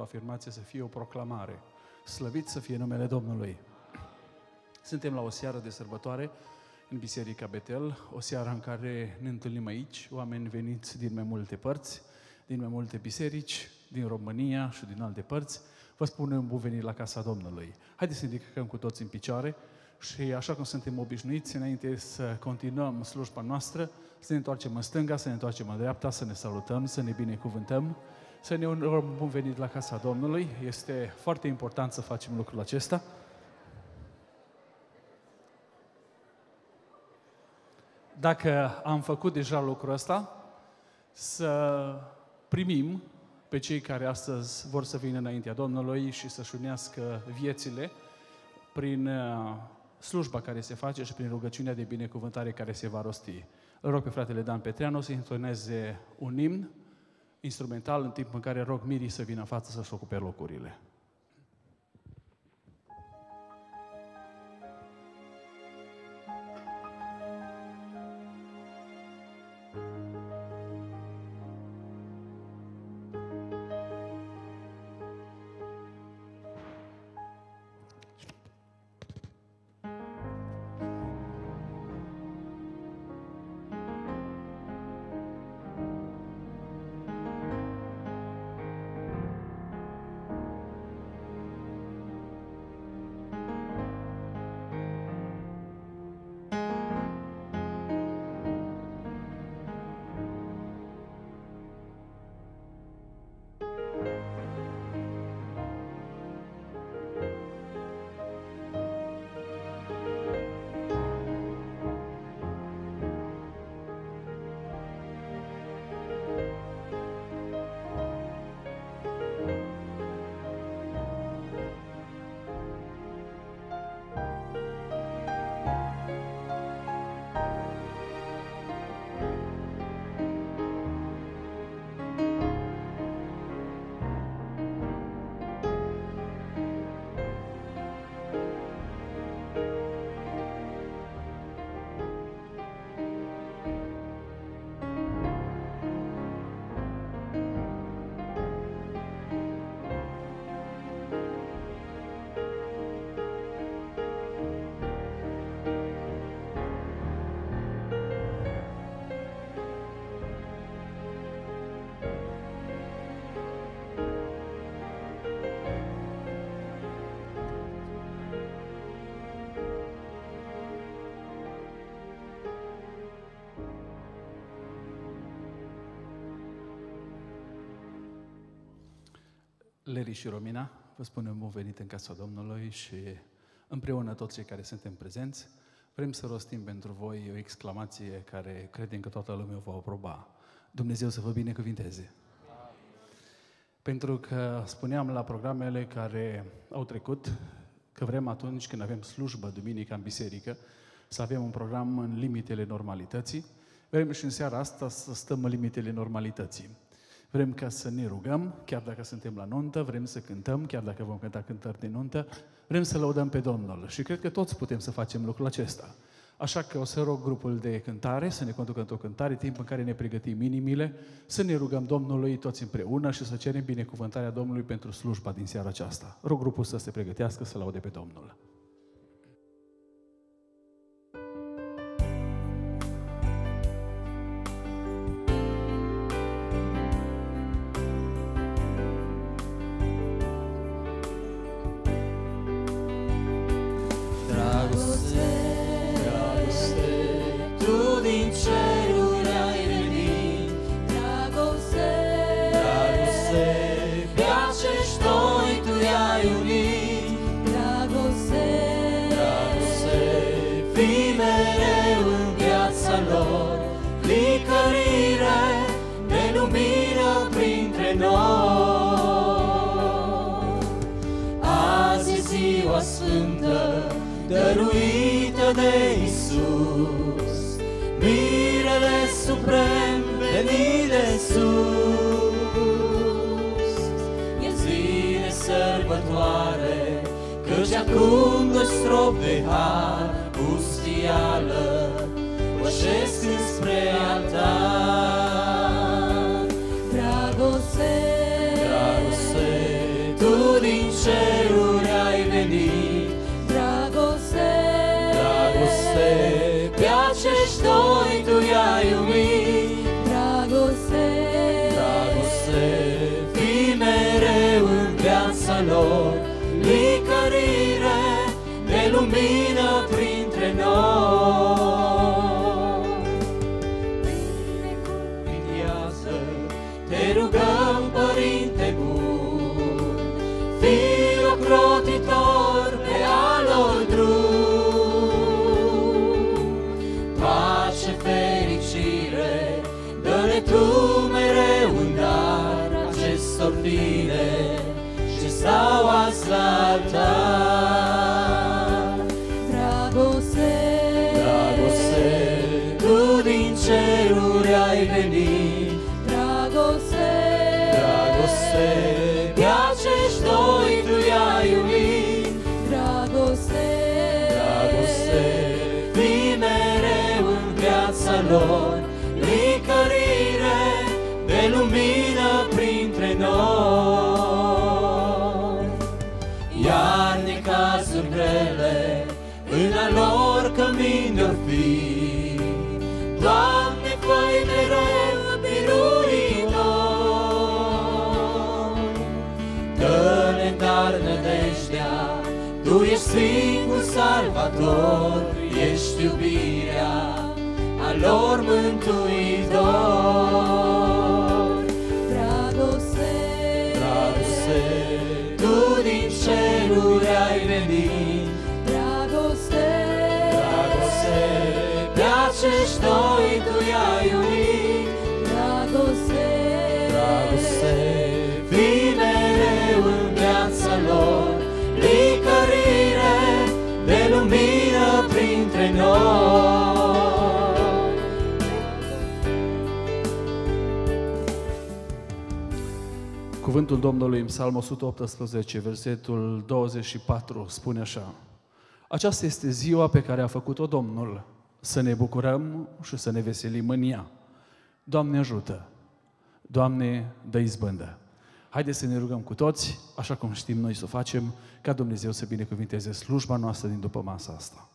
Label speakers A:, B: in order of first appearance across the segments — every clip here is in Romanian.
A: o afirmație să fie o proclamare. Slăvit să fie numele Domnului! Suntem la o seară de sărbătoare în Biserica Betel, o seară în care ne întâlnim aici, oameni veniți din mai multe părți, din mai multe biserici, din România și din alte părți. Vă spunem bun venit la Casa Domnului. Haideți să ne ridicăm cu toți în picioare și așa cum suntem obișnuiți, înainte să continuăm slujba noastră, să ne întoarcem în stânga, să ne întoarcem în dreapta, să ne salutăm, să ne binecuvântăm, să ne urăm bun venit la Casa Domnului. Este foarte important să facem lucrul acesta. Dacă am făcut deja lucrul ăsta, să primim pe cei care astăzi vor să vină înaintea Domnului și să-și unească viețile prin uh, slujba care se face și prin rugăciunea de binecuvântare care se va rosti. Îl rog pe fratele Dan Petreanu să intoneze un imn instrumental în timp în care rog Miri să vină în față să-și ocupe locurile. Leri și Romina, vă spunem bun venit în casa Domnului și împreună toți cei care suntem prezenți, vrem să rostim pentru voi o exclamație care credem că toată lumea o va aproba. Dumnezeu să vă binecuvinteze! Pentru că spuneam la programele care au trecut că vrem atunci când avem slujbă duminica în biserică să avem un program în limitele normalității. Vrem și în seara asta să stăm în limitele normalității. Vrem ca să ne rugăm, chiar dacă suntem la nuntă, vrem să cântăm, chiar dacă vom cânta cântări de nuntă, vrem să lăudăm pe Domnul. Și cred că toți putem să facem lucrul acesta. Așa că o să rog grupul de cântare să ne conducă într-o cântare, timp în care ne pregătim inimile, să ne rugăm Domnului toți împreună și să cerem binecuvântarea Domnului pentru slujba din seara aceasta. Rog grupul să se pregătească să laude pe Domnul.
B: Ceruri ai venit, singur salvator, ești iubirea a lor mântuitor.
C: dragoste,
B: Dragoste, Tu din ceruri ai venit,
C: dragoste,
B: Dragoste, pe acești doi
A: Cuvântul Domnului în Psalm 118, versetul 24, spune așa. Aceasta este ziua pe care a făcut-o Domnul, să ne bucurăm și să ne veselim în ea. Doamne ajută! Doamne, dă izbândă! Haideți să ne rugăm cu toți, așa cum știm noi să o facem, ca Dumnezeu să binecuvinteze slujba noastră din după masa asta.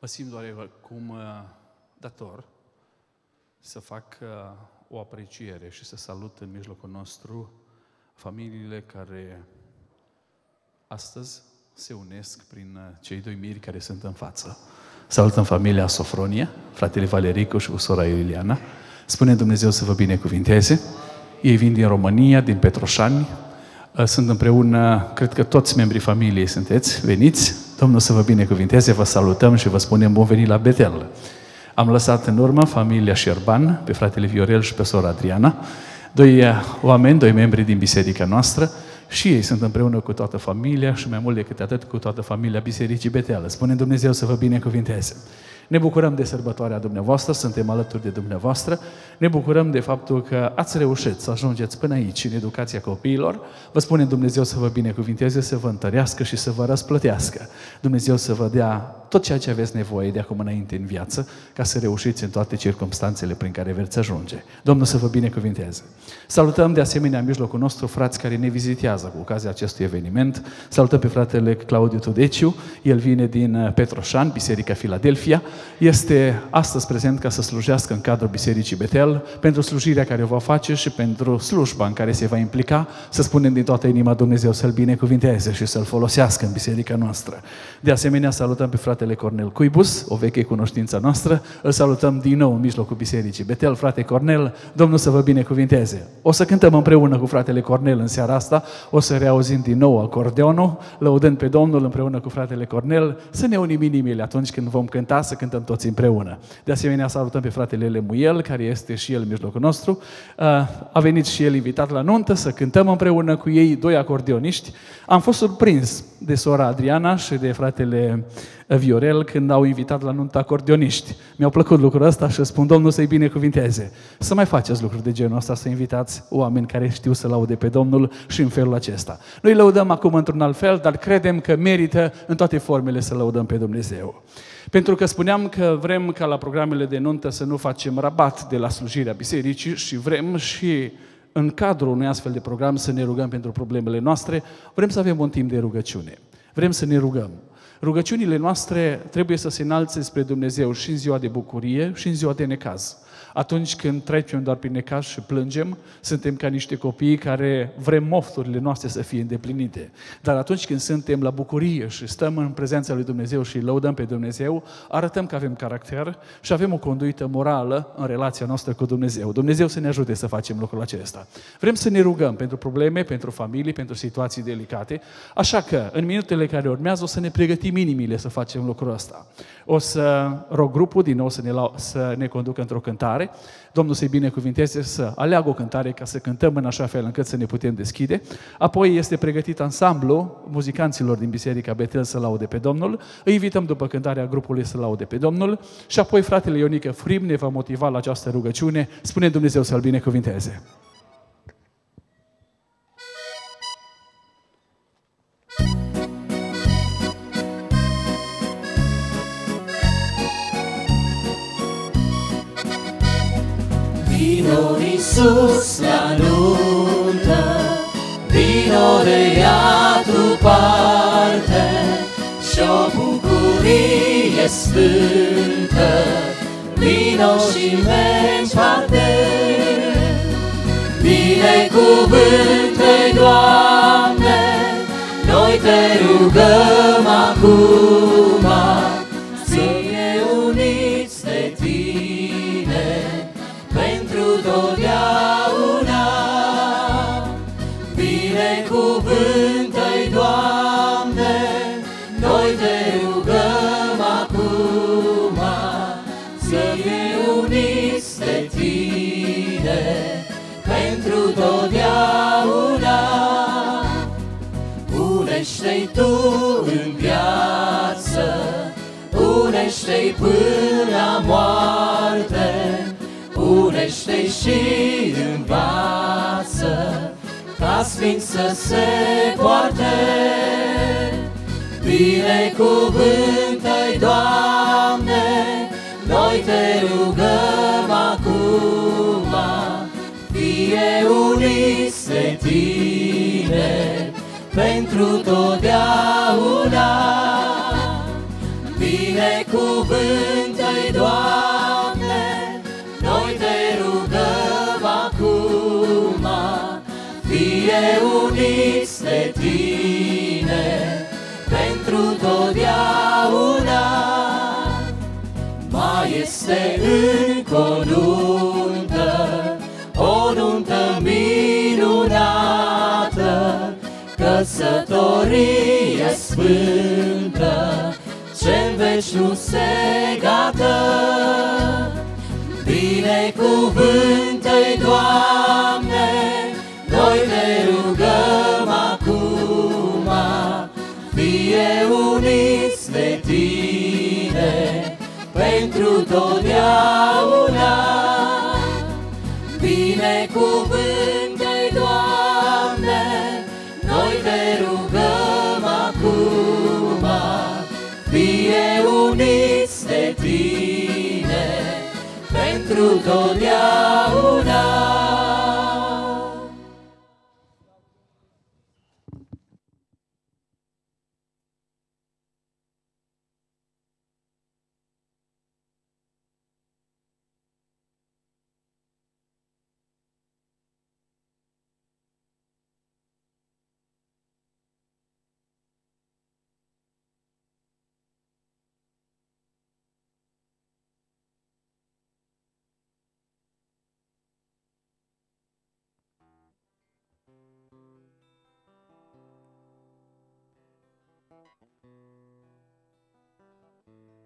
A: Mă simt oarecum uh, dator să fac uh, o apreciere și să salut în mijlocul nostru familiile care astăzi se unesc prin uh, cei doi miri care sunt în față. Salutăm familia Sofronie, fratele Valericu și cu sora Iuliana. Spune Dumnezeu să vă binecuvinteze. Ei vin din România, din Petroșani. Uh, Sunt împreună, cred că toți membrii familiei sunteți, veniți. Domnul să vă binecuvinteze, vă salutăm și vă spunem bun venit la Betel. Am lăsat în urmă familia Șerban, pe fratele Viorel și pe sora Adriana, doi uh, oameni, doi membri din biserica noastră, și ei sunt împreună cu toată familia și mai mult decât atât cu toată familia Bisericii Betel. Spune Dumnezeu să vă binecuvinteze. Ne bucurăm de sărbătoarea dumneavoastră, suntem alături de dumneavoastră. Ne bucurăm de faptul că ați reușit să ajungeți până aici în educația copiilor. Vă spune Dumnezeu să vă binecuvinteze, să vă întărească și să vă răsplătească. Dumnezeu să vă dea tot ceea ce aveți nevoie de acum înainte în viață, ca să reușiți în toate circumstanțele prin care veți ajunge. Domnul să vă binecuvinteze. Salutăm de asemenea în mijlocul nostru frați care ne vizitează cu ocazia acestui eveniment. Salutăm pe fratele Claudiu Tudeciu, el vine din uh, Petroșan, Biserica Filadelfia. Este astăzi prezent ca să slujească în cadrul Bisericii Betel pentru slujirea care o va face și pentru slujba în care se va implica, să spunem din toată inima Dumnezeu să-l binecuvinteze și să-l folosească în biserica noastră. De asemenea, salutăm pe fratele Cornel Cuibus, o veche cunoștință noastră. Îl salutăm din nou în mijlocul Bisericii Betel. Frate Cornel, Domnul să vă binecuvinteze. O să cântăm împreună cu fratele Cornel în seara asta, o să reauzim din nou acordeonul, lăudând pe Domnul împreună cu fratele Cornel, să ne unim inimile atunci când vom cânta, să cântăm toți împreună. De asemenea, salutăm pe fratele Lemuel, care este și el în mijlocul nostru. Uh, A venit și el invitat la nuntă să cântăm împreună cu ei, doi acordeoniști. Am fost surprins de sora Adriana și de fratele Viorel când au invitat la nuntă acordeoniști. Mi-au plăcut lucrul ăsta și spun Domnul să-i binecuvinteze. Să mai faceți lucruri de genul ăsta, să invitați oameni care știu să laude pe Domnul și în felul acesta. Noi lăudăm acum într-un alt fel, dar credem că merită în toate formele să lăudăm pe Dumnezeu. Pentru că spuneam că vrem ca la programele de nuntă să nu facem rabat de la slujirea bisericii și vrem și în cadrul unui astfel de program să ne rugăm pentru problemele noastre, vrem să avem un timp de rugăciune. Vrem să ne rugăm. Rugăciunile noastre trebuie să se înalțe spre Dumnezeu și în ziua de bucurie și în ziua de necaz. Atunci când trecem doar prin necaz și plângem, suntem ca niște copii care vrem mofturile noastre să fie îndeplinite. Dar atunci când suntem la bucurie și stăm în prezența lui Dumnezeu și îl lăudăm pe Dumnezeu, arătăm că avem caracter și avem o conduită morală în relația noastră cu Dumnezeu. Dumnezeu să ne ajute să facem lucrul acesta. Vrem să ne rugăm pentru probleme, pentru familii, pentru situații delicate, așa că în minutele care urmează o să ne pregătim inimile să facem lucrul ăsta. O să rog grupul din nou să ne, lau- să ne conducă într-o cântare. Domnul să-i binecuvinteze să aleagă o cântare ca să cântăm în așa fel încât să ne putem deschide. Apoi este pregătit ansamblu muzicanților din Biserica Betel să laude pe Domnul. Îi invităm după cântarea grupului să laude pe Domnul și apoi fratele Ionică Frim ne va motiva la această rugăciune. Spune Dumnezeu să-l binecuvinteze.
B: Vino Iisus la nuntă, vino de ea tu parte. Și-o bucurie sfântă, vino și mergi parte. Binecuvântă, Doamne, noi te rugăm acum, unește-i până la moarte, unește-i și învață, ca sfinț să se poarte. Binecuvântă-i, Doamne, noi te rugăm acum, fie uniți de tine, pentru totdeauna. Binecuvântă-i, Doamne, noi te rugăm acum, fie uniți de Tine pentru totdeauna. Mai este încă o nuntă, o nuntă minunată, căsătorie sfântă ce-n veci nu se gata. Binecuvântă-i, Doamne, noi te rugăm acum, fie uniți de tine pentru totdeauna. Pentru totdeauna. Thank you.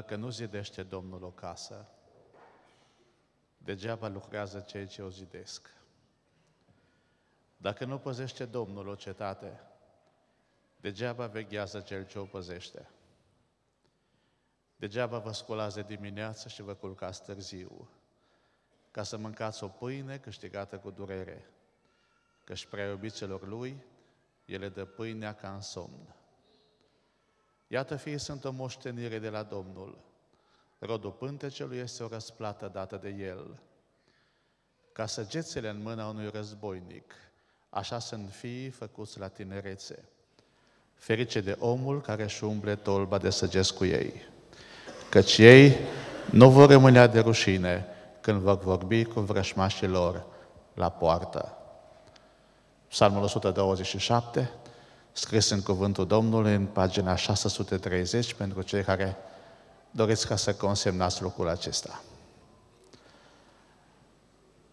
D: Dacă nu zidește Domnul o casă, degeaba lucrează cei ce o zidesc. Dacă nu păzește Domnul o cetate, degeaba veghează cel ce o păzește. Degeaba vă scolați de dimineață și vă culcați târziu, ca să mâncați o pâine câștigată cu durere, căci prea iubiților lui, ele dă pâinea ca în somn. Iată fie sunt o moștenire de la Domnul. Rodul pântecelui este o răsplată dată de El. Ca săgețele în mâna unui războinic, așa sunt fiii făcuți la tinerețe. Ferice de omul care își umble tolba de săgeți cu ei, căci ei nu vor rămâne de rușine când vor vorbi cu vrășmașii lor la poartă. Psalmul 127, scris în cuvântul Domnului în pagina 630 pentru cei care doriți ca să consemnați lucrul acesta.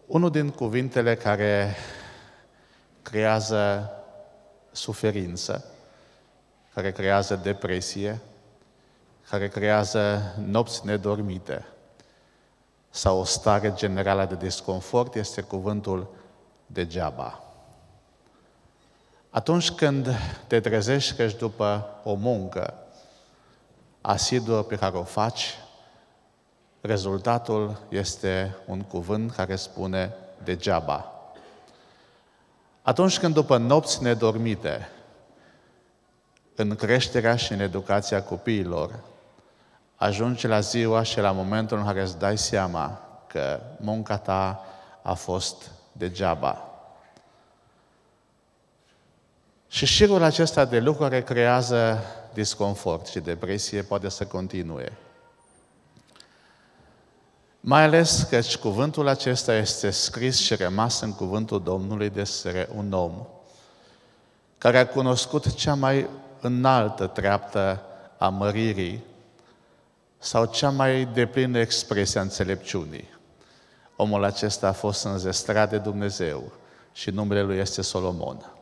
D: Unul din cuvintele care creează suferință, care creează depresie, care creează nopți nedormite sau o stare generală de disconfort este cuvântul degeaba. Atunci când te trezești că ești după o muncă asiduă pe care o faci, rezultatul este un cuvânt care spune degeaba. Atunci când după nopți nedormite, în creșterea și în educația copiilor, ajungi la ziua și la momentul în care îți dai seama că munca ta a fost degeaba. Și șirul acesta de lucruri creează disconfort și depresie poate să continue. Mai ales că cuvântul acesta este scris și rămas în cuvântul Domnului despre un om care a cunoscut cea mai înaltă treaptă a măririi sau cea mai deplină expresie a înțelepciunii. Omul acesta a fost înzestrat de Dumnezeu și numele lui este Solomon.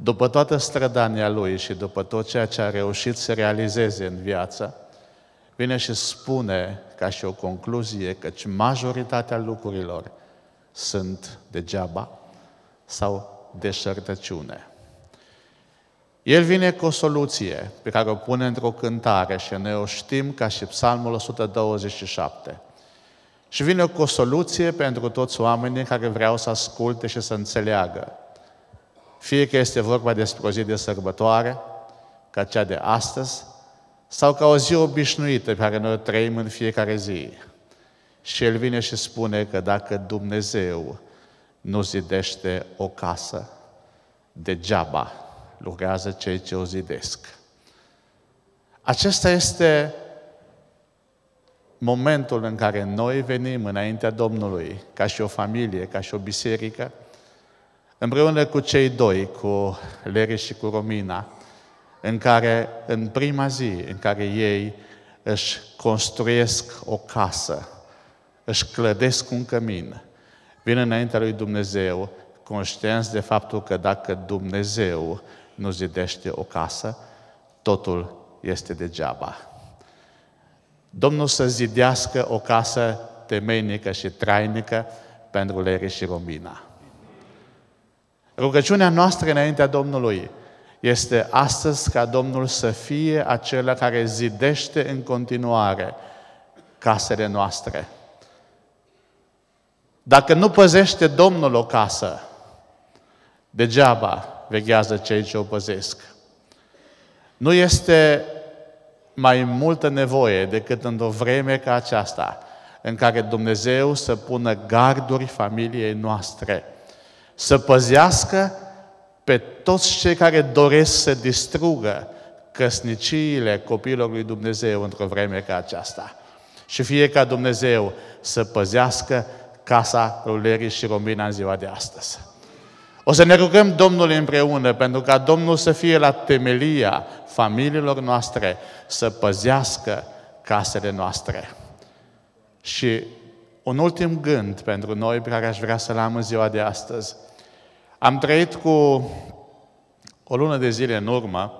D: După toată strădania lui și după tot ceea ce a reușit să realizeze în viață, vine și spune ca și o concluzie că majoritatea lucrurilor sunt degeaba sau deșertăciune. El vine cu o soluție pe care o pune într-o cântare și noi o știm ca și Psalmul 127. Și vine cu o soluție pentru toți oamenii care vreau să asculte și să înțeleagă fie că este vorba despre o zi de sărbătoare, ca cea de astăzi, sau ca o zi obișnuită pe care noi o trăim în fiecare zi. Și El vine și spune că dacă Dumnezeu nu zidește o casă, degeaba lucrează cei ce o zidesc. Acesta este momentul în care noi venim înaintea Domnului, ca și o familie, ca și o biserică, împreună cu cei doi, cu Leri și cu Romina, în care, în prima zi în care ei își construiesc o casă, își clădesc un cămin, vin înaintea lui Dumnezeu, conștienți de faptul că dacă Dumnezeu nu zidește o casă, totul este degeaba. Domnul să zidească o casă temeinică și trainică pentru Leri și Romina. Rugăciunea noastră înaintea Domnului este astăzi ca Domnul să fie acela care zidește în continuare casele noastre. Dacă nu păzește Domnul o casă, degeaba veghează cei ce o păzesc. Nu este mai multă nevoie decât într-o vreme ca aceasta, în care Dumnezeu să pună garduri familiei noastre – să păzească pe toți cei care doresc să distrugă căsniciile copiilor lui Dumnezeu într-o vreme ca aceasta. Și fie ca Dumnezeu să păzească casa rulerii și Romina în ziua de astăzi. O să ne rugăm Domnul împreună pentru ca Domnul să fie la temelia familiilor noastre, să păzească casele noastre. Și un ultim gând pentru noi pe care aș vrea să-l am în ziua de astăzi – am trăit cu o lună de zile în urmă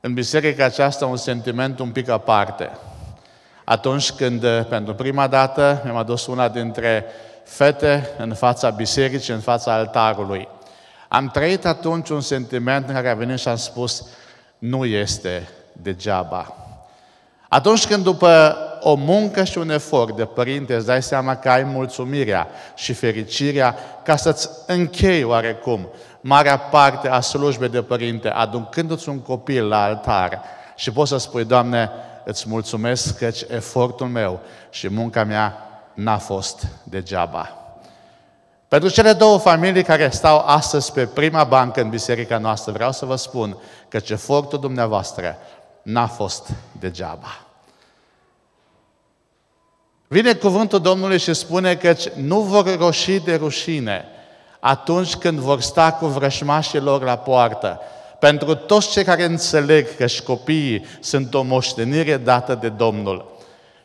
D: în biserica aceasta un sentiment un pic aparte. Atunci când, uh, pentru prima dată, mi-am adus una dintre fete în fața bisericii, în fața altarului. Am trăit atunci un sentiment în care a venit și am spus, nu este degeaba. Atunci când după o muncă și un efort de părinte îți dai seama că ai mulțumirea și fericirea ca să-ți închei oarecum marea parte a slujbei de părinte, aducându-ți un copil la altar și poți să spui, Doamne, îți mulțumesc căci efortul meu și munca mea n-a fost degeaba. Pentru cele două familii care stau astăzi pe prima bancă în biserica noastră, vreau să vă spun că efortul dumneavoastră n-a fost degeaba. Vine cuvântul Domnului și spune că nu vor roși de rușine atunci când vor sta cu vrășmașii lor la poartă. Pentru toți cei care înțeleg că și copiii sunt o moștenire dată de Domnul.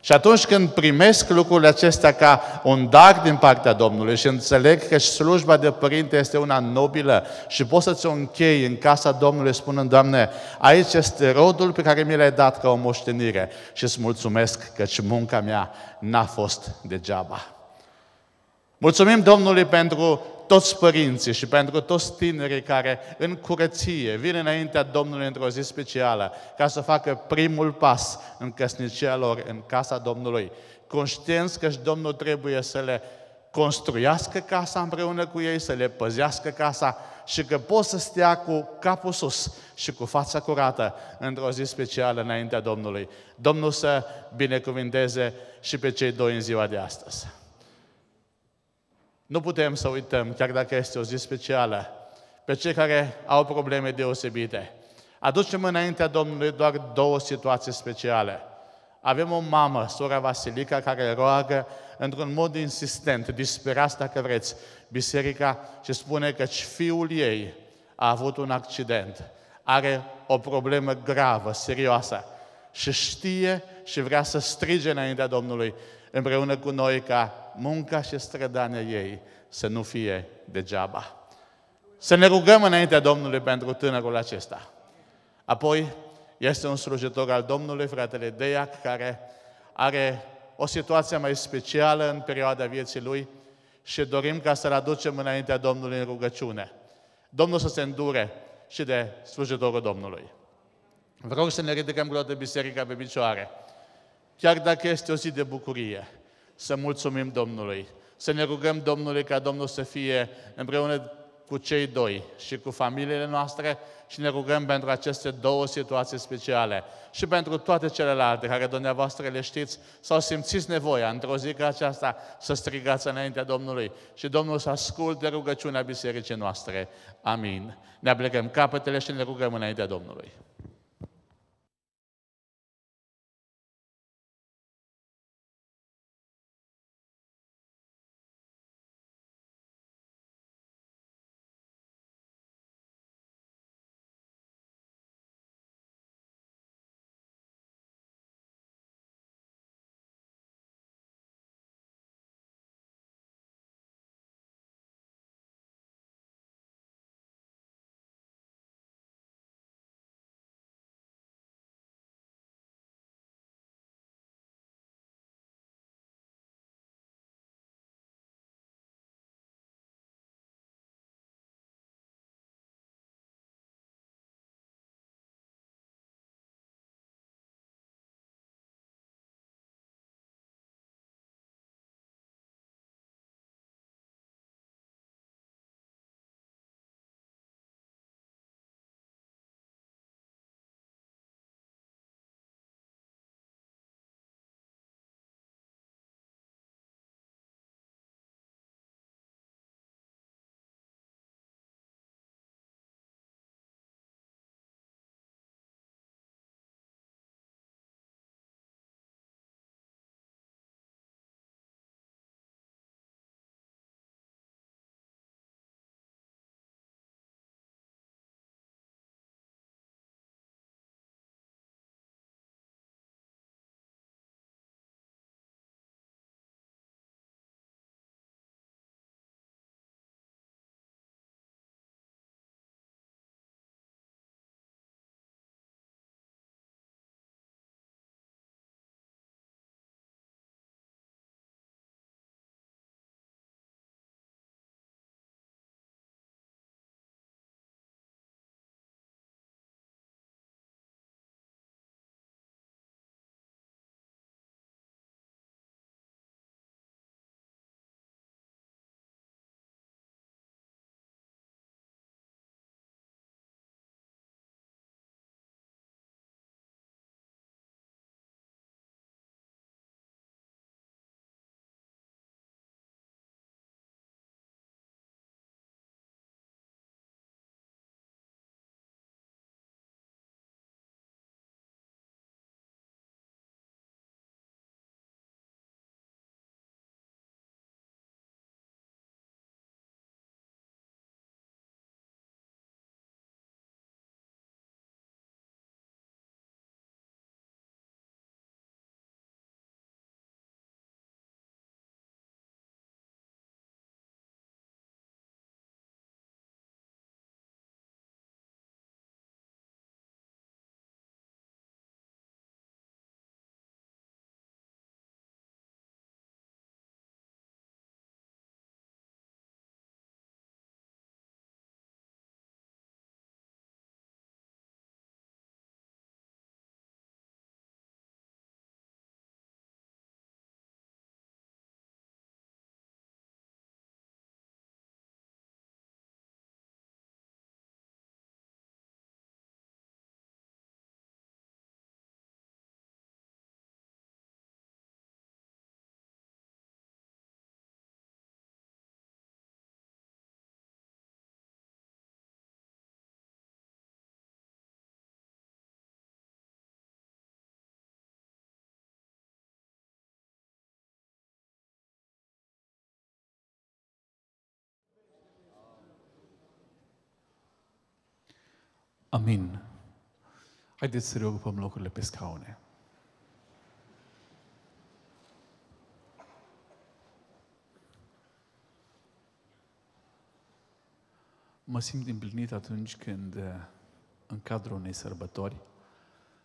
D: Și atunci când primesc lucrurile acestea ca un dar din partea Domnului și înțeleg că și slujba de părinte este una nobilă și pot să ți-o închei în casa Domnului spunând, Doamne, aici este rodul pe care mi l-ai dat ca o moștenire și îți mulțumesc că și munca mea n-a fost degeaba. Mulțumim Domnului pentru toți părinții și pentru toți tinerii care în curăție vin înaintea Domnului într-o zi specială ca să facă primul pas în căsnicia lor, în casa Domnului, conștienți că și Domnul trebuie să le construiască casa împreună cu ei, să le păzească casa și că pot să stea cu capul sus și cu fața curată într-o zi specială înaintea Domnului. Domnul să binecuvinteze și pe cei doi în ziua de astăzi. Nu putem să uităm, chiar dacă este o zi specială, pe cei care au probleme deosebite. Aducem înaintea Domnului doar două situații speciale. Avem o mamă, sora Vasilica, care roagă într-un mod insistent, disperat dacă vreți, biserica și spune că fiul ei a avut un accident, are o problemă gravă, serioasă și știe și vrea să strige înaintea Domnului împreună cu noi ca munca și strădania ei să nu fie degeaba. Să ne rugăm înaintea Domnului pentru tânărul acesta. Apoi este un slujitor al Domnului, fratele Deiac, care are o situație mai specială în perioada vieții lui și dorim ca să-l aducem înaintea Domnului în rugăciune. Domnul să se îndure și de slujitorul Domnului. Vreau să ne ridicăm cu toată biserica pe picioare. Chiar dacă este o zi de bucurie, să mulțumim Domnului, să ne rugăm Domnului ca Domnul să fie împreună cu cei doi și cu familiile noastre și ne rugăm pentru aceste două situații speciale și pentru toate celelalte care dumneavoastră le știți sau simțiți nevoia într-o zi ca aceasta să strigați înaintea Domnului și Domnul să asculte rugăciunea bisericii noastre. Amin. Ne aplecăm capetele și ne rugăm înaintea Domnului.
A: Amin. Haideți să reocupăm locurile pe scaune. Mă simt împlinit atunci când, eh, în cadrul unei sărbători,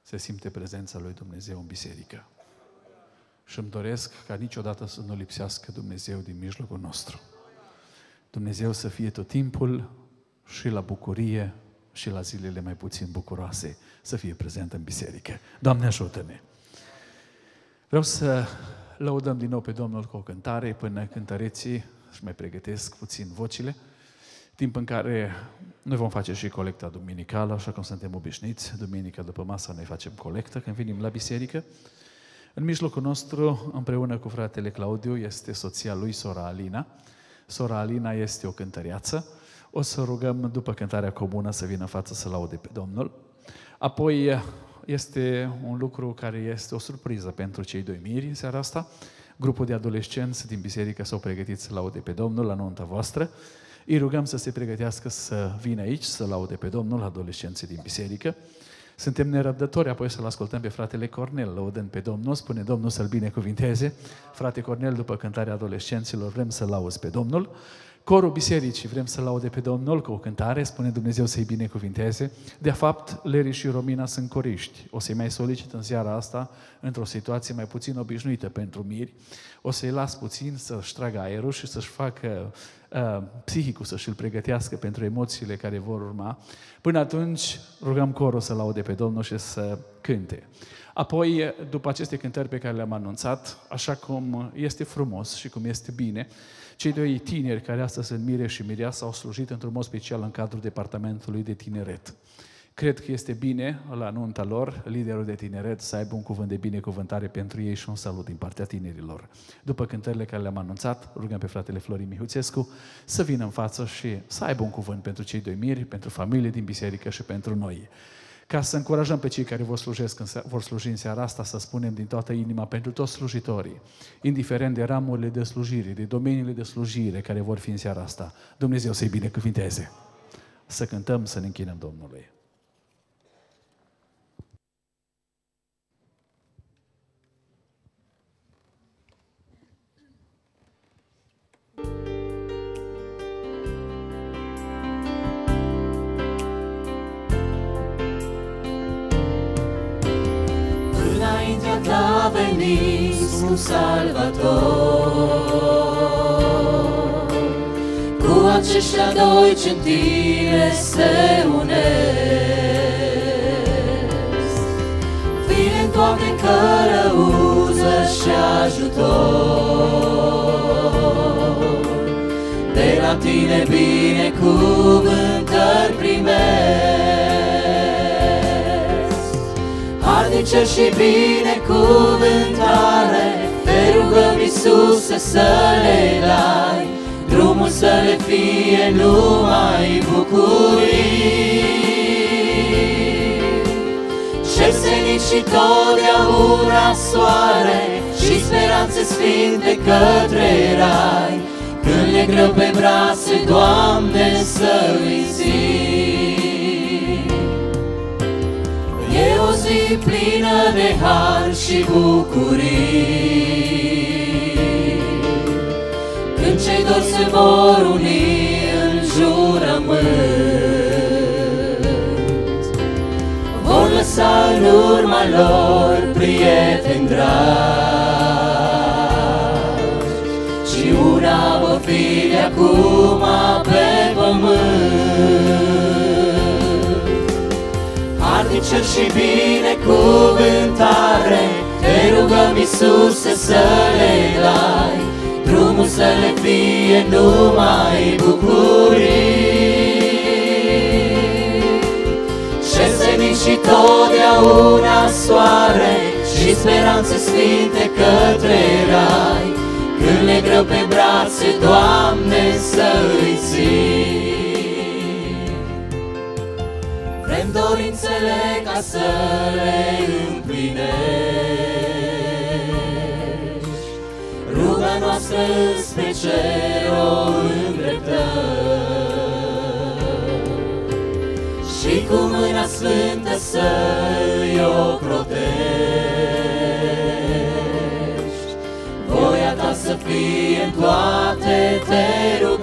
A: se simte prezența lui Dumnezeu în biserică. Și îmi doresc ca niciodată să nu lipsească Dumnezeu din mijlocul nostru. Dumnezeu să fie tot timpul și la bucurie și la zilele mai puțin bucuroase să fie prezent în biserică. Doamne ajută-ne! Vreau să lăudăm din nou pe Domnul cu o cântare până cântăreții își mai pregătesc puțin vocile timp în care noi vom face și colecta duminicală, așa cum suntem obișnuiți. Duminica după masă noi facem colectă când venim la biserică. În mijlocul nostru, împreună cu fratele Claudiu, este soția lui, sora Alina. Sora Alina este o cântăreață. O să rugăm după cântarea comună să vină în față să laude pe Domnul. Apoi este un lucru care este o surpriză pentru cei doi miri în seara asta. Grupul de adolescenți din biserică s-au pregătit să laude pe Domnul la nunta voastră. Îi rugăm să se pregătească să vină aici, să laude pe Domnul, adolescenții din biserică. Suntem nerăbdători apoi să-l ascultăm pe fratele Cornel, laudând pe Domnul, spune Domnul să-l binecuvinteze. Frate Cornel, după cântarea adolescenților, vrem să lauzi pe Domnul. Corul bisericii vrem să laude pe Domnul cu o cântare, spune Dumnezeu să-i binecuvinteze. De fapt, Leri și Romina sunt coriști. O să-i mai solicit în seara asta, într-o situație mai puțin obișnuită pentru miri. O să-i las puțin să-și tragă aerul și să-și facă uh, psihicul, să-și-l pregătească pentru emoțiile care vor urma. Până atunci, rugăm corul să laude pe Domnul și să cânte. Apoi, după aceste cântări pe care le-am anunțat, așa cum este frumos și cum este bine, cei doi tineri care astăzi sunt Mire și Mireasa au slujit într-un mod special în cadrul departamentului de tineret. Cred că este bine la nunta lor, liderul de tineret, să aibă un cuvânt de binecuvântare pentru ei și un salut din partea tinerilor. După cântările care le-am anunțat, rugăm pe fratele Florin Mihuțescu să vină în față și să aibă un cuvânt pentru cei doi miri, pentru familie din biserică și pentru noi ca să încurajăm pe cei care vor, slujesc, vor sluji în seara asta, să spunem din toată inima pentru toți slujitorii, indiferent de ramurile de slujire, de domeniile de slujire care vor fi în seara asta. Dumnezeu să-i binecuvinteze. Să cântăm, să ne închinăm Domnului.
B: Înaintea ta veniți un salvator. Cu aceștia doi ce în tine se unesc. Vine în toate călăuză și ajutor. De la tine binecuvântări primesc. Har din cer și binecuvântare, te rugăm, Iisuse, să le dai, drumul să le fie numai bucurii. Cer senin și totdeauna soare și speranțe sfinte către rai, când e greu pe brațe, Doamne, să îi zi plină de har și bucurii, când cei doi se vor uni în jurământ, vor lăsa în urma lor prieteni dragi, și una vor fi de acum pe pământ. Din cer și binecuvântare, te rugăm, Iisuse, să le dai, drumul să le fie numai bucurii. Și senin și totdeauna soare și speranțe sfinte către rai, când e greu pe brațe, Doamne, să îi ții. Dorințele ca să le împlinești, Ruga noastră spre cer o îndreptăm. Și cu mâna sfântă să îi ocrotești. Voia ta să fie în toate te rugăm.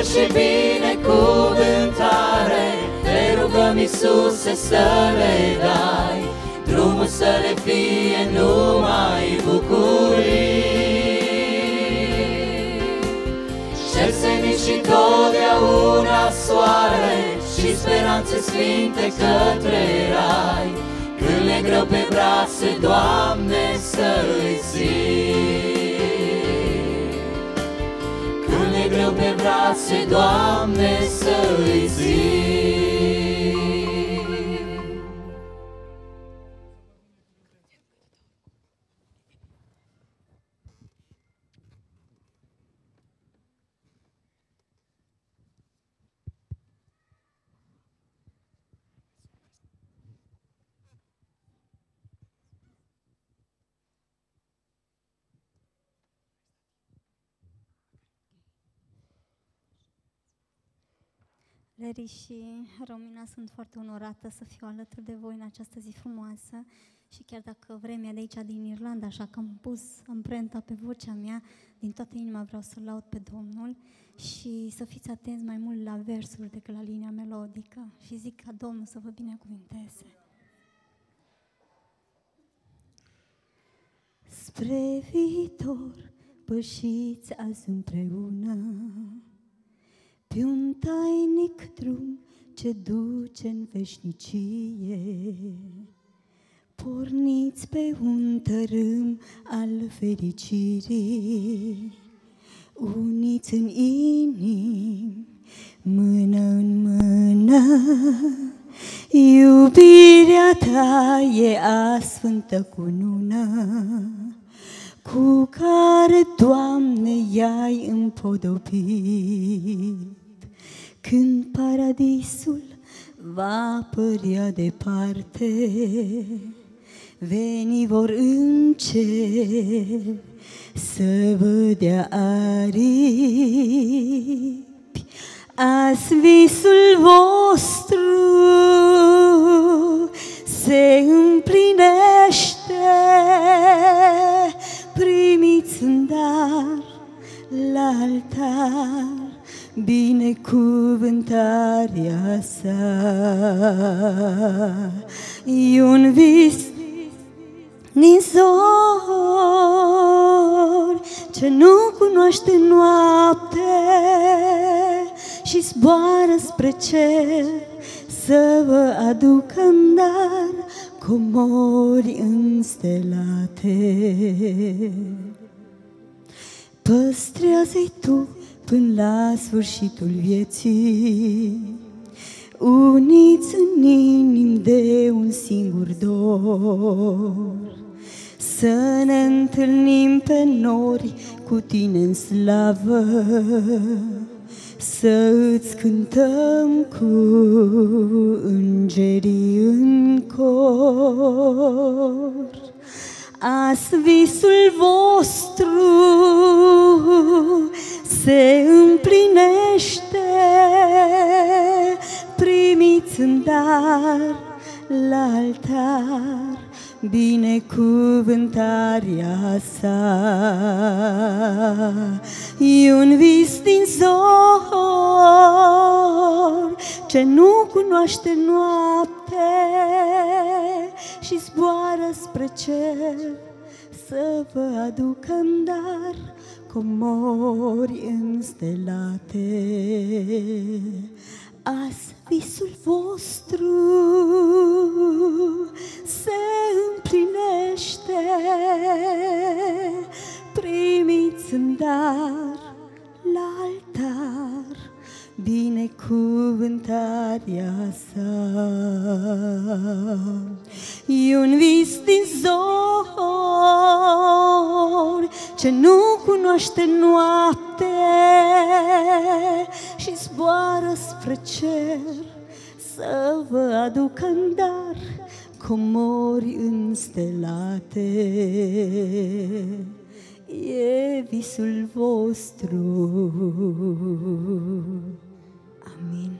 B: Cer și binecuvântare, te rugăm, Iisuse, să le dai, drumul să le fie numai bucurii. Cel senin și totdeauna soare și speranțe sfinte către rai, când le greu pe brațe, Doamne, să îi ții. Greu pe brațe, Doamne, să îi ții.
E: Leri și Romina sunt foarte onorată să fiu alături de voi în această zi frumoasă. Și chiar dacă vremea de aici din Irlanda, așa că am pus amprenta pe vocea mea, din toată inima vreau să laud pe Domnul. Și să fiți atenți mai mult la versuri decât la linia melodică. Și zic ca Domnul să vă binecuvinteze. Spre viitor pășiți azi împreună pe un tainic drum ce duce în veșnicie. Porniți pe un tărâm al fericirii, uniți în inimi, mână în mână. Iubirea ta e a sfântă cunună, cu care, Doamne, i-ai împodobit. Când paradisul va părea departe, veni vor în cer să vă dea aripi. Azi visul vostru se împlinește, primiți în dar la altar binecuvântarea sa. E un vis din zor ce nu cunoaște noapte și zboară spre cer să vă aducă în dar comori înstelate. Păstrează-i tu până la sfârșitul vieții. Uniți în inim de un singur dor, să ne întâlnim pe nori cu tine în slavă, să îți cântăm cu îngerii în cor. Azi visul vostru se împlinește, primiți în dar la altar binecuvântarea sa. E un vis din zor ce nu cunoaște noapte și zboară spre cer să vă aducă în dar comori înstelate. Azi visul vostru se împlinește, primiți în dar la altar binecuvântarea sa. E un vis din zor ce nu cunoaște noapte și zboară spre cer să vă aducă în dar comori înstelate.
C: e visul vostru. Amin.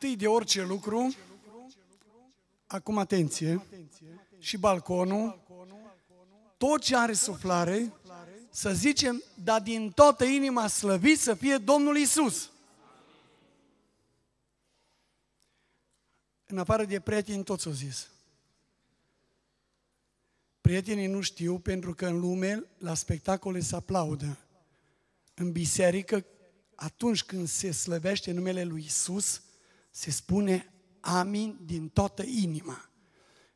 F: întâi de orice lucru, acum atenție, și balconul, tot ce are suflare, să zicem, dar din toată inima slăvit să fie Domnul Isus. În afară de prieteni, toți au zis. Prietenii nu știu pentru că în lume, la spectacole se aplaudă. În biserică, atunci când se slăvește numele lui Isus, se spune amin din toată inima.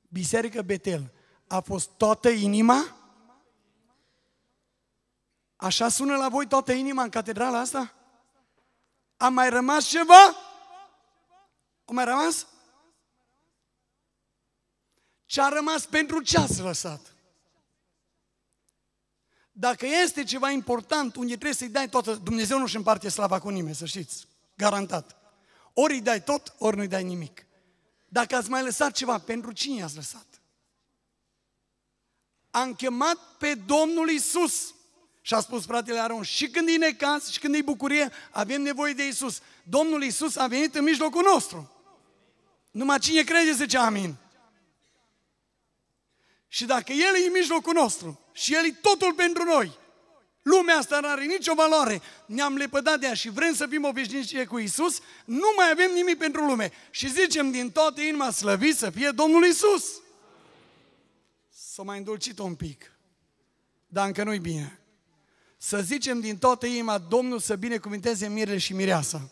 F: Biserică Betel a fost toată inima? Așa sună la voi toată inima în catedrala asta? A mai rămas ceva? A mai rămas? Ce a rămas pentru ce ați lăsat? Dacă este ceva important unde trebuie să-i dai toată, Dumnezeu nu-și împarte slava cu nimeni, să știți, garantat. Ori îi dai tot, ori nu-i dai nimic. Dacă ați mai lăsat ceva, pentru cine ați lăsat? Am chemat pe Domnul Isus. Și a spus fratele Aron, și când e necaz, și când e bucurie, avem nevoie de Isus. Domnul Isus a venit în mijlocul nostru. Numai cine crede zice amin. Și dacă El e în mijlocul nostru și El e totul pentru noi, lumea asta nu are nicio valoare, ne-am lepădat de ea și vrem să fim obișnuiți cu Isus, nu mai avem nimic pentru lume. Și zicem din toată inima slăvit să fie Domnul Isus. S-a mai îndulcit un pic, dar încă nu-i bine. Să zicem din toată inima, Domnul să binecuvinteze mirele și mireasa.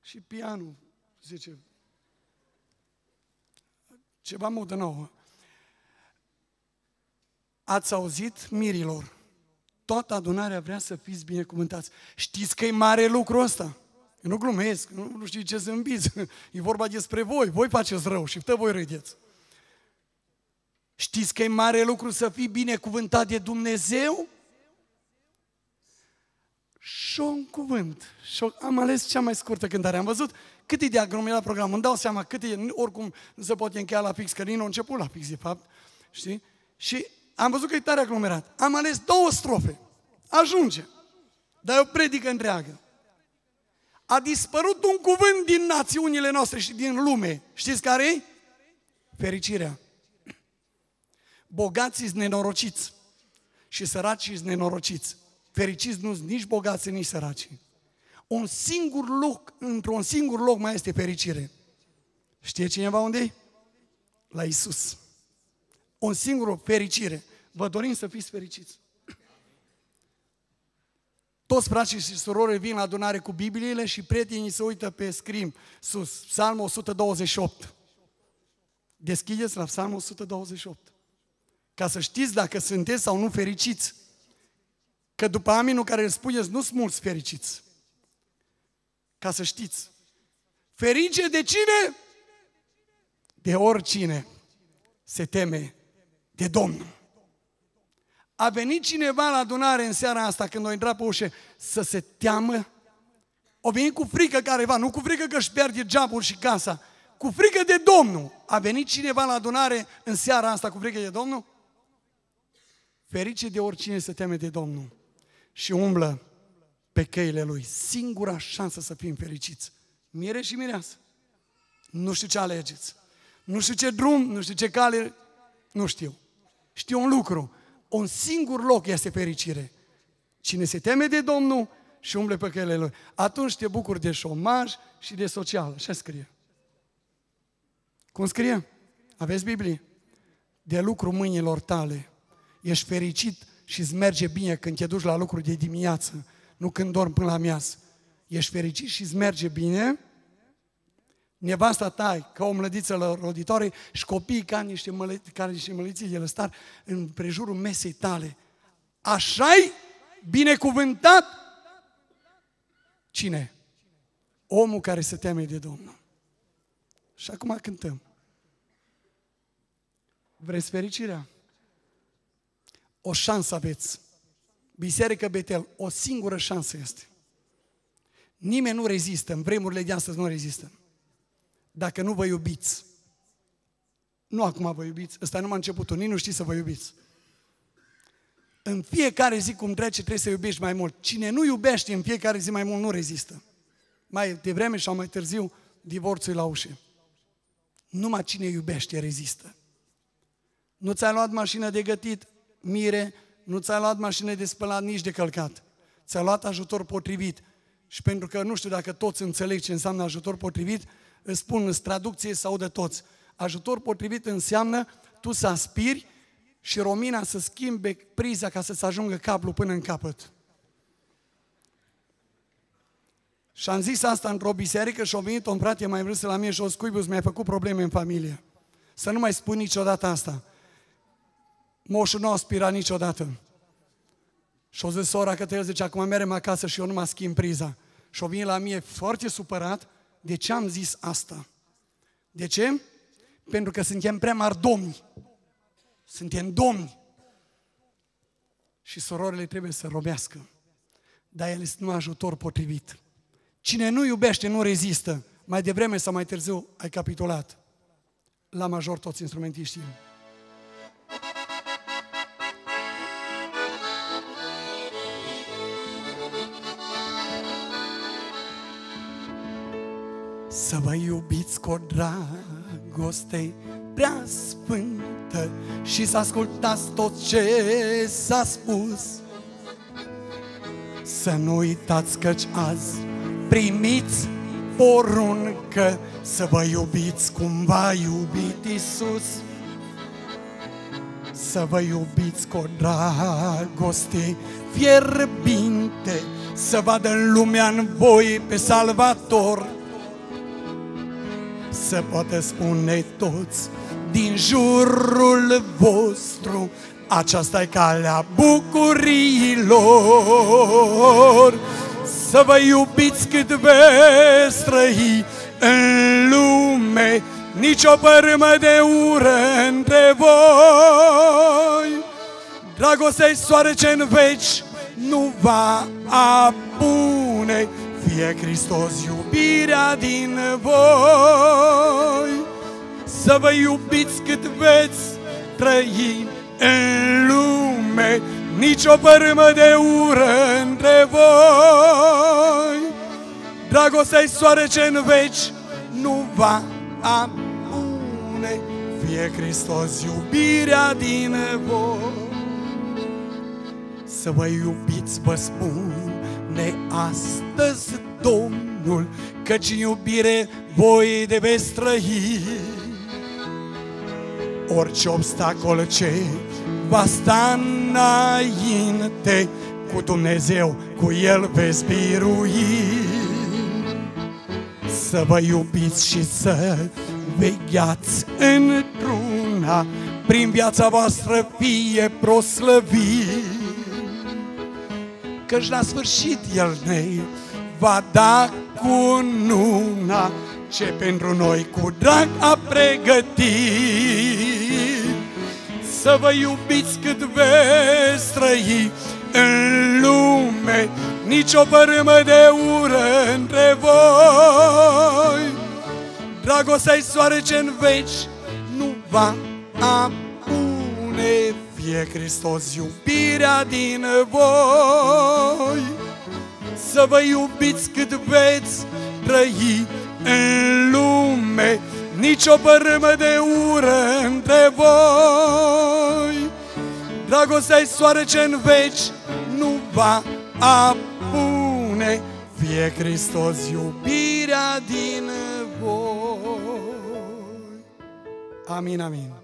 F: Și pianul, zice, ceva modă nouă. Ați auzit mirilor? Toată adunarea vrea să fiți binecuvântați. Știți că e mare lucru ăsta? Eu nu glumesc, nu, nu știu ce zâmbiți. E vorba despre voi, voi faceți rău și tot voi râdeți. Știți că e mare lucru să fii binecuvântat de Dumnezeu? Și un cuvânt. Și am ales cea mai scurtă cântare. Am văzut cât e de aglomerat programul. Îmi dau seama cât e, oricum nu se poate încheia la fix, că nici nu a început la fix, de fapt. Știi? Și am văzut că e tare aglomerat. Am ales două strofe. Ajunge. Dar e o predică întreagă. A dispărut un cuvânt din națiunile noastre și din lume. Știți care e? Fericirea. Bogații sunt nenorociți și săracii sunt nenorociți. Fericiți nu sunt nici bogați, nici săraci. Un singur loc, într-un singur loc mai este fericire. Știe cineva unde e? La Isus. Un singur fericire. Vă dorim să fiți fericiți. Toți frații și surori vin la adunare cu Bibliile și prietenii se uită pe scrim sus, Psalmul 128. Deschideți la Psalmul 128. Ca să știți dacă sunteți sau nu fericiți. Că după aminul care îl spuneți, nu sunt mulți fericiți. Ca să știți. Ferice de cine? De oricine se teme de Domnul. A venit cineva la adunare în seara asta, când o intra pe ușă, să se teamă? O venit cu frică careva, nu cu frică că își pierde jobul și casa, cu frică de Domnul. A venit cineva la adunare în seara asta cu frică de Domnul? Ferice de oricine se teme de Domnul și umblă pe căile Lui. Singura șansă să fim fericiți. Mire și mireasă. Nu știu ce alegeți. Nu știu ce drum, nu știu ce cale, nu știu. Știu un lucru. Un singur loc este fericire. Cine se teme de Domnul și umble pe căile Lui. Atunci te bucuri de șomaj și de social. Așa scrie. Cum scrie? Aveți Biblie? De lucru mâinilor tale ești fericit și îți merge bine când te duci la lucru de dimineață, nu când dormi până la miasă. Ești fericit și îți merge bine, nevasta ta ca o mlădiță la roditoare și copiii ca niște, măle, ca niște măliții de lăstar în prejurul mesei tale. Așa-i binecuvântat cine? Omul care se teme de Domnul. Și acum cântăm. Vreți fericirea? O șansă aveți. Biserică Betel, o singură șansă este. Nimeni nu rezistă, în vremurile de astăzi nu rezistă. Dacă nu vă iubiți, nu acum vă iubiți, ăsta nu m-a începutul, nici nu știți să vă iubiți. În fiecare zi cum trece trebuie să iubești mai mult. Cine nu iubește în fiecare zi mai mult nu rezistă. mai devreme sau mai târziu, divorțul e la ușă. Numai cine iubește rezistă. Nu ți-ai luat mașină de gătit, mire, nu ți-ai luat mașină de spălat, nici de călcat. Ți-ai luat ajutor potrivit. Și pentru că nu știu dacă toți înțeleg ce înseamnă ajutor potrivit, îți spun în traducție sau de toți. Ajutor potrivit înseamnă tu să aspiri și Romina să schimbe priza ca să-ți ajungă cablu până în capăt. Și am zis asta într-o biserică și a venit un frate mai vrut la mine și o scuibus, mi-ai făcut probleme în familie. Să nu mai spun niciodată asta. Moșul nu a aspirat niciodată. Și o zis sora că el zice, acum merem acasă și eu nu mă schimb priza. Și o vine la mine foarte supărat, de ce am zis asta? De ce? Pentru că suntem prea mari domni. Suntem domni. Și sororile trebuie să robească. Dar ele sunt un ajutor potrivit. Cine nu iubește, nu rezistă. Mai devreme sau mai târziu ai capitulat. La major toți instrumentiștii. Să vă iubiți cu o dragoste prea sfântă și să ascultați tot ce s-a spus. Să nu uitați căci azi primiți poruncă să vă iubiți cum v-a iubit Isus. Să vă iubiți cu o dragoste fierbinte, să vadă în lumea în voi pe Salvator. Să poată spune toți din jurul vostru, aceasta e calea bucuriilor să vă iubiți cât veți trăi în lume, nici o părâmă de ură între voi. Dragostea-i soare ce în veci nu va apune, fie Hristos iubirea din voi. Să vă iubiți cât veți trăi în lume, nici o părâmă de ură între voi. Dragostea-i soare ce în veci nu va apune, fie Hristos iubirea din voi. Să vă iubiți, vă spune astăzi Domnul, căci iubire voi de veți trăi. Orice obstacol ce va sta înainte cu Dumnezeu, cu El veți birui. Să vă iubiți și să vegheați într-una, prin viața voastră fie proslăvit. Căci la sfârșit El ne va da cu nuna ce pentru noi cu drag a pregătit să vă iubiți cât veți trăi în lume, nici o părâmă de ură între voi. Dragostea-i soare ce în veci nu va apune, fie Hristos iubirea din voi. Să vă iubiți cât veți trăi în lume, nici o părâmă de ură între voi. Dragostea-i soare ce în veci nu va apune, fie Hristos iubirea din voi. Amin, amin.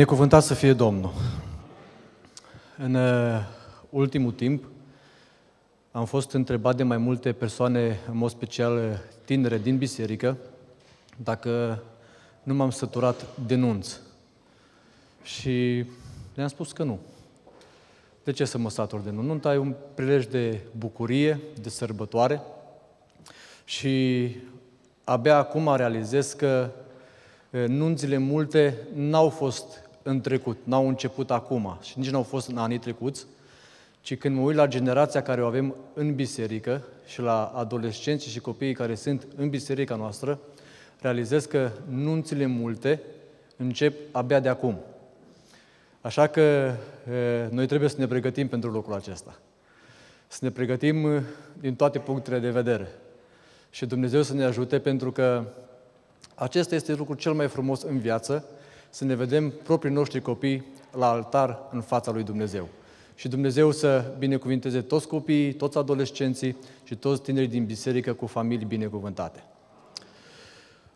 G: Binecuvântat să fie Domnul! În uh, ultimul timp am fost întrebat de mai multe persoane, în mod special uh, tinere din biserică, dacă nu m-am săturat de nunț. Și le-am spus că nu. De ce să mă satur de nunț? Nunta e un prilej de bucurie, de sărbătoare și abia acum realizez că e, nunțile multe n-au fost în trecut, n-au început acum și nici n-au fost în anii trecuți, ci când mă uit la generația care o avem în biserică și la adolescenții și copiii care sunt în biserica noastră, realizez că nunțile multe încep abia de acum. Așa că e, noi trebuie să ne pregătim pentru lucrul acesta. Să ne pregătim e, din toate punctele de vedere. Și Dumnezeu să ne ajute pentru că acesta este lucrul cel mai frumos în viață, să ne vedem proprii noștri copii la altar în fața lui Dumnezeu. Și Dumnezeu să binecuvinteze toți copiii, toți adolescenții și toți tinerii din biserică cu familii binecuvântate.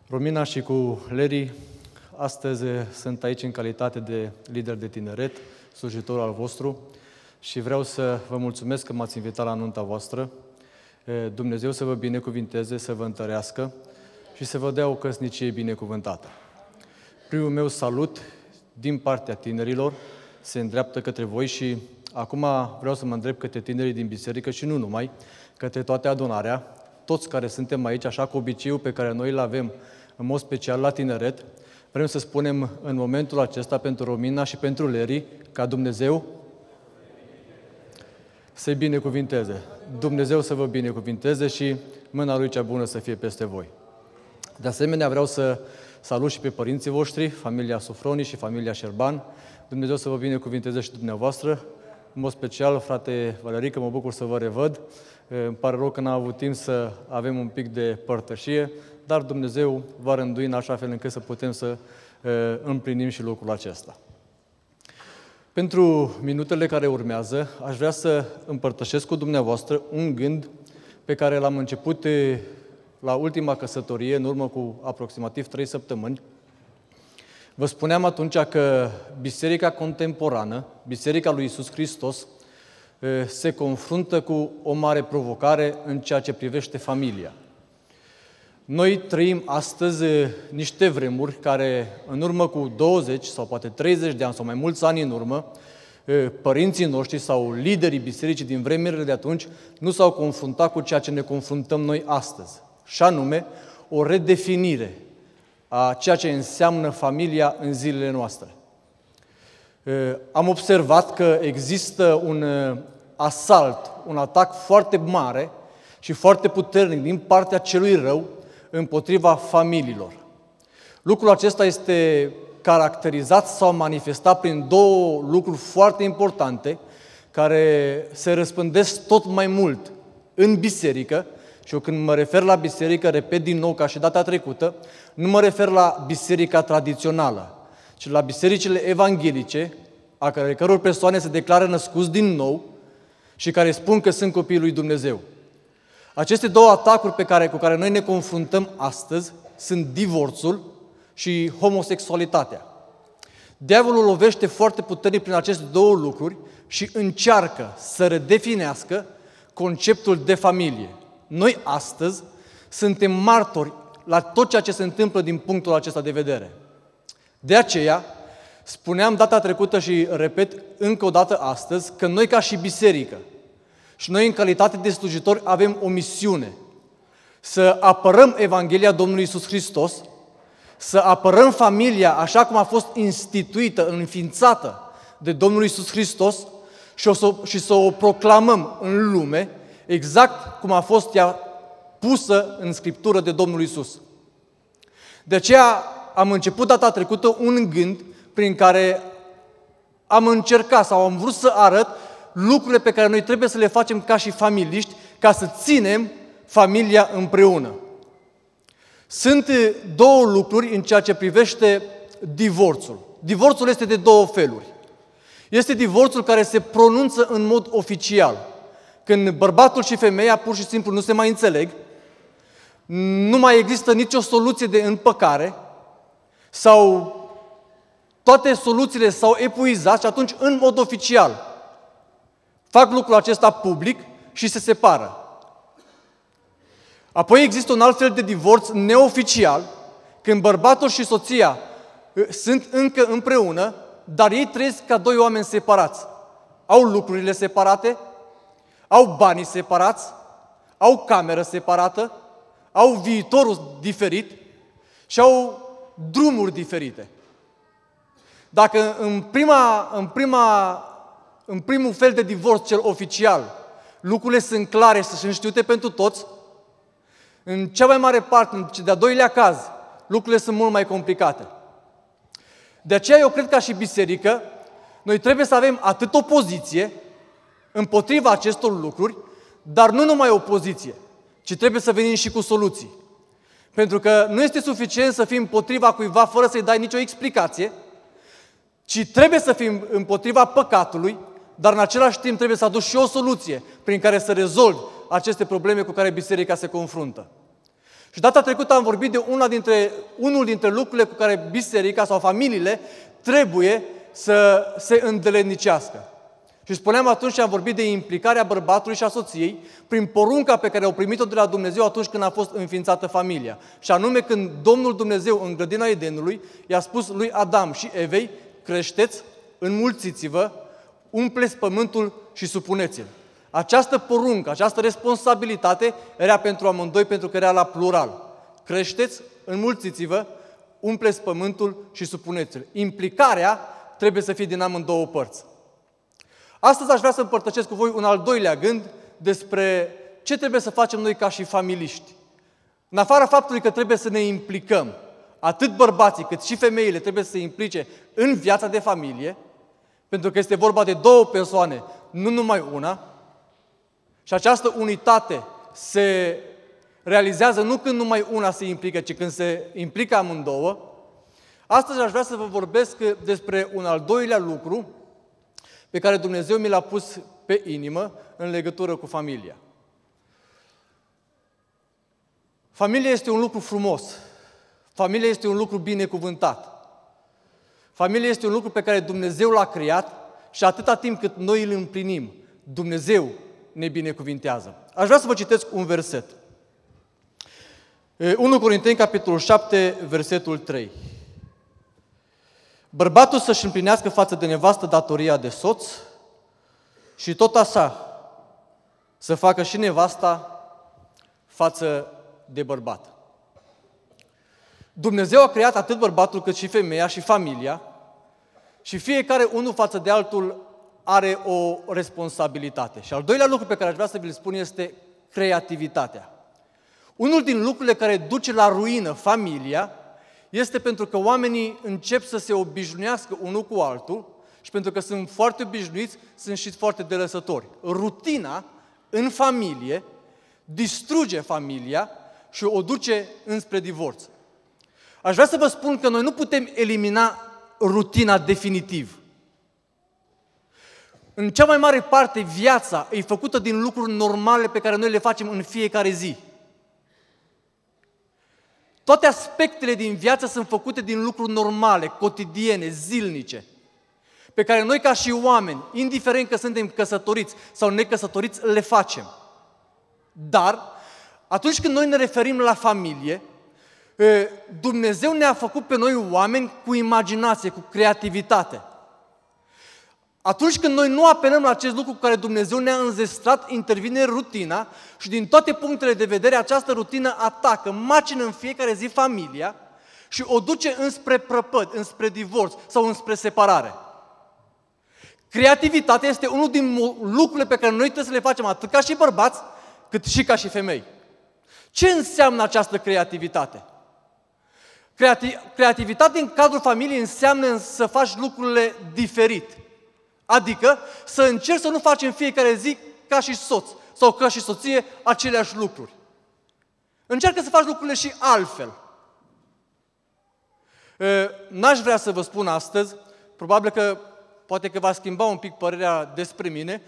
G: Romina și cu Leri, astăzi sunt aici în calitate de lider de tineret, slujitor al vostru și vreau să vă mulțumesc că m-ați invitat la nunta voastră. Dumnezeu să vă binecuvinteze, să vă întărească și să vă dea o căsnicie binecuvântată. Primul meu salut din partea tinerilor se îndreaptă către voi și acum vreau să mă îndrept către tinerii din biserică și nu numai, către toată adunarea, toți care suntem aici, așa cu obiceiul pe care noi îl avem în mod special la tineret, vrem să spunem în momentul acesta pentru Romina și pentru Leri ca Dumnezeu să-i binecuvinteze. Dumnezeu să vă binecuvinteze și mâna Lui cea bună să fie peste voi. De asemenea, vreau să salut și pe părinții voștri, familia Sufroni și familia Șerban. Dumnezeu să vă binecuvinteze și dumneavoastră. În mod special, frate Valerică, mă bucur să vă revăd. Îmi pare rău că n-am avut timp să avem un pic de părtășie, dar Dumnezeu va rândui în așa fel încât să putem să împlinim și lucrul acesta. Pentru minutele care urmează, aș vrea să împărtășesc cu dumneavoastră un gând pe care l-am început la ultima căsătorie, în urmă cu aproximativ trei săptămâni. Vă spuneam atunci că Biserica contemporană, Biserica lui Isus Hristos, se confruntă cu o mare provocare în ceea ce privește familia. Noi trăim astăzi niște vremuri care, în urmă cu 20 sau poate 30 de ani sau mai mulți ani în urmă, părinții noștri sau liderii bisericii din vremurile de atunci nu s-au confruntat cu ceea ce ne confruntăm noi astăzi. Și anume, o redefinire a ceea ce înseamnă familia în zilele noastre. Am observat că există un asalt, un atac foarte mare și foarte puternic din partea celui rău împotriva familiilor. Lucrul acesta este caracterizat sau manifestat prin două lucruri foarte importante care se răspândesc tot mai mult în biserică și eu când mă refer la biserică, repet din nou ca și data trecută, nu mă refer la biserica tradițională, ci la bisericile evanghelice, a care, căror persoane se declară născuți din nou și care spun că sunt copiii lui Dumnezeu. Aceste două atacuri pe care, cu care noi ne confruntăm astăzi sunt divorțul și homosexualitatea. Diavolul lovește foarte puternic prin aceste două lucruri și încearcă să redefinească conceptul de familie. Noi astăzi suntem martori la tot ceea ce se întâmplă din punctul acesta de vedere. De aceea, spuneam data trecută și repet încă o dată astăzi că noi ca și biserică și noi în calitate de slujitori avem o misiune să apărăm Evanghelia Domnului Isus Hristos, să apărăm familia așa cum a fost instituită, înființată de Domnul Isus Hristos și, o să, și să o proclamăm în lume exact cum a fost ea pusă în Scriptură de Domnul Isus. De aceea am început data trecută un gând prin care am încercat sau am vrut să arăt lucrurile pe care noi trebuie să le facem ca și familiști ca să ținem familia împreună. Sunt două lucruri în ceea ce privește divorțul. Divorțul este de două feluri. Este divorțul care se pronunță în mod oficial – când bărbatul și femeia pur și simplu nu se mai înțeleg, nu mai există nicio soluție de împăcare sau toate soluțiile s-au epuizat și atunci, în mod oficial, fac lucrul acesta public și se separă. Apoi există un alt fel de divorț neoficial, când bărbatul și soția ă, sunt încă împreună, dar ei trăiesc ca doi oameni separați. Au lucrurile separate, au banii separați, au cameră separată, au viitorul diferit și au drumuri diferite. Dacă în, prima, în, prima, în primul fel de divorț, cel oficial, lucrurile sunt clare și sunt știute pentru toți, în cea mai mare parte, în de-a doilea caz, lucrurile sunt mult mai complicate. De aceea eu cred ca și biserică, Noi trebuie să avem atât o poziție împotriva acestor lucruri, dar nu numai o poziție, ci trebuie să venim și cu soluții. Pentru că nu este suficient să fim împotriva cuiva fără să-i dai nicio explicație, ci trebuie să fim împotriva păcatului, dar în același timp trebuie să aduci și o soluție prin care să rezolvi aceste probleme cu care biserica se confruntă. Și data trecută am vorbit de una dintre, unul dintre lucrurile cu care biserica sau familiile trebuie să se îndelenicească. Și spuneam atunci și am vorbit de implicarea bărbatului și a soției prin porunca pe care au primit-o de la Dumnezeu atunci când a fost înființată familia. Și anume când Domnul Dumnezeu în grădina Edenului i-a spus lui Adam și Evei, creșteți, înmulțiți-vă, umpleți pământul și supuneți-l. Această poruncă, această responsabilitate era pentru amândoi, pentru că era la plural. Creșteți, înmulțiți-vă, umpleți pământul și supuneți-l. Implicarea trebuie să fie din amândouă părți. Astăzi aș vrea să împărtășesc cu voi un al doilea gând despre ce trebuie să facem noi ca și familiști. În afara faptului că trebuie să ne implicăm, atât bărbații cât și femeile trebuie să se implice în viața de familie, pentru că este vorba de două persoane, nu numai una, și această unitate se realizează nu când numai una se implică, ci când se implică amândouă. Astăzi aș vrea să vă vorbesc despre un al doilea lucru pe care Dumnezeu mi l-a pus pe inimă în legătură cu familia. Familia este un lucru frumos. Familia este un lucru binecuvântat. Familia este un lucru pe care Dumnezeu l-a creat și atâta timp cât noi îl împlinim, Dumnezeu ne binecuvintează. Aș vrea să vă citesc un verset. 1 Corinteni, capitolul 7, versetul 3. Bărbatul să-și împlinească față de nevastă datoria de soț și tot așa să facă și nevasta față de bărbat. Dumnezeu a creat atât bărbatul cât și femeia și familia și fiecare unul față de altul are o responsabilitate. Și al doilea lucru pe care aș vrea să vi-l spun este creativitatea. Unul din lucrurile care duce la ruină familia este pentru că oamenii încep să se obișnuiască unul cu altul și pentru că sunt foarte obișnuiți, sunt și foarte delăsători. Rutina în familie distruge familia și o duce înspre divorț. Aș vrea să vă spun că noi nu putem elimina rutina definitiv. În cea mai mare parte, viața e făcută din lucruri normale pe care noi le facem în fiecare zi. Toate aspectele din viață sunt făcute din lucruri normale, cotidiene, zilnice, pe care noi ca și oameni, indiferent că suntem căsătoriți sau necăsătoriți, le facem. Dar, atunci când noi ne referim la familie, Dumnezeu ne-a făcut pe noi oameni cu imaginație, cu creativitate. Atunci când noi nu apelăm la acest lucru cu care Dumnezeu ne-a înzestrat, intervine rutina și din toate punctele de vedere această rutină atacă, macină în fiecare zi familia și o duce înspre prăpăd, înspre divorț sau înspre separare. Creativitatea este unul din lucrurile pe care noi trebuie să le facem atât ca și bărbați, cât și ca și femei. Ce înseamnă această creativitate? Creati- creativitatea în cadrul familiei înseamnă să faci lucrurile diferit. Adică să încerci să nu faci în fiecare zi ca și soț sau ca și soție aceleași lucruri. Încearcă să faci lucrurile și altfel. N-aș vrea să vă spun astăzi, probabil că poate că va schimba un pic părerea despre mine,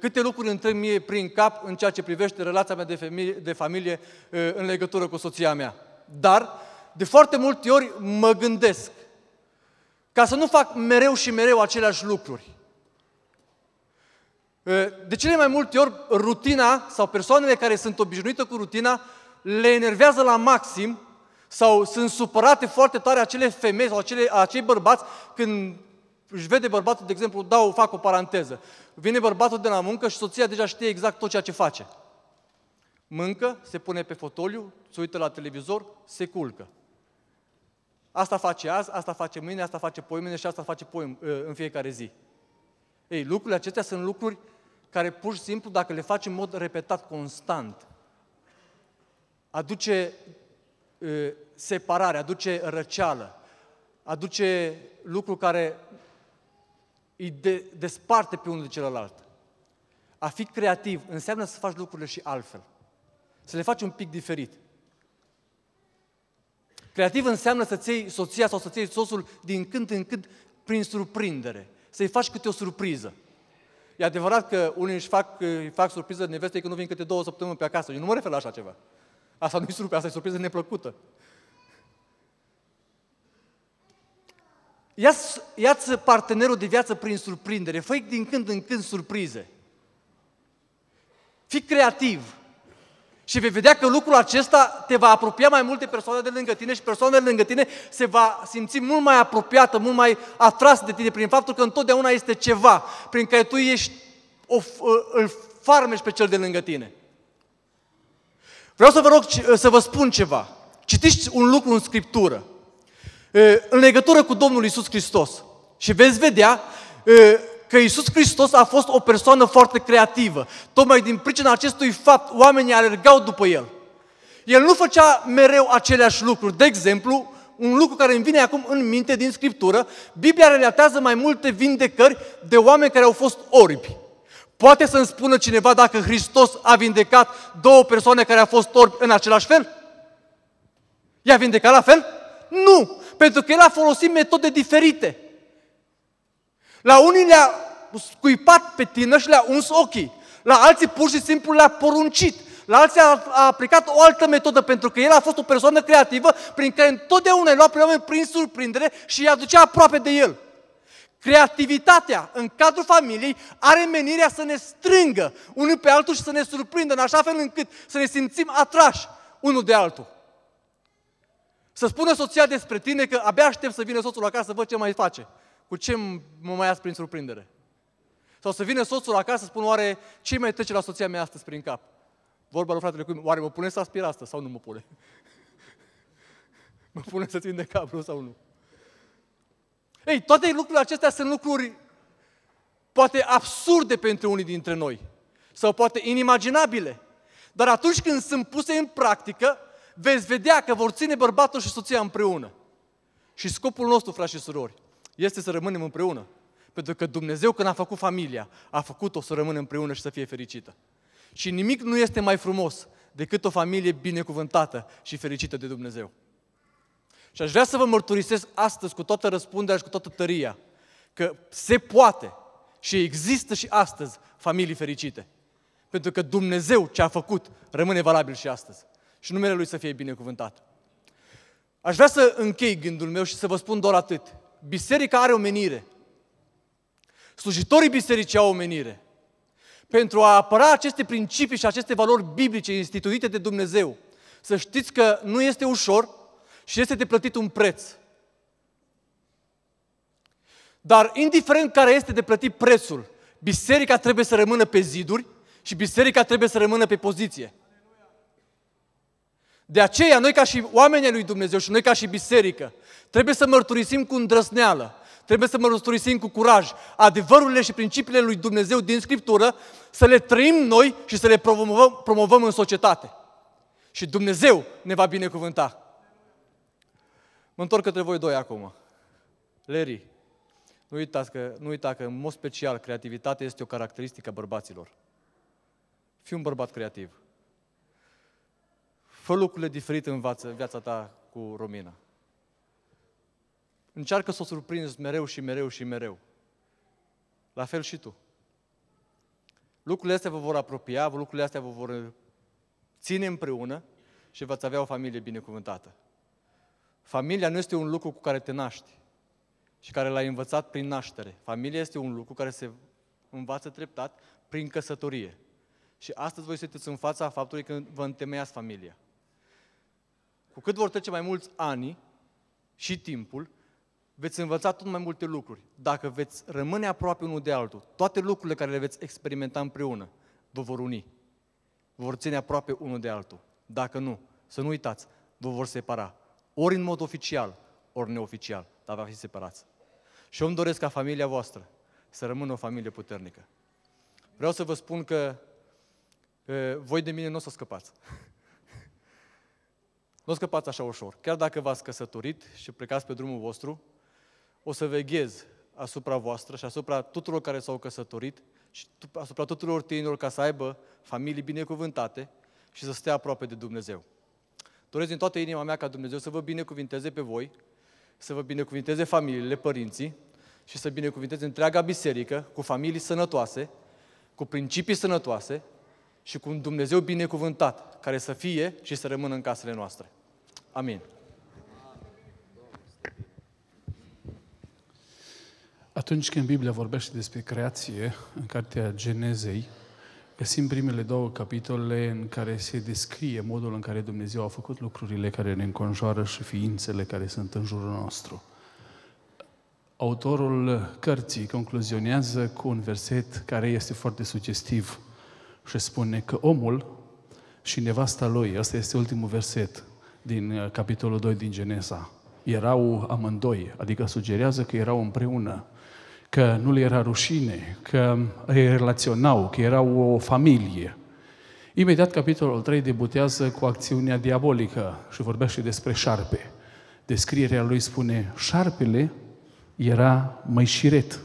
G: câte lucruri îmi trec mie prin cap în ceea ce privește relația mea de familie, de familie în legătură cu soția mea. Dar, de foarte multe ori mă gândesc, ca să nu fac mereu și mereu aceleași lucruri. De cele mai multe ori, rutina sau persoanele care sunt obișnuite cu rutina le enervează la maxim sau sunt supărate foarte tare acele femei sau acele, acei bărbați când își vede bărbatul, de exemplu, dau, fac o paranteză. Vine bărbatul de la muncă și soția deja știe exact tot ceea ce face. Mâncă, se pune pe fotoliu, se uită la televizor, se culcă. Asta face azi, asta face mâine, asta face poimine și asta face poim, ă, în fiecare zi. Ei, lucrurile acestea sunt lucruri care pur și simplu, dacă le faci în mod repetat, constant, aduce uh, separare, aduce răceală, aduce lucruri care îi de, desparte pe unul de celălalt. A fi creativ înseamnă să faci lucrurile și altfel. Să le faci un pic diferit. Creativ înseamnă să-ți iei soția sau să-ți iei soțul din când în când prin surprindere. Să-i faci câte o surpriză. E adevărat că unii își fac, îi fac surpriză nevestei că nu vin câte două săptămâni pe acasă. Eu nu mă refer la așa ceva. Asta nu e surpriză, asta e surpriză neplăcută. Ia-ți, ia-ți partenerul de viață prin surprindere, fă din când în când surprize. Fii creativ. Și vei vedea că lucrul acesta te va apropia mai multe persoane de lângă tine și persoanele de lângă tine se va simți mult mai apropiată, mult mai atras de tine prin faptul că întotdeauna este ceva prin care tu ești, o, îl farmești pe cel de lângă tine. Vreau să vă rog să vă spun ceva. Citiți un lucru în Scriptură în legătură cu Domnul Isus Hristos. Și veți vedea că Isus Hristos a fost o persoană foarte creativă. Tocmai din pricina acestui fapt, oamenii alergau după El. El nu făcea mereu aceleași lucruri. De exemplu, un lucru care îmi vine acum în minte din Scriptură, Biblia relatează mai multe vindecări de oameni care au fost orbi. Poate să-mi spună cineva dacă Hristos a vindecat două persoane care au fost orbi în același fel? I-a vindecat la fel? Nu! Pentru că el a folosit metode diferite. La unii le-a scuipat pe tine și le-a uns ochii. La alții pur și simplu le-a poruncit. La alții a, a aplicat o altă metodă pentru că el a fost o persoană creativă prin care întotdeauna îi lua pe oameni prin surprindere și îi aducea aproape de el. Creativitatea în cadrul familiei are menirea să ne strângă unul pe altul și să ne surprindă în așa fel încât să ne simțim atrași unul de altul. Să spună soția despre tine că abia aștept să vină soțul acasă să văd ce mai face. Cu ce mă mai iați prin surprindere? Sau să vină soțul acasă să spună oare ce mai trece la soția mea astăzi prin cap? Vorba lui fratele cu oare mă pune să aspir asta sau nu mă pune? mă pune să țin de cap, nu sau nu? Ei, toate lucrurile acestea sunt lucruri poate absurde pentru unii dintre noi. Sau poate inimaginabile. Dar atunci când sunt puse în practică, veți vedea că vor ține bărbatul și soția împreună. Și scopul nostru, frați și surori, este să rămânem împreună. Pentru că Dumnezeu, când a făcut familia, a făcut-o să rămână împreună și să fie fericită. Și nimic nu este mai frumos decât o familie binecuvântată și fericită de Dumnezeu. Și aș vrea să vă mărturisesc astăzi cu toată răspunderea și cu toată tăria că se poate și există și astăzi familii fericite. Pentru că Dumnezeu ce a făcut rămâne valabil și astăzi și numele Lui să fie binecuvântat. Aș vrea să închei gândul meu și să vă spun doar atât. Biserica are o menire. Slujitorii bisericii au o menire. Pentru a apăra aceste principii și aceste valori biblice instituite de Dumnezeu, să știți că nu este ușor și este de plătit un preț. Dar indiferent care este de plătit prețul, biserica trebuie să rămână pe ziduri și biserica trebuie să rămână pe poziție. De aceea, noi ca și oamenii lui Dumnezeu și noi ca și biserică, trebuie să mărturisim cu îndrăsneală, trebuie să mărturisim cu curaj adevărurile și principiile lui Dumnezeu din Scriptură, să le trăim noi și să le promovăm, promovăm în societate. Și Dumnezeu ne va binecuvânta. Mă întorc către voi doi acum. Larry, nu uitați că, nu uita că, în mod special, creativitatea este o caracteristică a bărbaților. Fii un bărbat creativ. Fă lucrurile diferite în viața, viața ta cu Romina. Încearcă să o surprinzi mereu și mereu și mereu. La fel și tu. Lucrurile astea vă vor apropia, lucrurile astea vă vor ține împreună și veți avea o familie binecuvântată. Familia nu este un lucru cu care te naști și care l-ai învățat prin naștere. Familia este un lucru care se învață treptat prin căsătorie. Și astăzi voi sunteți în fața faptului că vă întemeiați familia. Cu cât vor trece mai mulți ani și timpul, veți învăța tot mai multe lucruri. Dacă veți rămâne aproape unul de altul, toate lucrurile care le veți experimenta împreună vă vor uni. Vă vor ține aproape unul de altul. Dacă nu, să nu uitați, vă vor separa. Ori în mod oficial, ori neoficial, dar va fi separați. Și eu îmi doresc ca familia voastră să rămână o familie puternică. Vreau să vă spun că voi de mine nu o să scăpați. Nu scăpați așa ușor. Chiar dacă v-ați căsătorit și plecați pe drumul vostru, o să veghez asupra voastră și asupra tuturor care s-au căsătorit și tu- asupra tuturor tinerilor ca să aibă familii binecuvântate și să stea aproape de Dumnezeu. Doresc din toată inima mea ca Dumnezeu să vă binecuvinteze pe voi, să vă binecuvinteze familiile, părinții și să binecuvinteze întreaga biserică cu familii sănătoase, cu principii sănătoase și cu un Dumnezeu binecuvântat care să fie și să rămână în casele noastre. Amin.
A: Atunci când Biblia vorbește despre creație, în cartea Genezei, găsim primele două capitole în care se descrie modul în care Dumnezeu a făcut lucrurile care ne înconjoară și ființele care sunt în jurul nostru. Autorul cărții concluzionează cu un verset care este foarte sugestiv și spune că omul și nevasta lui, asta este ultimul verset din uh, capitolul 2 din Geneza, erau amândoi, adică sugerează că erau împreună, că nu le era rușine, că ei relaționau, că erau o familie. Imediat capitolul 3 debutează cu acțiunea diabolică și vorbește despre șarpe. Descrierea lui spune, șarpele era măișiret,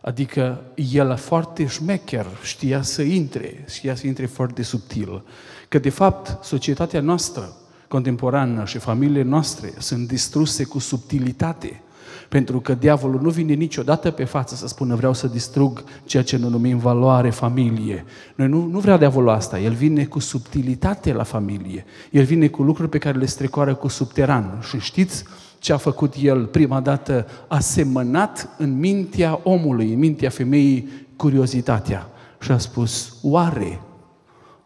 A: adică el foarte șmecher știa să intre, știa să intre foarte subtil. Că de fapt societatea noastră contemporană și familiile noastre sunt distruse cu subtilitate, pentru că diavolul nu vine niciodată pe față să spună vreau să distrug ceea ce noi numim valoare familie. Noi nu, nu vrea diavolul asta, el vine cu subtilitate la familie. El vine cu lucruri pe care le strecoară cu subteran. Și știți ce a făcut el prima dată? A semănat în mintea omului, în mintea femeii, curiozitatea. Și a spus, oare,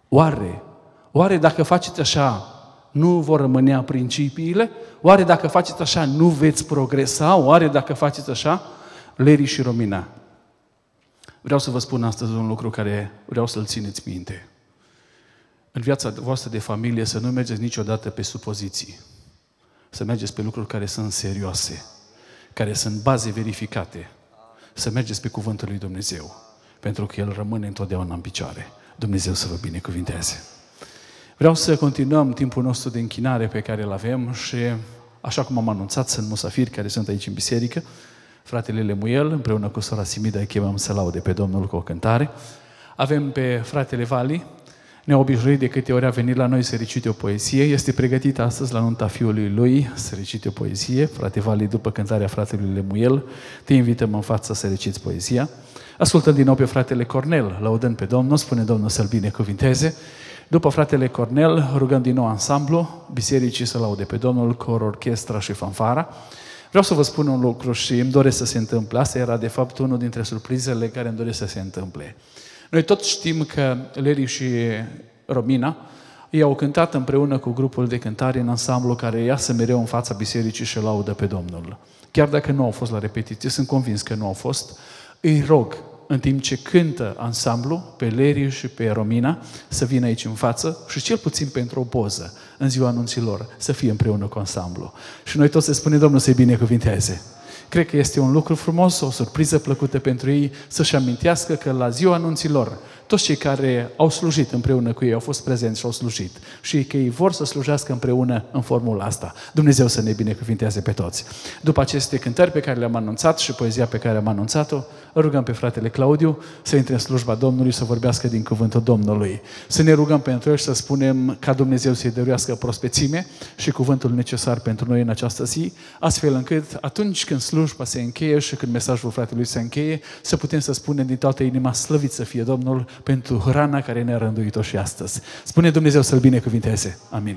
A: oare, oare dacă faceți așa, nu vor rămânea principiile? Oare dacă faceți așa, nu veți progresa? Oare dacă faceți așa? Leri și Romina. Vreau să vă spun astăzi un lucru care vreau să-l țineți minte. În viața voastră de familie să nu mergeți niciodată pe supoziții. Să mergeți pe lucruri care sunt serioase, care sunt baze verificate. Să mergeți pe cuvântul lui Dumnezeu, pentru că El rămâne întotdeauna în picioare. Dumnezeu să vă binecuvinteze. Vreau să continuăm timpul nostru de închinare pe care îl avem și, așa cum am anunțat, sunt musafiri care sunt aici în biserică. Fratele Lemuel, împreună cu sora Simida, îi chemăm să laude pe Domnul cu o cântare. Avem pe fratele Vali, ne-a obișnuit de câte ori a venit la noi să recite o poezie. Este pregătit astăzi la nunta fiului lui să recite o poezie. Frate Vali, după cântarea fratelui Lemuel, te invităm în față să reciți poezia. Ascultăm din nou pe fratele Cornel, laudând pe Domnul, spune Domnul să-l binecuvinteze. După fratele Cornel, rugăm din nou ansamblu, bisericii să laude pe Domnul, cor, orchestra și fanfara. Vreau să vă spun un lucru și îmi doresc să se întâmple. Asta era, de fapt, unul dintre surprizele care îmi doresc să se întâmple. Noi toți știm că Leri și Romina ei au cântat împreună cu grupul de cântare în ansamblu care iasă mereu în fața bisericii și laudă pe Domnul. Chiar dacă nu au fost la repetiție, sunt convins că nu au fost, îi rog în timp ce cântă ansamblu, pe Leri și pe Romina, să vină aici în față și cel puțin pentru o poză, în ziua anunților, să fie împreună cu ansamblu. Și noi toți să spunem, Domnul să-i binecuvinteze. Cred că este un lucru frumos, o surpriză plăcută pentru ei să-și amintească că la ziua anunților toți cei care au slujit împreună cu ei au fost prezenți și au slujit și că ei vor să slujească împreună în formula asta. Dumnezeu să ne binecuvinteze pe toți. După aceste cântări pe care le-am anunțat și poezia pe care am anunțat-o, rugăm pe fratele Claudiu să intre în slujba Domnului, să vorbească din cuvântul Domnului. Să ne rugăm pentru el și să spunem ca Dumnezeu să-i dăruiască prospețime și cuvântul necesar pentru noi în această zi, astfel încât atunci când slujba se încheie și când mesajul fratelui se încheie, să putem să spunem din toată inima, slăvit să fie Domnul pentru hrana care ne-a rânduit-o și astăzi. Spune Dumnezeu să-L binecuvinteze. Amin.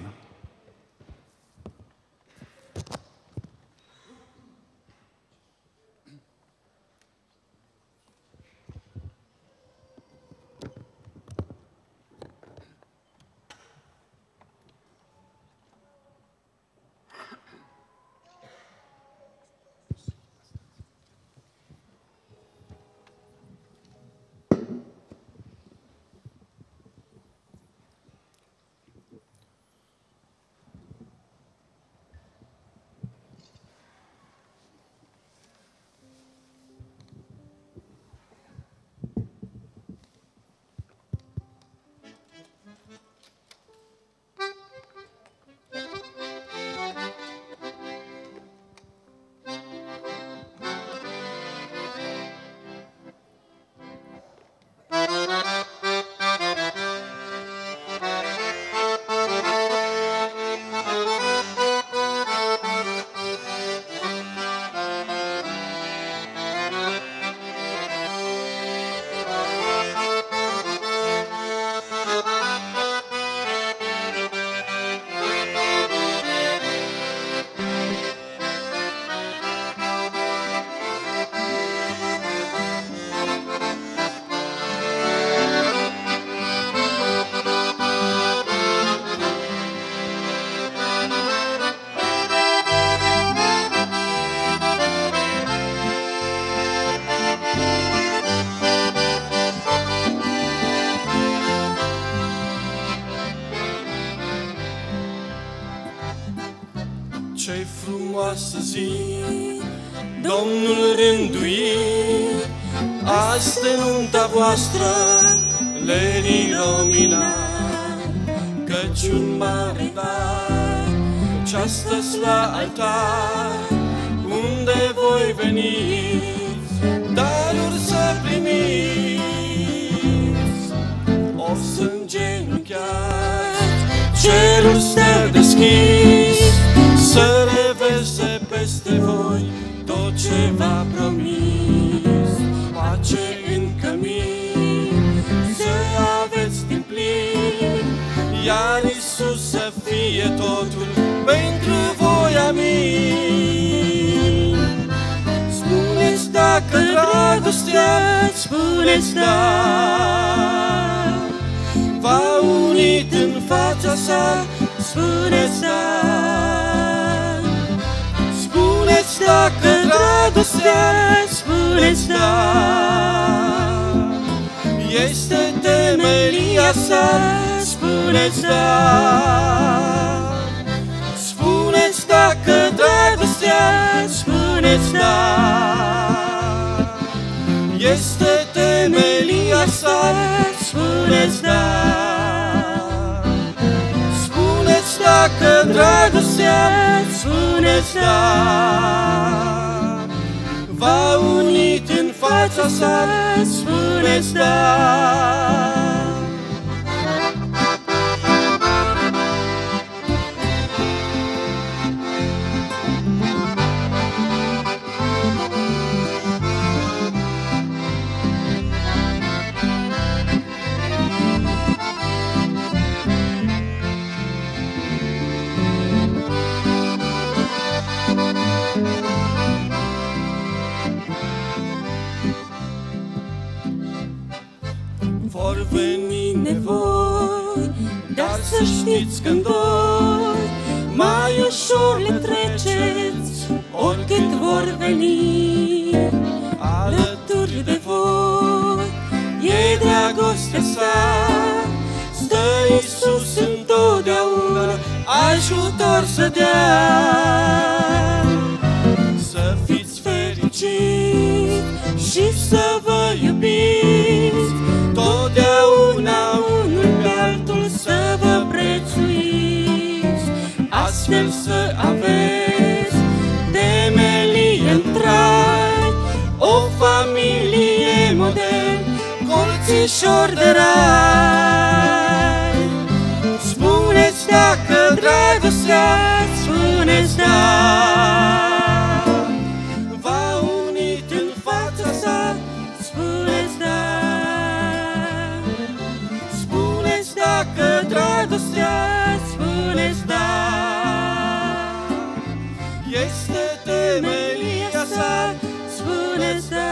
H: temelia sa Spune da.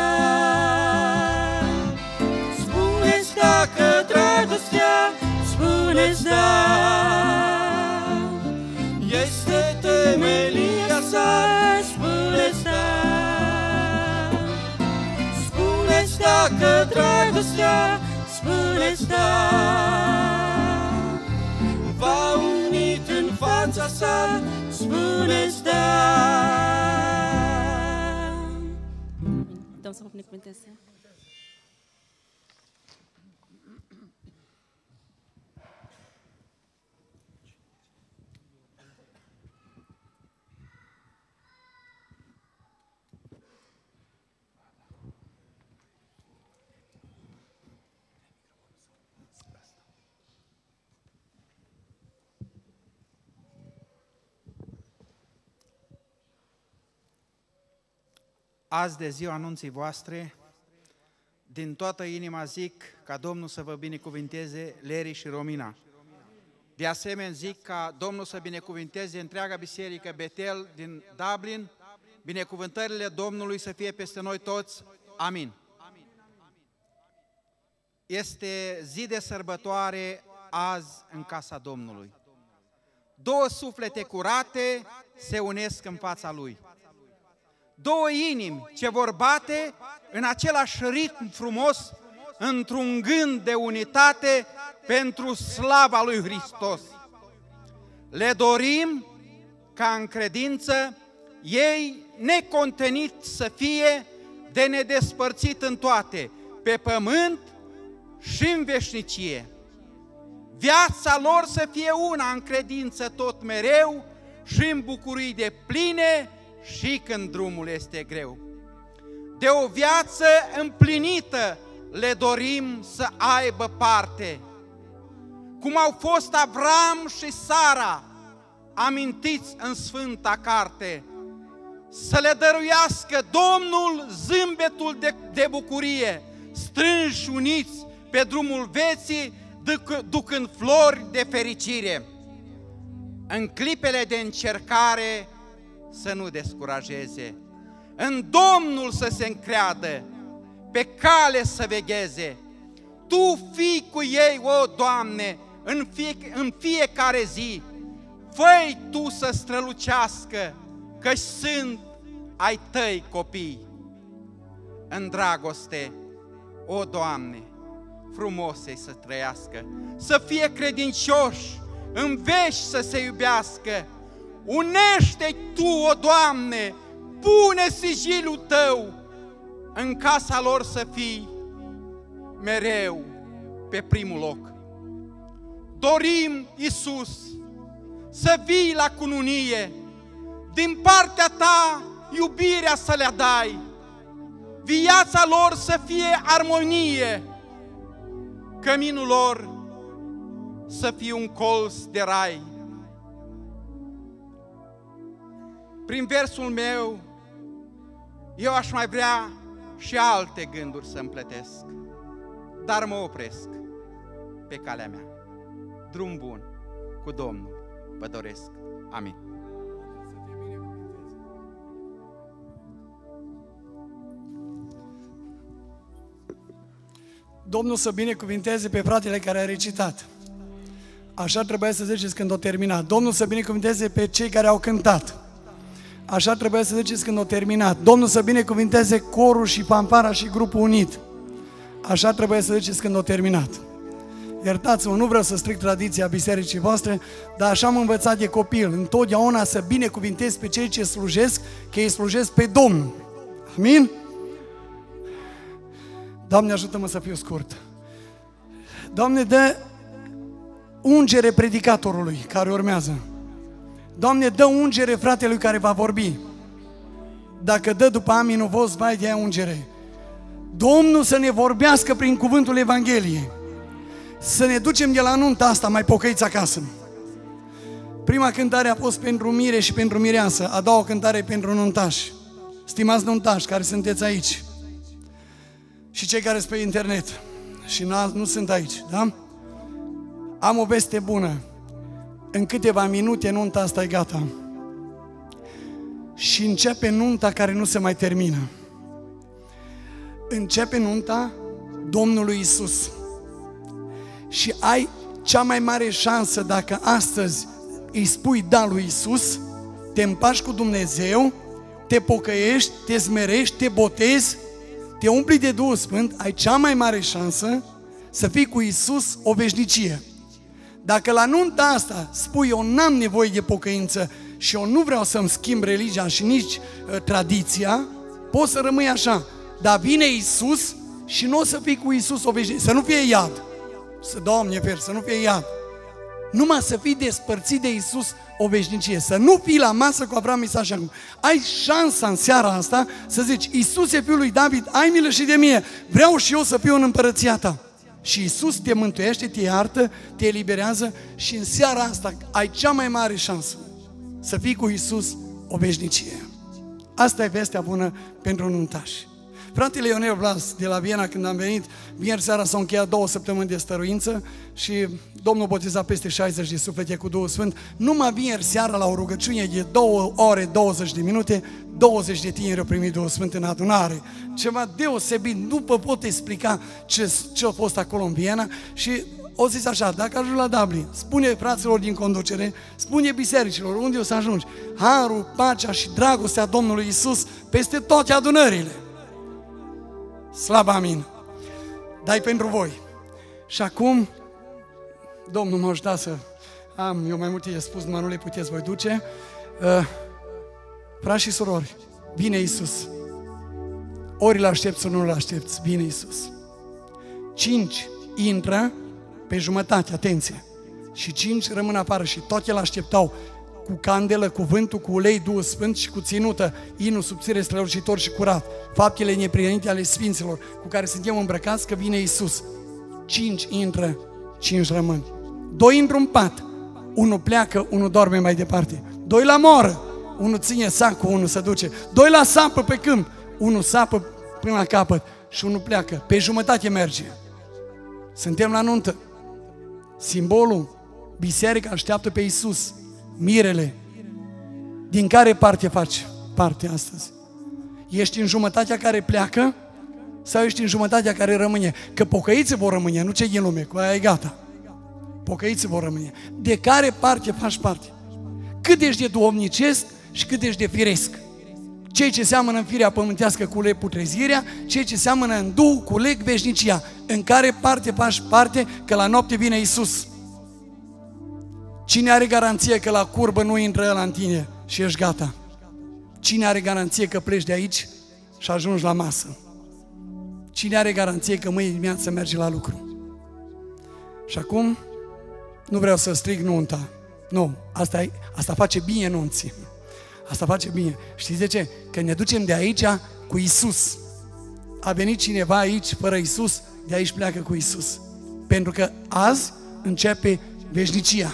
H: Spune da că dragostea spune da. Este temelia sa spune da. Spune da că dragostea spune da. Va unit în fața sa spoon
I: is down. Dans son
J: azi de ziua anunții voastre, din toată inima zic ca Domnul să vă binecuvinteze Leri și Romina. De asemenea zic ca Domnul să binecuvinteze întreaga biserică Betel din Dublin, binecuvântările Domnului să fie peste noi toți. Amin. Este zi de sărbătoare azi în casa Domnului. Două suflete curate se unesc în fața Lui două inimi ce vor bate în același ritm frumos, într-un gând de unitate pentru slava lui Hristos. Le dorim ca în credință ei necontenit să fie de nedespărțit în toate, pe pământ și în veșnicie. Viața lor să fie una în credință tot mereu și în bucurii de pline, și când drumul este greu. De o viață împlinită le dorim să aibă parte, cum au fost Avram și Sara, amintiți în Sfânta Carte, să le dăruiască Domnul zâmbetul de, de bucurie, strânși uniți pe drumul vieții, duc, ducând flori de fericire. În clipele de încercare să nu descurajeze, în Domnul să se încreadă, pe cale să vegheze. Tu fii cu ei, o Doamne, în, fie, în fiecare zi, făi Tu să strălucească, că sunt ai Tăi copii. În dragoste, o Doamne, frumos să trăiască, să fie credincioși, în vești să se iubească. Unește Tu, o Doamne, pune sigilul Tău în casa lor să fii mereu pe primul loc. Dorim, Isus, să vii la cununie, din partea Ta iubirea să le dai, viața lor să fie armonie, căminul lor să fie un colț de rai. Prin versul meu, eu aș mai vrea și alte gânduri să împletesc, dar mă opresc pe calea mea. Drum bun cu Domnul vă doresc. Amin.
F: Domnul să binecuvinteze pe fratele care a recitat. Așa trebuia să ziceți când o terminat. Domnul să binecuvinteze pe cei care au cântat. Așa trebuia să ziceți când o terminat. Domnul să binecuvinteze corul și pampara și grupul unit. Așa trebuia să ziceți când o terminat. Iertați-mă, nu vreau să stric tradiția bisericii voastre, dar așa am învățat de copil, întotdeauna să binecuvintez pe cei ce slujesc, că ei slujesc pe Domnul. Amin? Doamne, ajută-mă să fiu scurt. Doamne, dă ungere predicatorului care urmează. Doamne, dă ungere fratelui care va vorbi. Dacă dă după aminul vostru, vai de aia ungere. Domnul să ne vorbească prin cuvântul Evangheliei. Să ne ducem de la nunta asta mai pocăiți acasă. Prima cântare a fost pentru mire și pentru mireasă, a doua cântare pentru nuntași. Stimați nuntași care sunteți aici și cei care sunt pe internet și nu, nu sunt aici, da? Am o veste bună. În câteva minute nunta asta e gata. Și începe nunta care nu se mai termină. Începe nunta Domnului Isus. Și ai cea mai mare șansă dacă astăzi îi spui da lui Isus, te împaci cu Dumnezeu, te pocăiești, te smerești, te botezi, te umpli de Duhul Sfânt, ai cea mai mare șansă să fii cu Isus o veșnicie. Dacă la nunta asta spui eu n-am nevoie de pocăință și eu nu vreau să-mi schimb religia și nici uh, tradiția, poți să rămâi așa. Dar vine Isus și nu o să fii cu Isus o veșnicie, să nu fie iad. Să, Doamne, fer, să nu fie iad. Numai să fii despărțit de Isus o veșnicie, să nu fii la masă cu Avram, Isaac și acum. Ai șansa în seara asta să zici, Isus e fiul lui David, ai milă și de mine, vreau și eu să fiu în împărăția ta. Și Isus te mântuiește, te iartă, te eliberează și în seara asta ai cea mai mare șansă să fii cu Isus o veșnicie. Asta e vestea bună pentru nuntași. Fratele Ionel Blas de la Viena, când am venit, vineri seara s-au încheiat două săptămâni de stăruință și Domnul boteza peste 60 de suflete cu Duhul Sfânt. Numai vineri seara la o rugăciune de 2 ore 20 de minute, 20 de tineri au primit Duhul Sfânt în adunare. Ceva deosebit, nu vă pot explica ce, ce a fost acolo în Viena și o zis așa, dacă ajungi la Dublin, spune fraților din conducere, spune bisericilor, unde o să ajungi, harul, pacea și dragostea Domnului Isus peste toate adunările. Slab amin. Dai pentru voi. Și acum, Domnul mă ajuta să am eu mai multe de spus, numai nu le puteți voi duce. Uh, Frați și surori, vine Isus. Ori îl aștepți, ori nu îl aștepți, vine Isus. Cinci intră pe jumătate, atenție. Și cinci rămân afară și toate îl așteptau cu candelă, cuvântul, cu ulei Duhul Sfânt și cu ținută, inul subțire, strălucitor și curat. Faptele neprihănite ale Sfinților cu care suntem îmbrăcați că vine Isus. Cinci intră, cinci rămân. Doi intră în pat, unul pleacă, unul dorme mai departe. Doi la moră, unul ține sacul, unul se duce. Doi la sapă pe câmp, unul sapă până la capăt și unul pleacă. Pe jumătate merge. Suntem la nuntă. Simbolul, biserica așteaptă pe Isus, mirele. Din care parte faci parte astăzi? Ești în jumătatea care pleacă sau ești în jumătatea care rămâne? Că pocăiții vor rămâne, nu cei din lume, cu aia e gata. Pocăiții vor rămâne. De care parte faci parte? Cât ești de duomnicesc și cât ești de firesc? Cei ce seamănă în firea pământească cu leg putrezirea, cei ce seamănă în duh cu leg veșnicia. În care parte faci parte că la noapte vine Isus. Cine are garanție că la curbă nu intră la în tine și ești gata? Cine are garanție că pleci de aici și ajungi la masă? Cine are garanție că mâine dimineață mergi la lucru? Și acum nu vreau să strig nunta. Nu, asta, e, asta face bine nunții. Asta face bine. Știți de ce? Că ne ducem de aici cu Isus. A venit cineva aici fără Isus, de aici pleacă cu Isus. Pentru că azi începe veșnicia.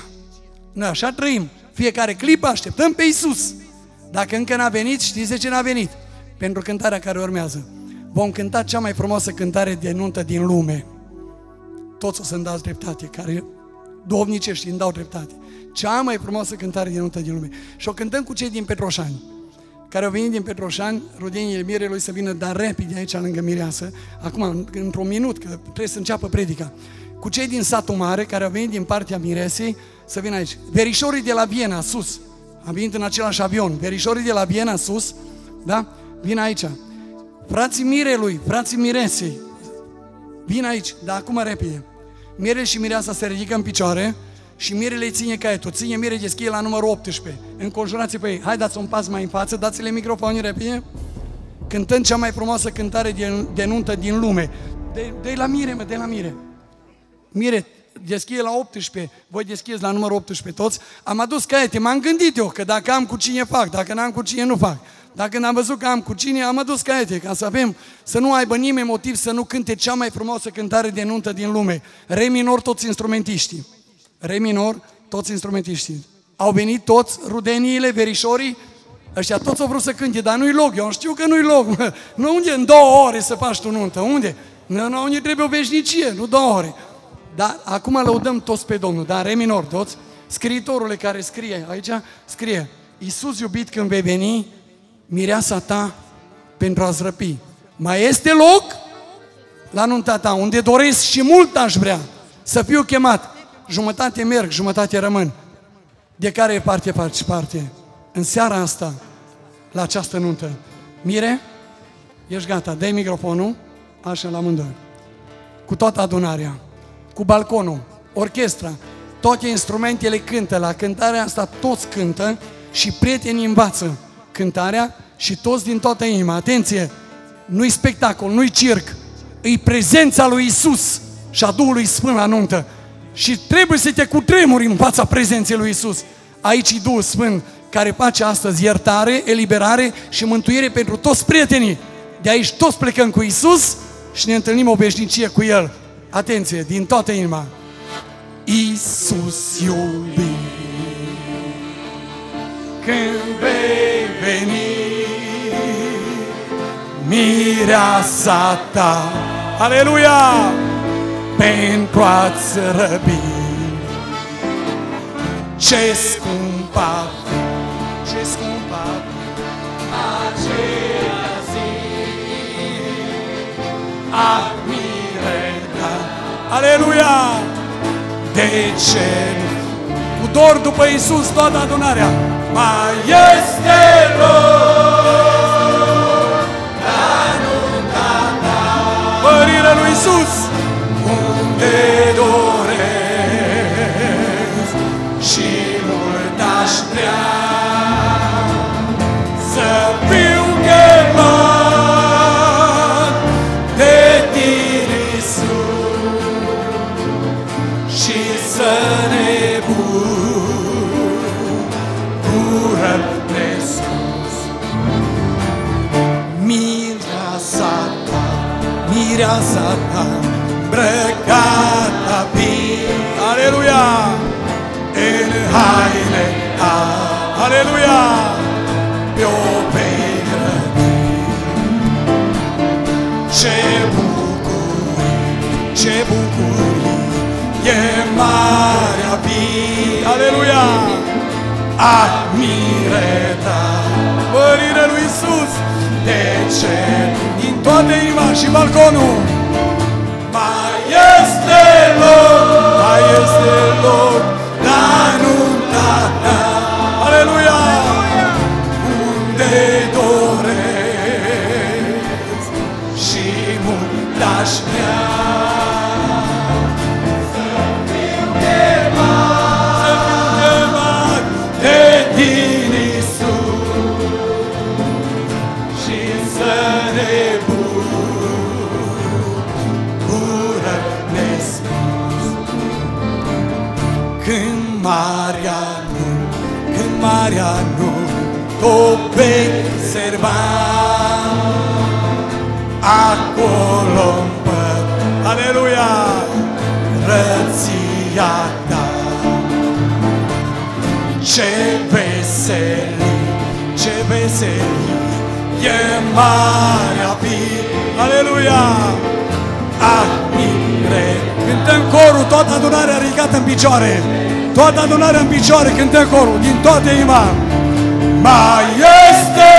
F: Noi așa trăim. Fiecare clipă așteptăm pe Isus. Dacă încă n-a venit, știți de ce n-a venit? Pentru cântarea care urmează. Vom cânta cea mai frumoasă cântare de nuntă din lume. Toți o să-mi dați dreptate, care duhovnicești îmi dau dreptate. Cea mai frumoasă cântare din nuntă din lume. Și o cântăm cu cei din Petroșani care au venit din Petroșani, rudeniile mirelui să vină, dar repede aici lângă mireasă, acum, într-un minut, că trebuie să înceapă predica, cu cei din satul mare, care au venit din partea miresei, să vină aici. Verișorii de la Viena, sus, am venit în același avion, verișorii de la Viena, sus, da? Vin aici. Frații mirelui, frații miresei, vin aici, dar acum repede. Mirele și mireasa se ridică în picioare, și mirele îi ține caietul, ține mire de schie la numărul 18. Înconjurați pe ei, hai dați un pas mai în față, dați-le microfonul repede. Cântând cea mai frumoasă cântare de, de nuntă din lume. De, de la mire, mă, de la mire. Mire, deschie la 18, voi deschideți la numărul 18 toți. Am adus caiete, m-am gândit eu că dacă am cu cine fac, dacă n-am cu cine nu fac. Dacă n-am văzut că am cu cine, am adus caiete, ca să avem, să nu aibă nimeni motiv să nu cânte cea mai frumoasă cântare de nuntă din lume. Re minor toți instrumentiștii re minor, toți instrumentiștii. Au venit toți rudeniile, verișorii, ăștia toți au vrut să cânte, dar nu-i loc, eu știu că nu-i loc. Nu unde în două ore să faci tu nuntă, unde? Nu, nu, unde trebuie o veșnicie, nu două ore. Dar acum lăudăm toți pe Domnul, dar re minor toți. Scriitorule care scrie aici, scrie, Iisus iubit când vei veni, mireasa ta pentru a-ți răpi. Mai este loc la nunta ta, unde doresc și mult aș vrea să fiu chemat jumătate merg, jumătate rămân. De care parte faci parte? În seara asta, la această nuntă. Mire, ești gata, dai microfonul, așa la amândoi. Cu toată adunarea, cu balconul, orchestra, toate instrumentele cântă. La cântarea asta toți cântă și prietenii învață cântarea și toți din toată inima. Atenție! Nu-i spectacol, nu-i circ, îi prezența lui Isus și a Duhului Sfânt la nuntă și trebuie să te cutremuri în fața prezenței lui Isus. Aici e Duhul Sfânt care face astăzi iertare, eliberare și mântuire pentru toți prietenii. De aici toți plecăm cu Isus și ne întâlnim o veșnicie cu El. Atenție, din toată inima. Isus iubi, când vei veni, mireasa ta, aleluia! pentru a-ți răbi. Ce scumpa, ce scumpa aceea aleluia, de ce? Cu dor după Iisus toată adunarea, mai este loc la nunta ta. Mărire lui Iisus, te doresc și mult aș vrea mireasa ta îmbrăcată bine. Aleluia! În haine, aleluia! Pe o pegrădie. Ce bucurii, ce bucurii, e marea bine. Aleluia! Admire ta, mărire lui Iisus, de ce din toată inima și balconul mai este loc, mai este loc la nunta ta. Aleluia! Unde doresc și mult aș vrea observa acolo în păr, aleluia, răția ta. Ce veselii, ce veselii, e marea bine, aleluia, admire. Cântăm corul, toată adunarea ridicată în picioare, toată adunarea în picioare, cântăm corul, din toată inima. Mai este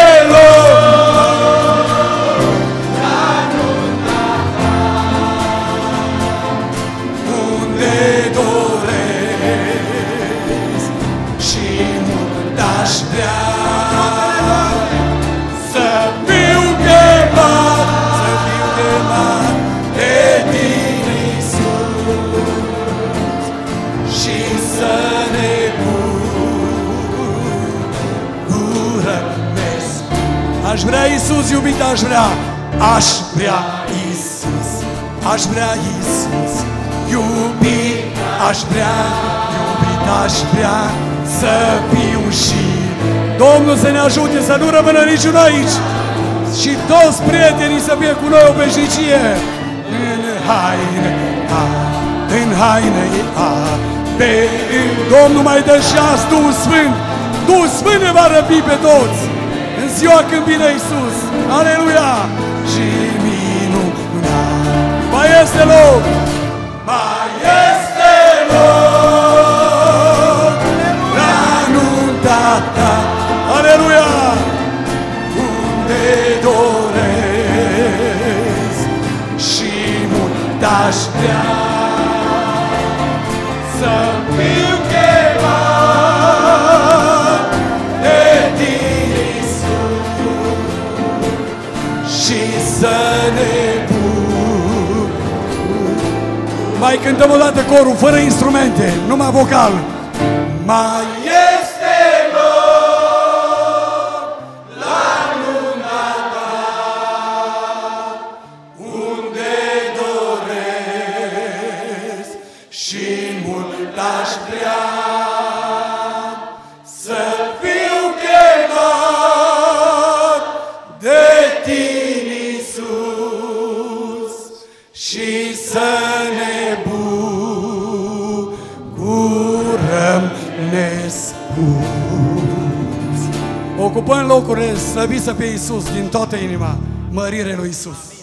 F: Iisus, iubit, aș vrea, aș vrea Iisus, aș vrea Iisus, iubit, aș vrea, iubit, aș vrea să fiu și Domnul să ne ajute să nu rămână niciun aici. Și toți prietenii să fie cu noi o veșnicie. În haine, a, în haine, a, pe Domnul mai dă și azi Duhul Sfânt, Duhul Sfânt ne va răpi pe toți. în ziua când vine Iisus, aleluia, și minunat, mai este loc, mai este loc. La nunta ta, aleluia, unde doresc și mult aș Mai cântăm o dată corul, fără instrumente, numai vocal. Mai Ocupăm locurile, slăvit să fie Iisus din toată inima, mărire lui Iisus.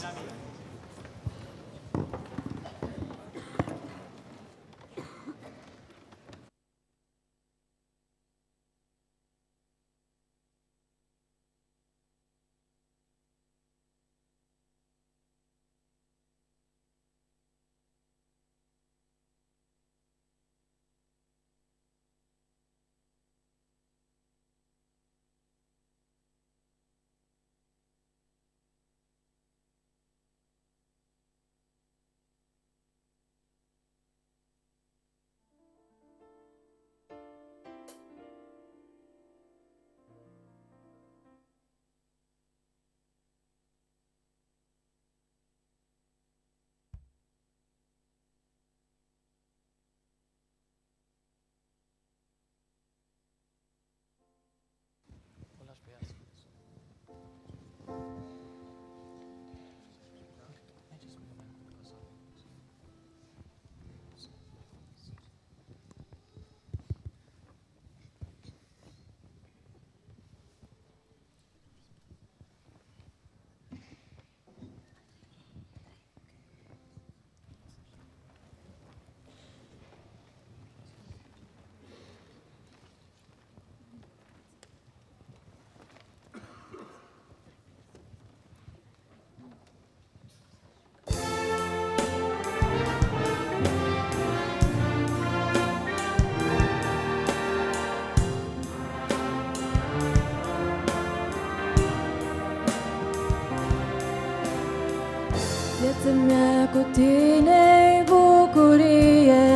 B: Cu tine bucurie.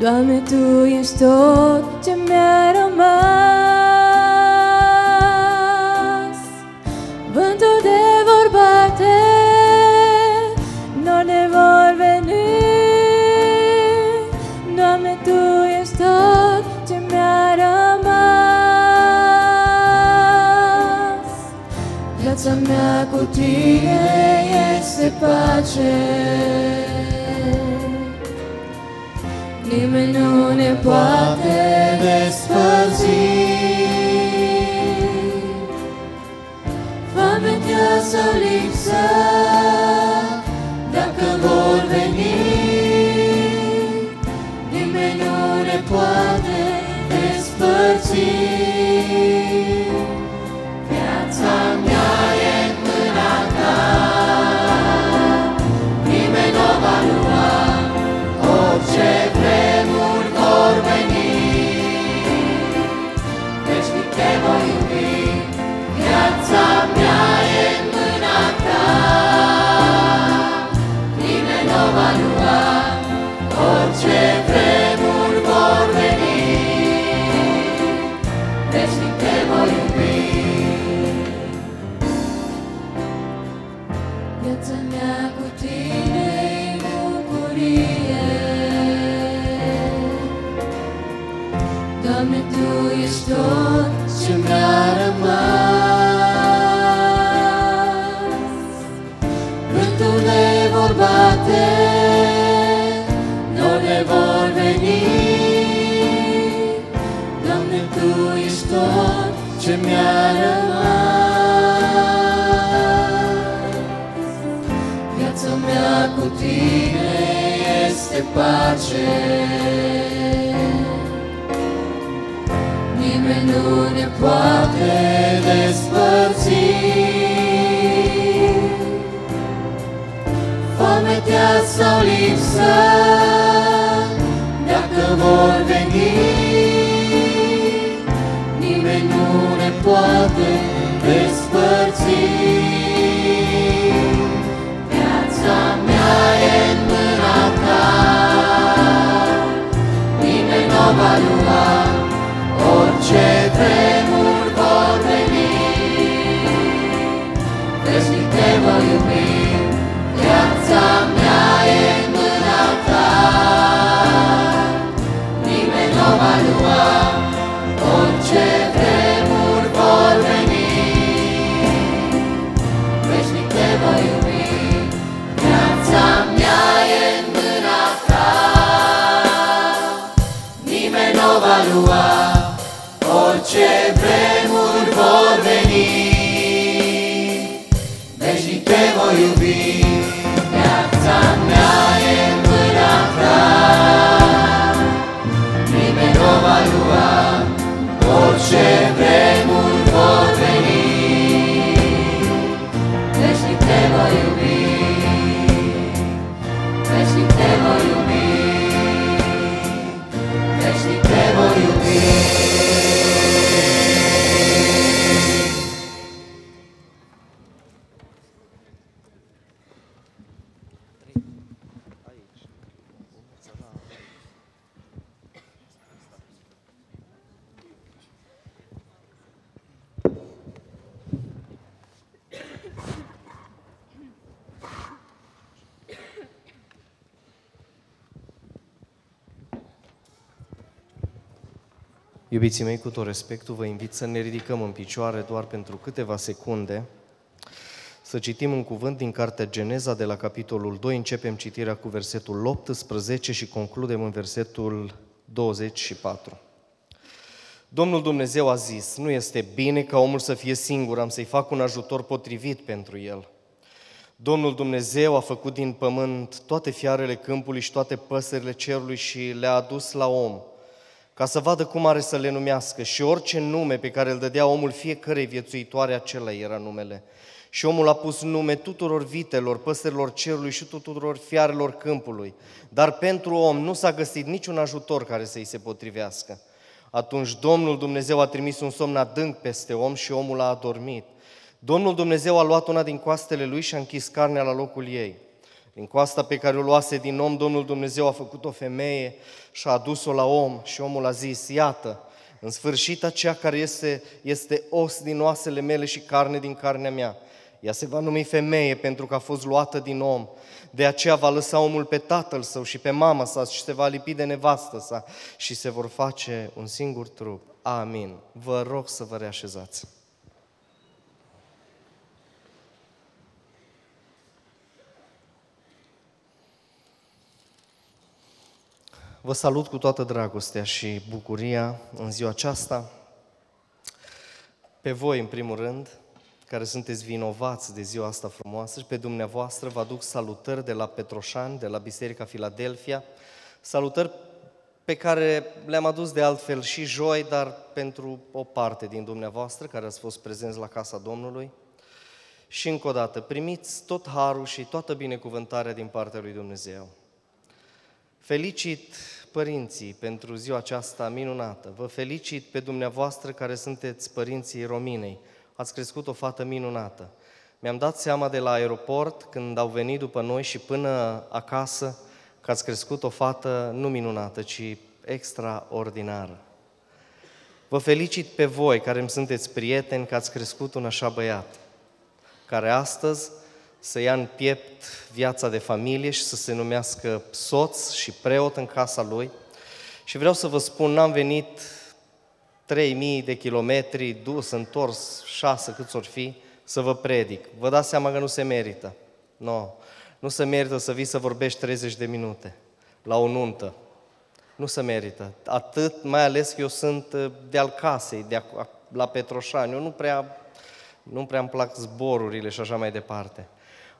B: Doamne, Tu ești tot cu Tine este pace. Nimeni nu ne poate despărți. Foametea sau lipsă este pace. Nimeni nu ne poate despărți. Foametea sau lipsă Dacă vor veni Nimeni nu ne poate despărți Nimeni nu va lua Orice vremuri nu va
K: Iubiții mei, cu tot respectul, vă invit să ne ridicăm în picioare doar pentru câteva secunde, să citim un cuvânt din Cartea Geneza de la capitolul 2, începem citirea cu versetul 18 și concludem în versetul 24. Domnul Dumnezeu a zis, nu este bine ca omul să fie singur, am să-i fac un ajutor potrivit pentru el. Domnul Dumnezeu a făcut din pământ toate fiarele câmpului și toate păsările cerului și le-a adus la om, ca să vadă cum are să le numească și orice nume pe care îl dădea omul fiecărei viețuitoare, acela era numele. Și omul a pus nume tuturor vitelor, păsărilor cerului și tuturor fiarelor câmpului. Dar pentru om nu s-a găsit niciun ajutor care să-i se potrivească. Atunci Domnul Dumnezeu a trimis un somn adânc peste om și omul a adormit. Domnul Dumnezeu a luat una din coastele lui și a închis carnea la locul ei. Din coasta pe care o luase din om, Domnul Dumnezeu a făcut o femeie și a adus-o la om și omul a zis, iată, în sfârșit aceea care este, este os din oasele mele și carne din carnea mea. Ea se va numi femeie pentru că a fost luată din om. De aceea va lăsa omul pe tatăl său și pe mama sa și se va lipi de nevastă sa și se vor face un singur trup. Amin. Vă rog să vă reașezați. Vă salut cu toată dragostea și bucuria în ziua aceasta. Pe voi, în primul rând, care sunteți vinovați de ziua asta frumoasă și pe dumneavoastră vă aduc salutări de la Petroșani, de la Biserica Filadelfia, salutări pe care le-am adus de altfel și joi, dar pentru o parte din dumneavoastră care ați fost prezenți la casa Domnului. Și încă o dată, primiți tot harul și toată binecuvântarea din partea lui Dumnezeu. Felicit părinții pentru ziua aceasta minunată. Vă felicit pe dumneavoastră care sunteți părinții Rominei. Ați crescut o fată minunată. Mi-am dat seama de la aeroport, când au venit după noi și până acasă, că ați crescut o fată nu minunată, ci extraordinară. Vă felicit pe voi care îmi sunteți prieteni că ați crescut un așa băiat, care astăzi să ia în piept viața de familie și să se numească soț și preot în casa lui. Și vreau să vă spun, n-am venit 3000 de kilometri, dus, întors, șase, cât or fi, să vă predic. Vă dați seama că nu se merită. Nu. No. Nu se merită să vii să vorbești 30 de minute la o nuntă. Nu se merită. Atât, mai ales că eu sunt uh, de al casei, de la Petroșani. Eu nu prea, nu prea îmi plac zborurile și așa mai departe.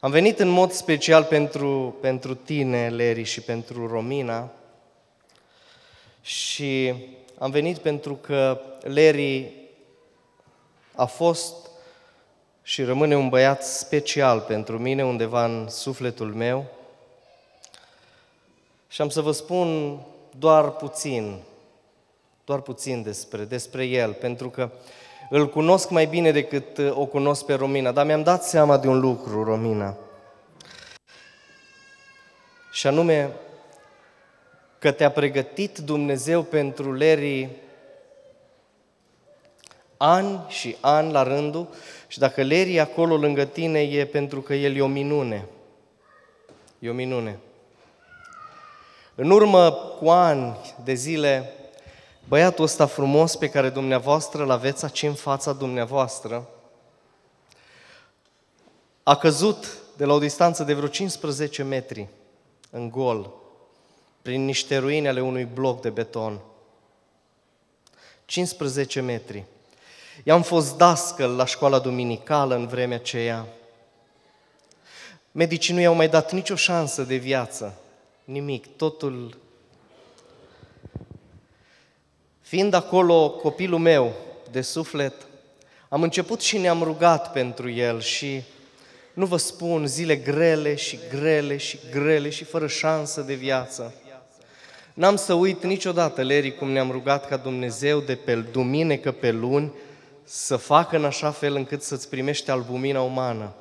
K: Am venit în mod special pentru, pentru tine, Leri, și pentru Romina. Și am venit pentru că Leri a fost și rămâne un băiat special pentru mine, undeva în sufletul meu. Și am să vă spun doar puțin, doar puțin despre, despre el, pentru că îl cunosc mai bine decât uh, o cunosc pe Romina, dar mi-am dat seama de un lucru, Romina. Și anume că te-a pregătit Dumnezeu pentru Leri ani și ani la rândul și dacă Leri e acolo lângă tine e pentru că el e o minune. E o minune. În urmă cu ani de zile Băiatul ăsta frumos pe care dumneavoastră îl aveți aici în fața dumneavoastră a căzut de la o distanță de vreo 15 metri în gol, prin niște ruine ale unui bloc de beton. 15 metri. I-am fost dascăl la școala duminicală în vremea aceea. Medicii nu i-au mai dat nicio șansă de viață, nimic, totul Fiind acolo copilul meu de suflet, am început și ne-am rugat pentru el și nu vă spun zile grele și grele și grele și fără șansă de viață. N-am să uit niciodată, Leri, cum ne-am rugat ca Dumnezeu de pe duminică pe luni să facă în așa fel încât să-ți primești albumina umană,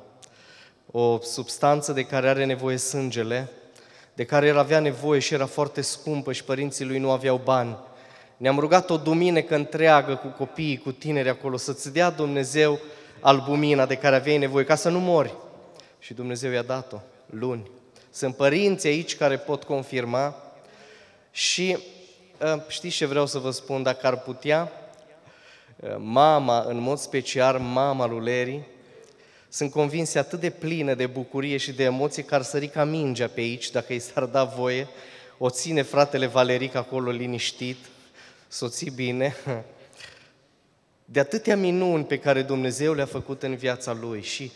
K: o substanță de care are nevoie sângele, de care el avea nevoie și era foarte scumpă și părinții lui nu aveau bani. Ne-am rugat o duminică întreagă cu copiii, cu tineri acolo, să-ți dea Dumnezeu albumina de care aveai nevoie, ca să nu mori. Și Dumnezeu i-a dat-o luni. Sunt părinți aici care pot confirma și ă, știți ce vreau să vă spun, dacă ar putea, ă, mama, în mod special mama lui Leri, sunt convins atât de plină de bucurie și de emoție că ar sări ca mingea pe aici, dacă i s-ar da voie, o ține fratele Valeric acolo liniștit, soții bine, de atâtea minuni pe care Dumnezeu le-a făcut în viața lui și,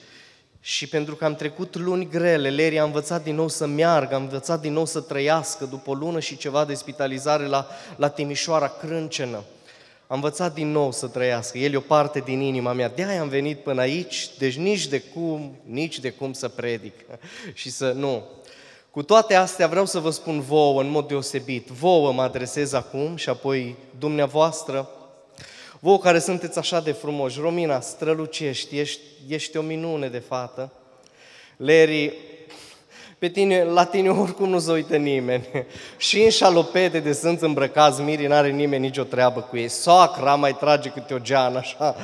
K: și pentru că am trecut luni grele, Leri a învățat din nou să meargă, a învățat din nou să trăiască după o lună și ceva de spitalizare la, la Timișoara Crâncenă. Am învățat din nou să trăiască. El e o parte din inima mea. De-aia am venit până aici, deci nici de cum, nici de cum să predic. și să, nu, cu toate astea vreau să vă spun vouă în mod deosebit, vouă mă adresez acum și apoi dumneavoastră, Vouă care sunteți așa de frumoși, Romina, strălucești, ești, ești o minune de fată. Leri, pe tine, la tine oricum nu se uită nimeni. Și în șalopete de sunt îmbrăcați miri, n-are nimeni nicio treabă cu ei. Soacra mai trage câte o geană, așa,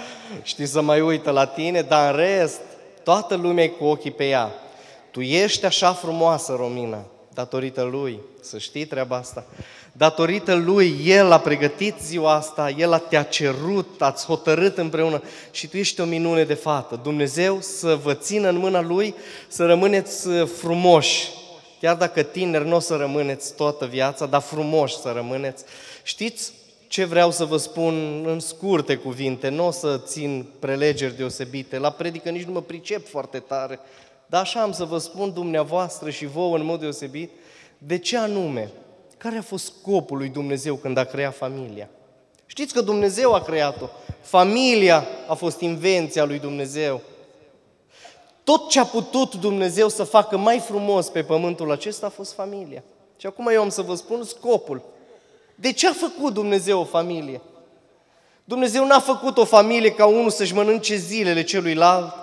K: știi, să mai uită la tine, dar în rest, toată lumea e cu ochii pe ea. Tu ești așa frumoasă, Romina, datorită lui, să știi treaba asta. Datorită lui, El a pregătit ziua asta, El a te-a cerut, ați hotărât împreună și tu ești o minune de fată. Dumnezeu să vă țină în mâna Lui, să rămâneți uh, frumoși. Chiar dacă tineri nu o să rămâneți toată viața, dar frumoși să rămâneți. Știți ce vreau să vă spun în scurte cuvinte, nu o să țin prelegeri deosebite, la predică nici nu mă pricep foarte tare, dar așa am să vă spun dumneavoastră și vouă în mod deosebit, de ce anume care a fost scopul lui Dumnezeu când a creat familia? Știți că Dumnezeu a creat-o. Familia a fost invenția lui Dumnezeu. Tot ce a putut Dumnezeu să facă mai frumos pe pământul acesta a fost familia. Și acum eu am să vă spun scopul. De ce a făcut Dumnezeu o familie? Dumnezeu n-a făcut o familie ca unul să-și mănânce zilele celuilalt,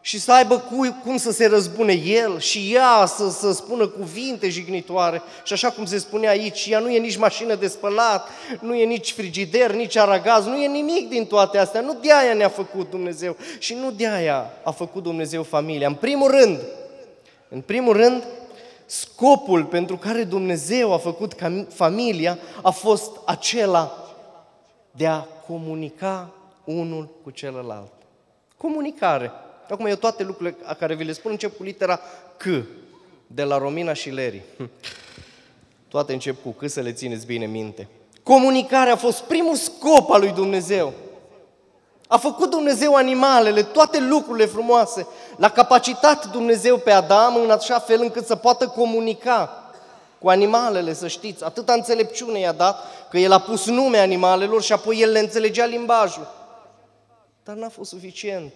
K: și să aibă cu, cum să se răzbune el și ea să, să spună cuvinte jignitoare. Și așa cum se spune aici, ea nu e nici mașină de spălat, nu e nici frigider, nici aragaz, nu e nimic din toate astea. Nu de aia ne-a făcut Dumnezeu și nu de aia a făcut Dumnezeu familia. În primul rând, în primul rând, scopul pentru care Dumnezeu a făcut familia a fost acela de a comunica unul cu celălalt. Comunicare. Acum eu toate lucrurile care vi le spun încep cu litera C, de la Romina și Leri. Toate încep cu C, să le țineți bine minte. Comunicarea a fost primul scop al lui Dumnezeu. A făcut Dumnezeu animalele, toate lucrurile frumoase. L-a capacitat Dumnezeu pe Adam în așa fel încât să poată comunica cu animalele, să știți. Atâta înțelepciune i-a dat că el a pus nume animalelor și apoi el le înțelegea limbajul. Dar n-a fost suficient.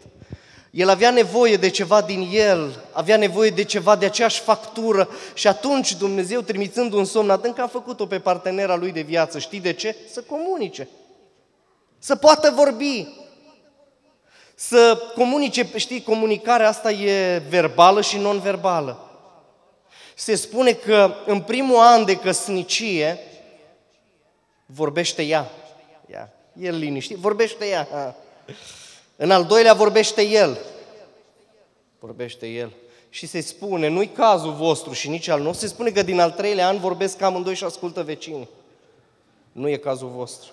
K: El avea nevoie de ceva din el, avea nevoie de ceva de aceeași factură și atunci Dumnezeu, trimițând un somn adânc, a făcut-o pe partenera lui de viață. Știi de ce? Să comunice. Să poată vorbi. Să comunice, știi, comunicarea asta e verbală și non-verbală. Se spune că în primul an de căsnicie vorbește ea. ea. El liniștit, vorbește ea. Ha. În al doilea vorbește el. Vorbește el. Și se spune, nu-i cazul vostru și nici al nostru, se spune că din al treilea an vorbesc amândoi și ascultă vecinii. Nu e cazul vostru.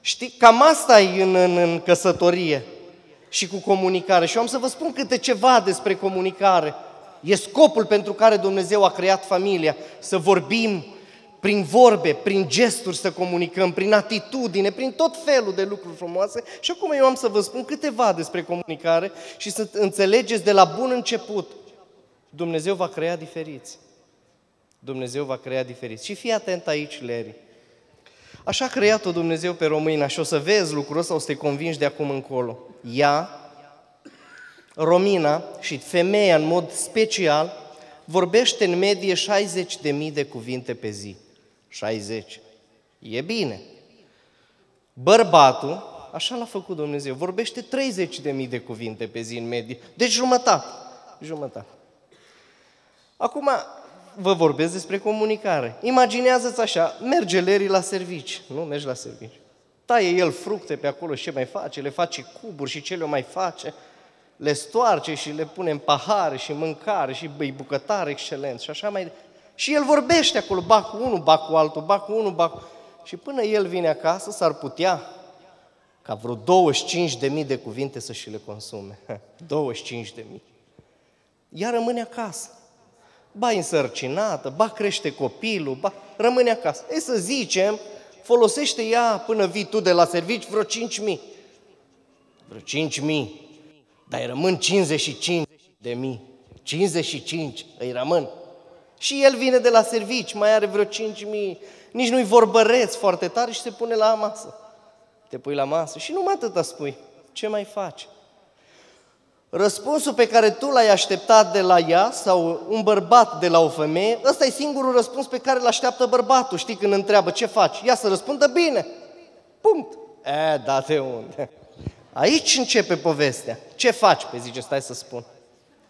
K: Știi, cam asta e în, în, în căsătorie și cu comunicare. Și eu am să vă spun câte ceva despre comunicare. E scopul pentru care Dumnezeu a creat familia, să vorbim prin vorbe, prin gesturi să comunicăm, prin atitudine, prin tot felul de lucruri frumoase. Și acum eu am să vă spun câteva despre comunicare și să înțelegeți de la bun început. Dumnezeu va crea diferiți. Dumnezeu va crea diferiți. Și fii atent aici, Leri. Așa a creat-o Dumnezeu pe româna și o să vezi lucrul ăsta, o să te convingi de acum încolo. Ea, Romina și femeia în mod special, vorbește în medie 60.000 de cuvinte pe zi. 60. E bine. Bărbatul, așa l-a făcut Dumnezeu, vorbește 30 de mii de cuvinte pe zi în medie. Deci jumătate. Jumătate. Acum, vă vorbesc despre comunicare. Imaginează-ți așa, merge Leri la servici, nu? Mergi la servici. Taie el fructe pe acolo și ce mai face? Le face cuburi și ce le mai face? Le stoarce și le pune în pahare și mâncare și băi bucătare excelent și așa mai și el vorbește acolo, ba cu unul, ba cu altul, ba cu unul, ba cu... Și până el vine acasă, s-ar putea ca vreo 25 de mii de cuvinte să și le consume. 25 de mii. Ea rămâne acasă. Ba însărcinată, ba crește copilul, ba rămâne acasă. E să zicem, folosește ea până vii tu de la servici vreo 5 mii. Vreo 5 mii. Dar îi rămân 55 de mii. 55 îi rămân. Și el vine de la servici, mai are vreo 5.000, nici nu-i vorbăreț foarte tare și se pune la masă. Te pui la masă și numai atâta spui. Ce mai faci? Răspunsul pe care tu l-ai așteptat de la ea sau un bărbat de la o femeie, ăsta e singurul răspuns pe care îl așteaptă bărbatul. Știi când întreabă ce faci? Ea să răspundă bine. Punct. E, da, de unde? Aici începe povestea. Ce faci? Pe zice, stai să spun.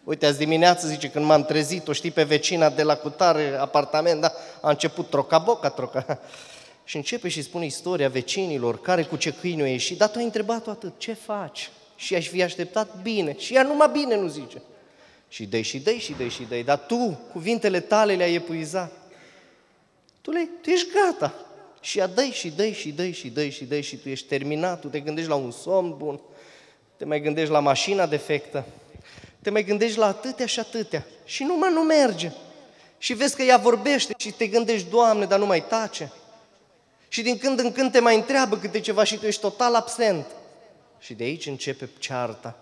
K: Uite, azi dimineață, zice, când m-am trezit, o știi pe vecina de la cutare apartament, da? A început troca-boca, troca. Și începe și spune istoria vecinilor, care cu ce câine a ieșit, dar tu ai întrebat atât, ce faci? Și aș fi așteptat bine. Și ea numai bine nu zice. Și dai și dai și dai și dai, dar tu, cuvintele tale le-ai epuizat. Tu, le, tu ești gata. Și ea dai și dai și dai și dai și dai și tu ești terminat, tu te gândești la un somn bun, te mai gândești la mașina defectă, te mai gândești la atâtea și atâtea și numai nu merge. Și vezi că ea vorbește și te gândești, Doamne, dar nu mai tace. Și din când în când te mai întreabă câte ceva și tu ești total absent. Și de aici începe cearta.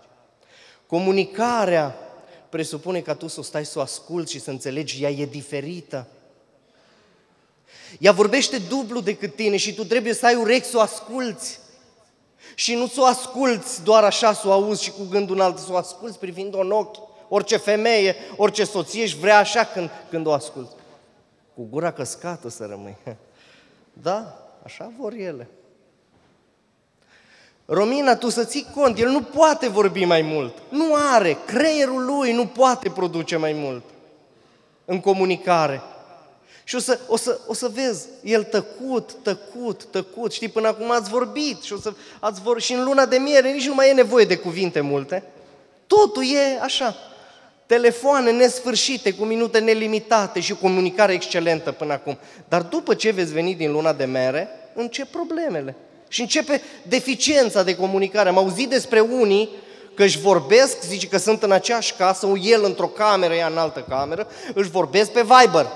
K: Comunicarea presupune ca tu să o stai să o asculți și să înțelegi, ea e diferită. Ea vorbește dublu decât tine și tu trebuie să ai urechi să o asculți. Și nu să o asculți doar așa, să o auzi și cu gândul în altă, să o asculți privind-o în ochi. Orice femeie, orice soție își vrea așa când, când o asculți. Cu gura căscată să rămâi. Da, așa vor ele. Romina, tu să ții cont, el nu poate vorbi mai mult. Nu are, creierul lui nu poate produce mai mult în comunicare. Și o să, o, să, o să vezi, el tăcut, tăcut, tăcut, știi, până acum ați vorbit și, o să, ați vor, și în luna de miere nici nu mai e nevoie de cuvinte multe. Totul e așa. Telefoane nesfârșite, cu minute nelimitate și comunicare excelentă până acum. Dar după ce veți veni din luna de mere, încep problemele. Și începe deficiența de comunicare. Am auzit despre unii că își vorbesc, zice că sunt în aceeași casă, el într-o cameră, ea în altă cameră, își vorbesc pe Viber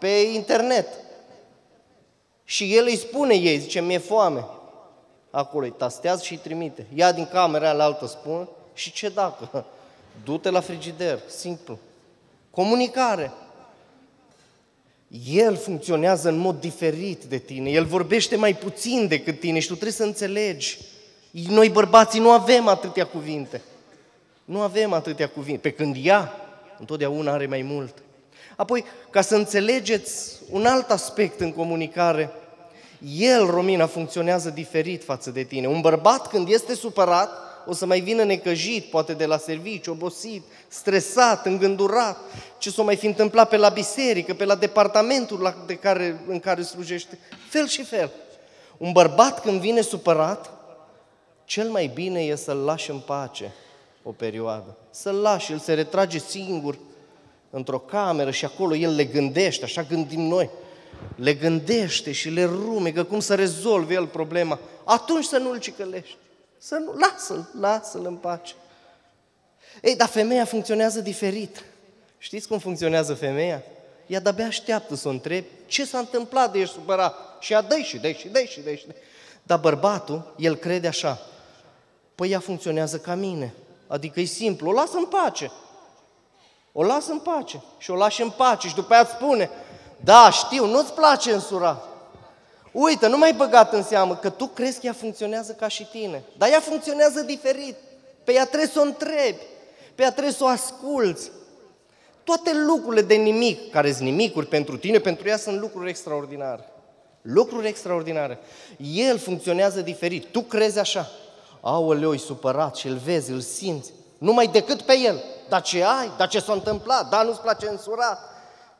K: pe internet. Și el îi spune ei, zice, mi-e foame. Acolo îi tastează și îi trimite. Ia din camera la altă spune și ce dacă? Du-te la frigider, simplu. Comunicare. El funcționează în mod diferit de tine, el vorbește mai puțin decât tine și tu trebuie să înțelegi. Noi bărbații nu avem atâtea cuvinte. Nu avem atâtea cuvinte. Pe când ea, întotdeauna are mai mult. Apoi, ca să înțelegeți un alt aspect în comunicare, el, Romina, funcționează diferit față de tine. Un bărbat, când este supărat, o să mai vină necăjit, poate de la serviciu, obosit, stresat, îngândurat, ce s-o mai fi întâmplat pe la biserică, pe la departamentul la de care, în care slujește, fel și fel. Un bărbat când vine supărat, cel mai bine e să-l lași în pace o perioadă. Să-l lași, el se retrage singur, într-o cameră și acolo el le gândește, așa gândim noi, le gândește și le rumegă cum să rezolve el problema, atunci să nu-l cicălești. Să nu, lasă-l, lasă-l în pace. Ei, dar femeia funcționează diferit. Știți cum funcționează femeia? Ea de-abia așteaptă să o întreb ce s-a întâmplat de ești supărat. Și ea dă și dă și dă și dă și dă. Dar bărbatul, el crede așa. Păi ea funcționează ca mine. Adică e simplu, o lasă în pace. O las în pace și o lași în pace și după aia îți spune, da, știu, nu-ți place însura. Uite, nu mai băgat în seamă că tu crezi că ea funcționează ca și tine. Dar ea funcționează diferit. Pe ea trebuie să o întrebi, pe ea trebuie să o asculți. Toate lucrurile de nimic, care sunt nimicuri pentru tine, pentru ea sunt lucruri extraordinare. Lucruri extraordinare. El funcționează diferit. Tu crezi așa. Aoleu, e supărat și îl vezi, îl simți. Numai decât pe el. Dar ce ai? Dar ce s-a întâmplat? Da, nu-ți place însurat?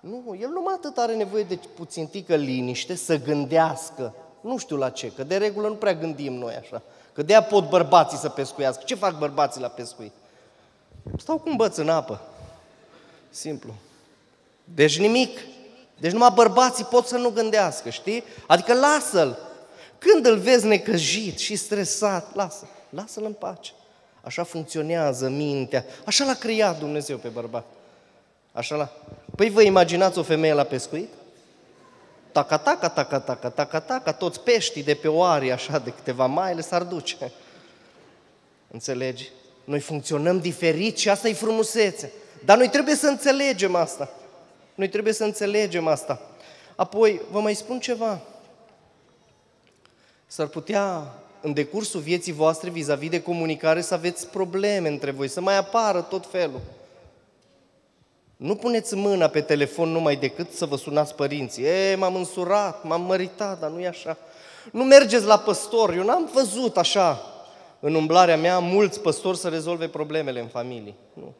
K: Nu, el numai atât are nevoie de puțin tică liniște, să gândească. Nu știu la ce, că de regulă nu prea gândim noi așa. Că de pot bărbații să pescuiască. Ce fac bărbații la pescuit? Stau cu un băț în apă. Simplu. Deci nimic. Deci numai bărbații pot să nu gândească, știi? Adică lasă-l. Când îl vezi necăjit și stresat, lasă lasă-l în pace. Așa funcționează mintea. Așa l-a creat Dumnezeu pe bărbat. Așa la... Păi vă imaginați o femeie la pescuit? Taca, taca, taca, taca, taca, taca, toți peștii de pe oari, așa, de câteva maile, s-ar duce. Înțelegi? Noi funcționăm diferit și asta e frumusețe. Dar noi trebuie să înțelegem asta. Noi trebuie să înțelegem asta. Apoi, vă mai spun ceva. S-ar putea în decursul vieții voastre vis-a-vis de comunicare să aveți probleme între voi, să mai apară tot felul. Nu puneți mâna pe telefon numai decât să vă sunați părinții. E, m-am însurat, m-am măritat, dar nu e așa. Nu mergeți la păstor. Eu n-am văzut așa în umblarea mea mulți păstori să rezolve problemele în familie. Nu.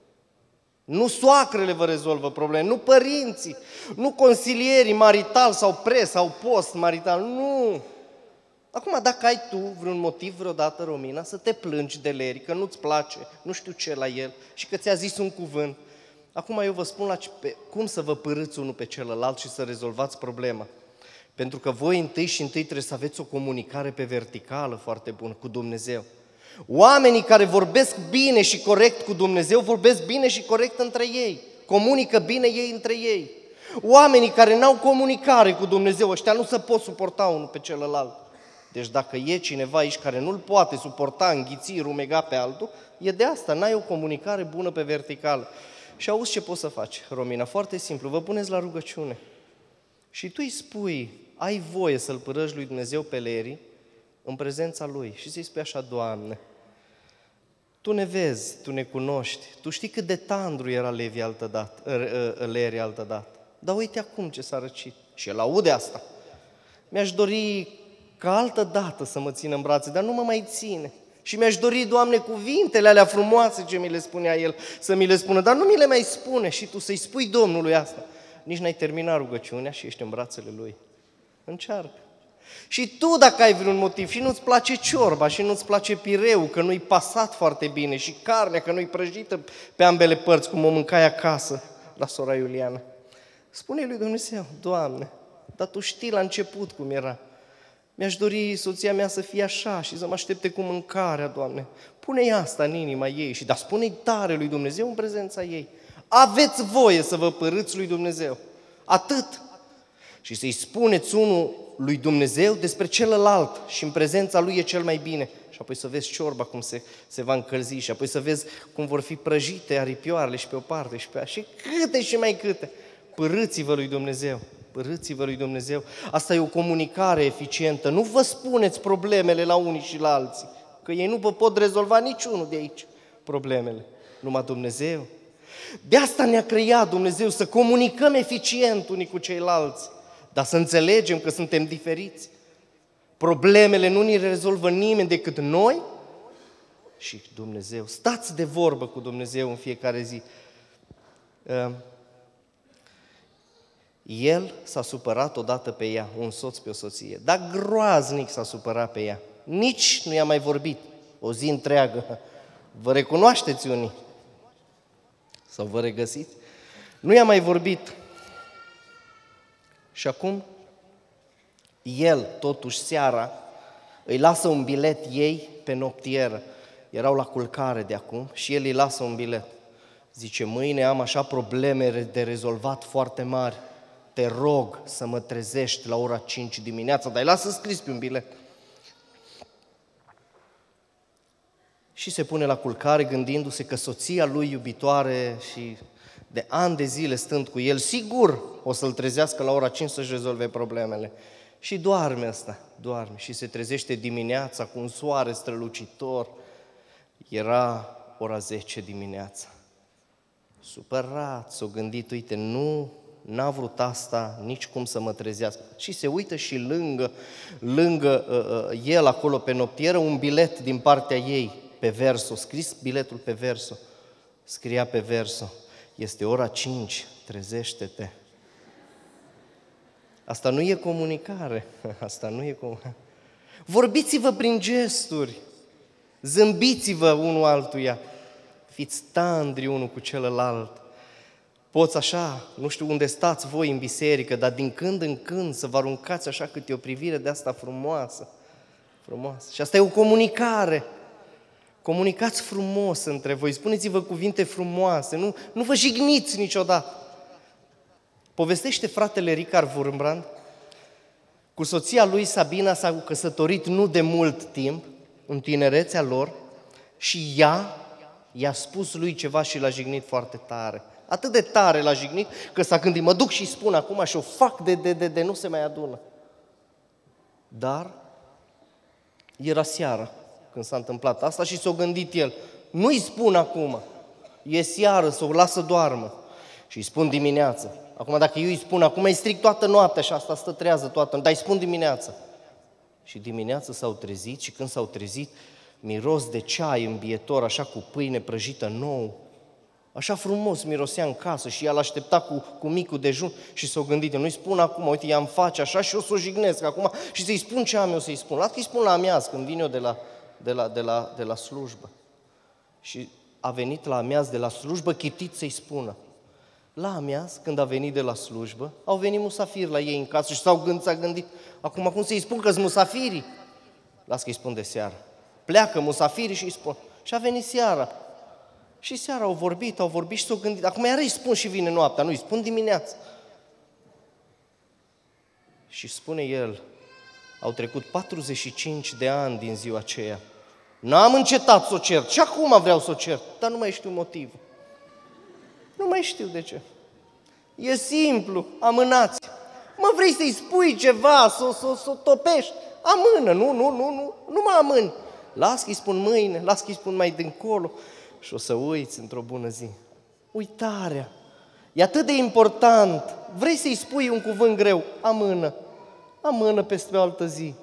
K: Nu soacrele vă rezolvă probleme, nu părinții, nu consilierii marital sau pre sau post marital, nu. Acum, dacă ai tu vreun motiv vreodată, Romina, să te plângi de Leri, că nu-ți place, nu știu ce la el și că ți-a zis un cuvânt, acum eu vă spun la ce, pe, cum să vă părâți unul pe celălalt și să rezolvați problema. Pentru că voi întâi și întâi trebuie să aveți o comunicare pe verticală foarte bună cu Dumnezeu. Oamenii care vorbesc bine și corect cu Dumnezeu vorbesc bine și corect între ei. Comunică bine ei între ei. Oamenii care n-au comunicare cu Dumnezeu, ăștia nu se pot suporta unul pe celălalt. Deci dacă e cineva aici care nu-l poate suporta, înghiți, rumega pe altul, e de asta, n-ai o comunicare bună pe verticală. Și auzi ce poți să faci, Romina, foarte simplu, vă puneți la rugăciune. Și tu îi spui, ai voie să-L părăși lui Dumnezeu pe Leri în prezența Lui și să-i spui așa, Doamne, Tu ne vezi, Tu ne cunoști, Tu știi cât de tandru era Levi altă dată, ă, ă, Leri altă dată. Dar uite acum ce s-a răcit. Și el aude asta. Mi-aș dori ca altă dată să mă țină în brațe, dar nu mă mai ține. Și mi-aș dori, Doamne, cuvintele alea frumoase ce mi le spunea El, să mi le spună, dar nu mi le mai spune și Tu să-i spui Domnului asta. Nici n-ai terminat rugăciunea și ești în brațele Lui. Încearcă. Și tu dacă ai vreun motiv și nu-ți place ciorba și nu-ți place pireu, că nu-i pasat foarte bine și carnea, că nu-i prăjită pe ambele părți, cum o mâncai acasă la sora Iuliana, spune lui Dumnezeu, Doamne, dar Tu știi la început cum era. Mi-aș dori soția mea să fie așa și să mă aștepte cu mâncarea, Doamne. Pune-i asta în inima ei și da spune-i tare lui Dumnezeu în prezența ei. Aveți voie să vă părâți lui Dumnezeu. Atât. Și să-i spuneți unul lui Dumnezeu despre celălalt și în prezența lui e cel mai bine. Și apoi să vezi ciorba cum se, se va încălzi și apoi să vezi cum vor fi prăjite aripioarele și pe o parte și pe aia. Și câte și mai câte. Părâți-vă lui Dumnezeu. Părâți-vă lui Dumnezeu. Asta e o comunicare eficientă. Nu vă spuneți problemele la unii și la alții. Că ei nu vă pot rezolva niciunul de aici problemele. Numai Dumnezeu. De asta ne-a creat Dumnezeu să comunicăm eficient unii cu ceilalți, dar să înțelegem că suntem diferiți. Problemele nu ni rezolvă nimeni decât noi și Dumnezeu. Stați de vorbă cu Dumnezeu în fiecare zi. Ehm, el s-a supărat odată pe ea, un soț pe o soție, dar groaznic s-a supărat pe ea. Nici nu i-a mai vorbit o zi întreagă. Vă recunoașteți unii? Sau vă regăsiți? Nu i-a mai vorbit. Și acum, el, totuși, seara, îi lasă un bilet ei pe noptieră. Erau la culcare de acum și el îi lasă un bilet. Zice, mâine am așa probleme de rezolvat foarte mari te rog să mă trezești la ora 5 dimineața, dar lasă scris pe un bilet. Și se pune la culcare gândindu-se că soția lui iubitoare și de ani de zile stând cu el, sigur o să-l trezească la ora 5 să-și rezolve problemele. Și doarme asta, doarme. Și se trezește dimineața cu un soare strălucitor. Era ora 10 dimineața. Supărat, s-o gândit, uite, nu n-a vrut asta nici cum să mă trezească. Și se uită și lângă, lângă uh, uh, el acolo pe noptieră un bilet din partea ei pe verso, scris biletul pe verso. Scria pe verso, este ora 5, trezește-te. Asta nu e comunicare, asta nu e comunicare. Vorbiți-vă prin gesturi, zâmbiți-vă unul altuia, fiți tandri unul cu celălalt. Poți așa, nu știu unde stați voi în biserică, dar din când în când să vă aruncați așa câte o privire de asta frumoasă. Frumoasă. Și asta e o comunicare. Comunicați frumos între voi, spuneți-vă cuvinte frumoase, nu, nu vă jigniți niciodată. Povestește fratele Ricard Wurmbrand, cu soția lui Sabina s-au căsătorit nu de mult timp, în tinerețea lor, și ea i-a spus lui ceva și l-a jignit foarte tare. Atât de tare l-a jignit că s-a gândit, mă duc și spun acum și o fac de, de, de, de nu se mai adună. Dar era seara când s-a întâmplat asta și s-a gândit el, nu-i spun acum, e seară, să o lasă doarmă. Și îi spun dimineață. Acum dacă eu îi spun acum, îi stric toată noaptea și asta stă trează toată, dar îi spun dimineață. Și dimineața s-au trezit și când s-au trezit, miros de ceai îmbietor, așa cu pâine prăjită nou, Așa frumos mirosea în casă și el aștepta cu, cu micul dejun și s-o gândit, nu-i spun acum, uite, i-am face așa și o să o jignesc acum și să-i spun ce am eu să-i spun. Lasă că-i spun la amiaz când vin eu de la, de la, de la, de la slujbă. Și a venit la amiaz de la slujbă chitit să-i spună. La amiaz, când a venit de la slujbă, au venit musafiri la ei în casă și s-au gândit, s-a gândit, acum cum să-i spun că sunt musafirii? Las că-i spun de seară. Pleacă musafirii și îi spun. Și a venit seara. Și seara au vorbit, au vorbit și s-au gândit. Acum iar îi spun și vine noaptea, nu îi spun dimineața. Și spune el, au trecut 45 de ani din ziua aceea. N-am încetat să o cer. Și acum vreau să o cer, dar nu mai știu motivul. Nu mai știu de ce. E simplu, amânați. Mă vrei să-i spui ceva, să, să, să o topești? Amână, nu, nu, nu, nu, nu mă amân. Las că-i spun mâine, las că-i spun mai dincolo și o să uiți într-o bună zi. Uitarea. E atât de important. Vrei să-i spui un cuvânt greu? Amână. Amână peste o altă zi.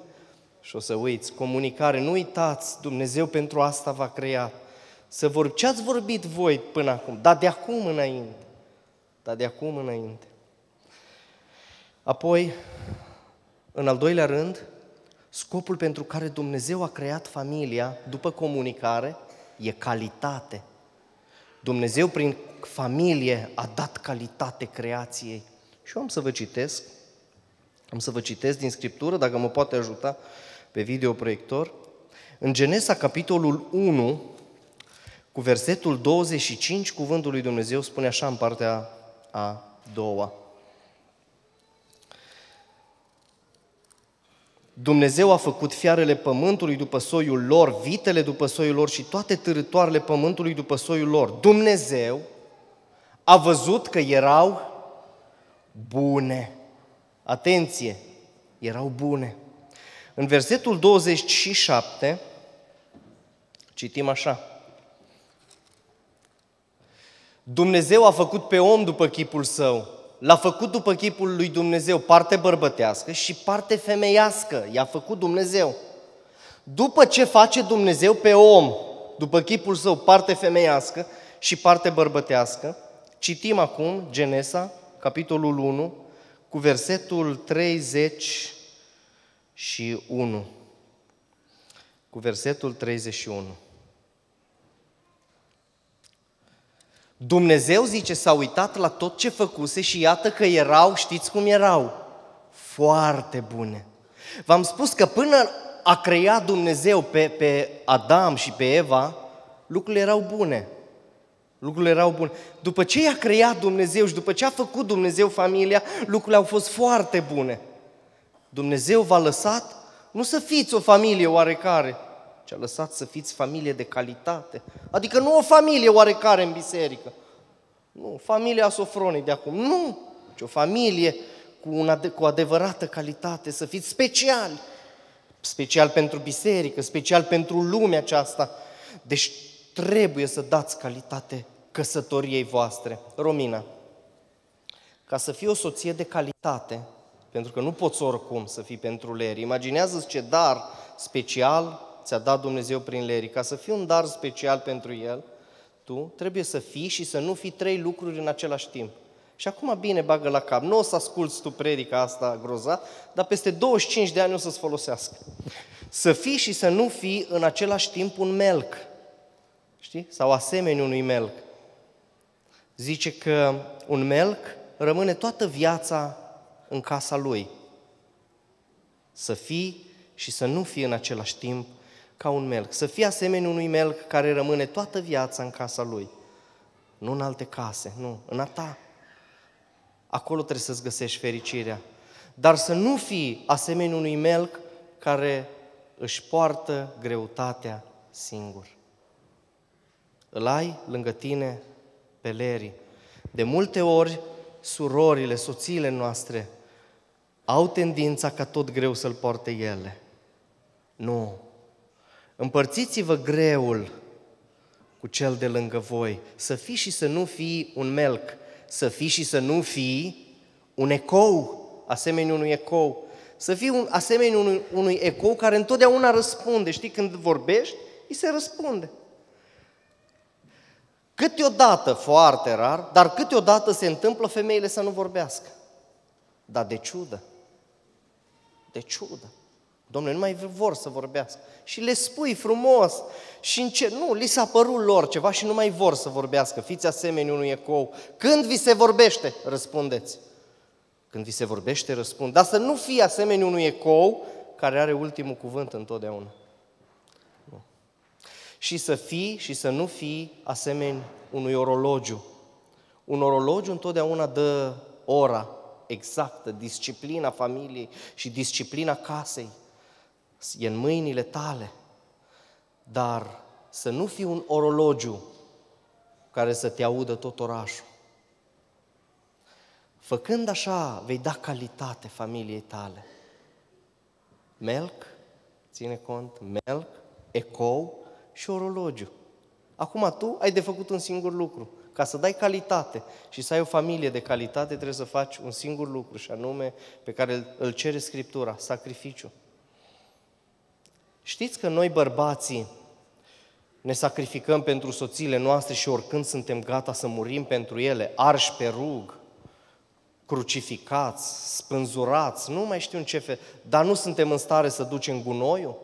K: Și o să uiți. Comunicare. Nu uitați. Dumnezeu pentru asta va crea. Să vor... Ce ați vorbit voi până acum? Dar de acum înainte. Dar de acum înainte. Apoi, în al doilea rând, scopul pentru care Dumnezeu a creat familia după comunicare e calitate. Dumnezeu prin familie a dat calitate creației. Și eu am să vă citesc, am să vă citesc din Scriptură, dacă mă poate ajuta pe videoproiector. În Genesa, capitolul 1, cu versetul 25, cuvântul lui Dumnezeu spune așa în partea a doua. Dumnezeu a făcut fiarele pământului după soiul lor, vitele după soiul lor și toate târătoarele pământului după soiul lor. Dumnezeu a văzut că erau bune. Atenție, erau bune. În versetul 27 citim așa. Dumnezeu a făcut pe om după chipul său l-a făcut după chipul lui Dumnezeu, parte bărbătească și parte femeiască. I-a făcut Dumnezeu. După ce face Dumnezeu pe om, după chipul său, parte femeiască și parte bărbătească, citim acum Genesa, capitolul 1, cu versetul 31. Cu versetul 31. Dumnezeu, zice, s-a uitat la tot ce făcuse și iată că erau, știți cum erau? Foarte bune. V-am spus că până a creat Dumnezeu pe, pe Adam și pe Eva, lucrurile erau bune. Lucrurile erau bune. După ce i-a creat Dumnezeu și după ce a făcut Dumnezeu familia, lucrurile au fost foarte bune. Dumnezeu v-a lăsat nu să fiți o familie oarecare, ci a lăsat să fiți familie de calitate. Adică nu o familie oarecare în biserică. Nu, familia Sofronei de acum. Nu, ci o familie cu, una, cu adevărată calitate, să fiți speciali. Special pentru biserică, special pentru lumea aceasta. Deci trebuie să dați calitate căsătoriei voastre. Romina, ca să fii o soție de calitate, pentru că nu poți oricum să fii pentru leri, imaginează ce dar special ți-a dat Dumnezeu prin Leri, ca să fii un dar special pentru el, tu trebuie să fii și să nu fii trei lucruri în același timp. Și acum bine bagă la cap, nu o să asculți tu predica asta groza, dar peste 25 de ani o să-ți folosească. Să fii și să nu fii în același timp un melc. Știi? Sau asemenea unui melc. Zice că un melc rămâne toată viața în casa lui. Să fii și să nu fii în același timp ca un melc, să fie asemenea unui melc care rămâne toată viața în casa lui. Nu în alte case, nu, în a ta. Acolo trebuie să-ți găsești fericirea. Dar să nu fii asemenea unui melc care își poartă greutatea singur. Îl ai lângă tine pe Leri. De multe ori, surorile, soțiile noastre au tendința ca tot greu să-l poarte ele. Nu, Împărțiți-vă greul cu cel de lângă voi, să fii și să nu fii un melc, să fii și să nu fii un ecou, asemenea unui ecou, Să fii un, asemenea unui, unui ecou care întotdeauna răspunde. Știi, când vorbești, îi se răspunde. Câteodată, foarte rar, dar câteodată se întâmplă femeile să nu vorbească. Dar de ciudă. De ciudă. Domnule, nu mai vor să vorbească. Și le spui frumos. Și în ce? Nu, li s-a părut lor ceva și nu mai vor să vorbească. Fiți asemenea unui ecou. Când vi se vorbește, răspundeți. Când vi se vorbește, răspund. Dar să nu fii asemenea unui ecou care are ultimul cuvânt întotdeauna. Nu. Și să fii și să nu fii asemenea unui orologiu. Un orologiu întotdeauna dă ora exactă, disciplina familiei și disciplina casei. E în mâinile tale. Dar să nu fii un orologiu care să te audă tot orașul. Făcând așa, vei da calitate familiei tale. Melc, ține cont, melc, ecou și orologiu. Acum tu ai de făcut un singur lucru. Ca să dai calitate și să ai o familie de calitate, trebuie să faci un singur lucru, și anume pe care îl cere Scriptura, sacrificiu. Știți că noi bărbații ne sacrificăm pentru soțiile noastre și oricând suntem gata să murim pentru ele, arși pe rug, crucificați, spânzurați, nu mai știu în ce fel, dar nu suntem în stare să ducem gunoiul?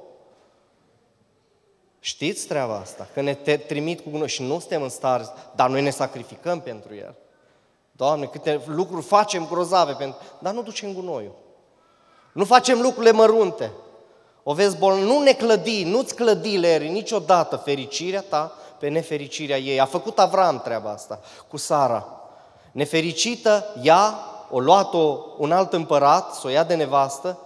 K: Știți treaba asta? Că ne trimit cu gunoi și nu suntem în stare, dar noi ne sacrificăm pentru el. Doamne, câte lucruri facem grozave, pentru... dar nu ducem gunoiul. Nu facem lucrurile mărunte. O vezi bol, nu ne clădi, nu-ți clădi, Leri, niciodată fericirea ta pe nefericirea ei. A făcut Avram treaba asta cu Sara. Nefericită, ea o luat-o un alt împărat, să o ia de nevastă,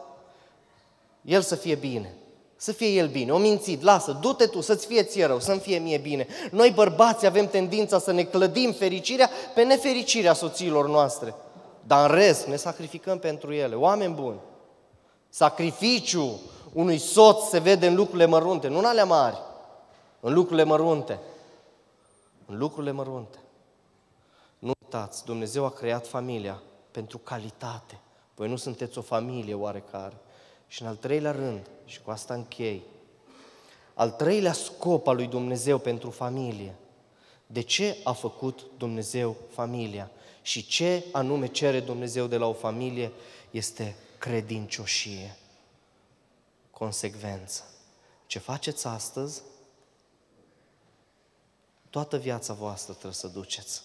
K: el să fie bine. Să fie el bine, o mințit, lasă, du-te tu, să-ți fie ție rău, să-mi fie mie bine. Noi bărbați avem tendința să ne clădim fericirea pe nefericirea soțiilor noastre. Dar în rest ne sacrificăm pentru ele. Oameni buni, sacrificiu unui soț se vede în lucrurile mărunte, nu în alea mari, în lucrurile mărunte. În lucrurile mărunte. Nu uitați, Dumnezeu a creat familia pentru calitate. Voi nu sunteți o familie oarecare. Și în al treilea rând, și cu asta închei, al treilea scop al lui Dumnezeu pentru familie. De ce a făcut Dumnezeu familia? Și ce anume cere Dumnezeu de la o familie este credincioșie, consecvență. Ce faceți astăzi, toată viața voastră trebuie să duceți.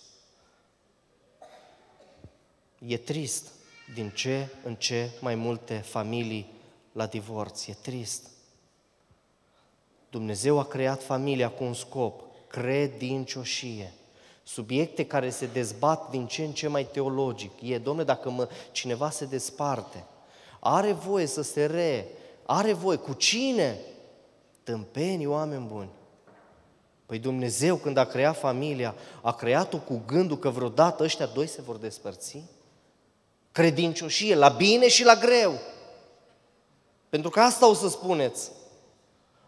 K: E trist din ce în ce mai multe familii la divorț. E trist. Dumnezeu a creat familia cu un scop, credincioșie. Subiecte care se dezbat din ce în ce mai teologic. E, domnule, dacă mă, cineva se desparte, are voie să se re, are voie. Cu cine? Tâmpenii, oameni buni. Păi Dumnezeu, când a creat familia, a creat-o cu gândul că vreodată ăștia doi se vor despărți? Credincioșie, la bine și la greu. Pentru că asta o să spuneți.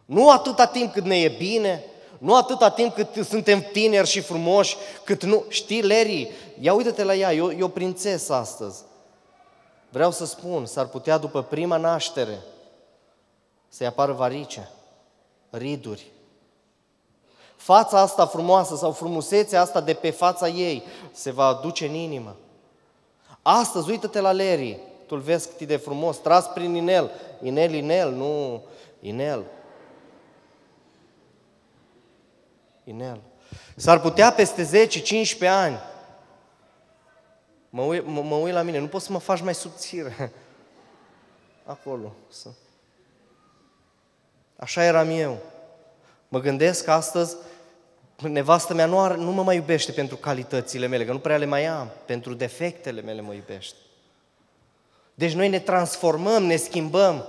K: Nu atâta timp cât ne e bine, nu atâta timp cât suntem tineri și frumoși, cât nu... Știi, Larry, ia uite-te la ea, e o, e o prințesă astăzi. Vreau să spun, s-ar putea după prima naștere să-i apară varice, riduri. Fața asta frumoasă sau frumusețea asta de pe fața ei se va duce în inimă. Astăzi, uită-te la Larry, tu-l vezi cât de frumos, tras prin inel. Inel, inel, nu inel. Inel. S-ar putea peste 10-15 ani. Mă uit, mă, mă uit la mine, nu poți să mă faci mai subțire. Acolo. Să... Așa eram eu. Mă gândesc că astăzi nevastă mea nu, are, nu mă mai iubește pentru calitățile mele, că nu prea le mai am, pentru defectele mele mă iubește. Deci noi ne transformăm, ne schimbăm.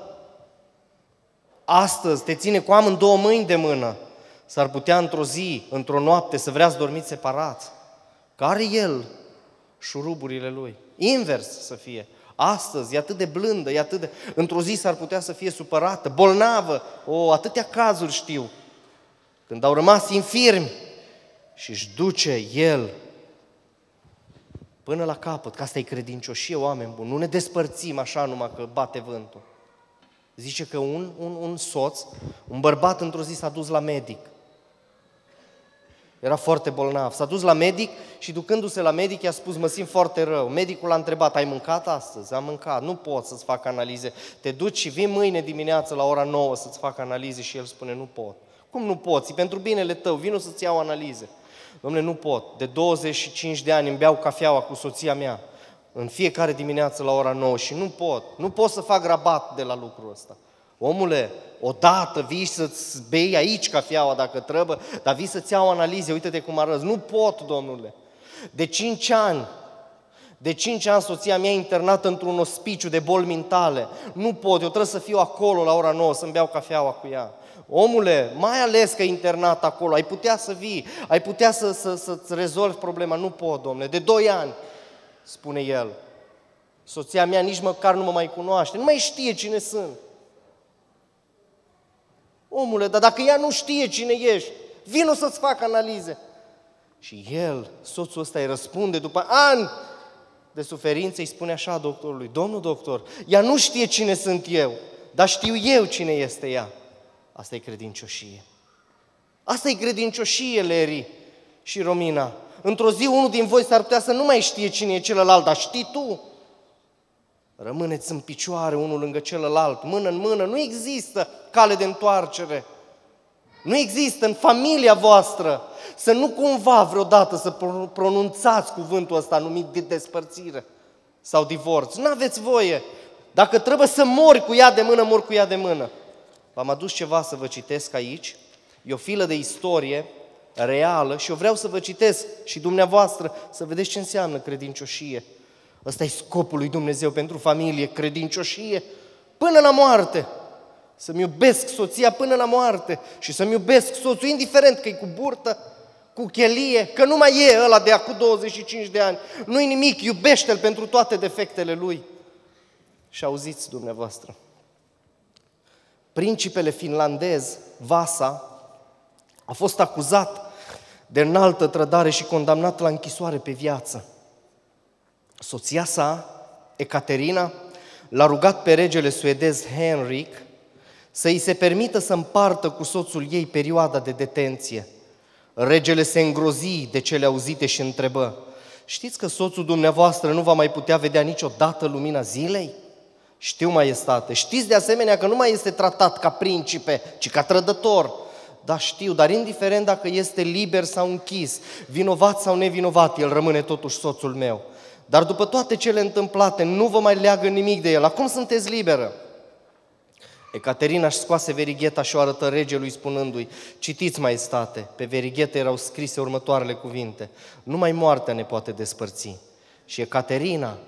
K: Astăzi te ține cu amândouă mâini de mână. S-ar putea într-o zi, într-o noapte, să vrea să dormiți separați. Care el șuruburile lui. Invers să fie. Astăzi e atât de blândă, e atât de... Într-o zi s-ar putea să fie supărată, bolnavă. O, atâtea cazuri știu. Când au rămas infirmi și își duce el Până la capăt, că asta e credincioșie, oameni buni. Nu ne despărțim așa numai că bate vântul. Zice că un, un, un soț, un bărbat într-o zi s-a dus la medic. Era foarte bolnav. S-a dus la medic și ducându-se la medic i-a spus, mă simt foarte rău. Medicul l-a întrebat, ai mâncat astăzi? Am mâncat. Nu pot să-ți fac analize. Te duci și vii mâine dimineață la ora 9 să-ți fac analize și el spune, nu pot. Cum nu poți? pentru binele tău, vino să-ți iau analize. Domnule, nu pot. De 25 de ani îmi beau cafeaua cu soția mea în fiecare dimineață la ora 9 și nu pot. Nu pot să fac rabat de la lucrul ăsta. Omule, odată vii să-ți bei aici cafeaua dacă trebuie, dar vii să-ți iau analize, uite-te cum arăți. Nu pot, domnule. De 5 ani, de 5 ani soția mea internată într-un ospiciu de boli mentale. Nu pot, eu trebuie să fiu acolo la ora 9 să-mi beau cafeaua cu ea. Omule, mai ales că e internat acolo, ai putea să vii, ai putea să, să, să-ți rezolvi problema. Nu pot, domnule, de 2 ani, spune el. Soția mea nici măcar nu mă mai cunoaște, nu mai știe cine sunt. Omule, dar dacă ea nu știe cine ești, vină să-ți fac analize. Și el, soțul ăsta, îi răspunde după ani de suferință, îi spune așa doctorului, domnul doctor, ea nu știe cine sunt eu, dar știu eu cine este ea. Asta e credincioșie. Asta e credincioșie, Leri și Romina. Într-o zi unul din voi s-ar putea să nu mai știe cine e celălalt, dar știi tu. Rămâneți în picioare unul lângă celălalt, mână în mână. Nu există cale de întoarcere. Nu există în familia voastră să nu cumva vreodată să pronunțați cuvântul ăsta numit de despărțire sau divorț. Nu aveți voie. Dacă trebuie să mori cu ea de mână, mor cu ea de mână. V-am adus ceva să vă citesc aici. E o filă de istorie reală și eu vreau să vă citesc și dumneavoastră să vedeți ce înseamnă credincioșie. Ăsta e scopul lui Dumnezeu pentru familie, credincioșie, până la moarte. Să-mi iubesc soția până la moarte și să-mi iubesc soțul, indiferent că e cu burtă, cu chelie, că nu mai e ăla de acum 25 de ani. Nu-i nimic, iubește-l pentru toate defectele lui. Și auziți dumneavoastră. Principele finlandez, Vasa, a fost acuzat de înaltă trădare și condamnat la închisoare pe viață. Soția sa, Ecaterina, l-a rugat pe regele suedez Henrik să îi se permită să împartă cu soțul ei perioada de detenție. Regele se îngrozi de cele auzite și întrebă, știți că soțul dumneavoastră nu va mai putea vedea niciodată lumina zilei? Știu, maestate. Știți de asemenea că nu mai este tratat ca principe, ci ca trădător. Da, știu, dar indiferent dacă este liber sau închis, vinovat sau nevinovat, el rămâne totuși soțul meu. Dar după toate cele întâmplate, nu vă mai leagă nimic de el. Acum sunteți liberă. Ecaterina își scoase verigheta și o arătă regelui spunându-i, citiți, maestate, pe verighetă erau scrise următoarele cuvinte, numai moartea ne poate despărți. Și Ecaterina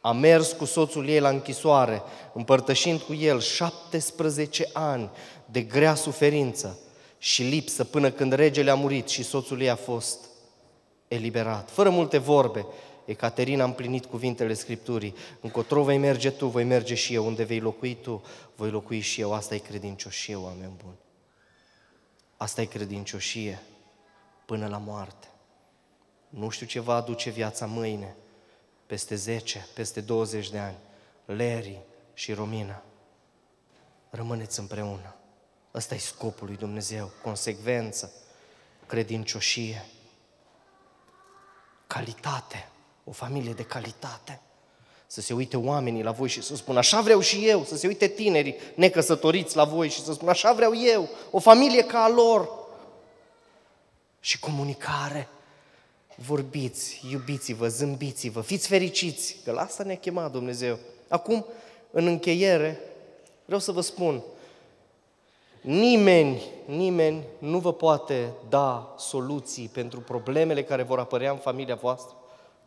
K: a mers cu soțul ei la închisoare, împărtășind cu el 17 ani de grea suferință și lipsă până când regele a murit și soțul ei a fost eliberat. Fără multe vorbe, Ecaterina a împlinit cuvintele Scripturii. Încotro vei merge tu, voi merge și eu. Unde vei locui tu, voi locui și eu. Asta e credincioșie, oameni buni. Asta e credincioșie până la moarte. Nu știu ce va aduce viața mâine, peste 10, peste 20 de ani. Leri și Romina, rămâneți împreună. Ăsta e scopul lui Dumnezeu, consecvență, credincioșie, calitate, o familie de calitate. Să se uite oamenii la voi și să spună, așa vreau și eu, să se uite tinerii necăsătoriți la voi și să spună, așa vreau eu, o familie ca a lor. Și comunicare, vorbiți, iubiți-vă, zâmbiți-vă, fiți fericiți, că la asta ne-a chemat Dumnezeu. Acum, în încheiere, vreau să vă spun, nimeni, nimeni nu vă poate da soluții pentru problemele care vor apărea în familia voastră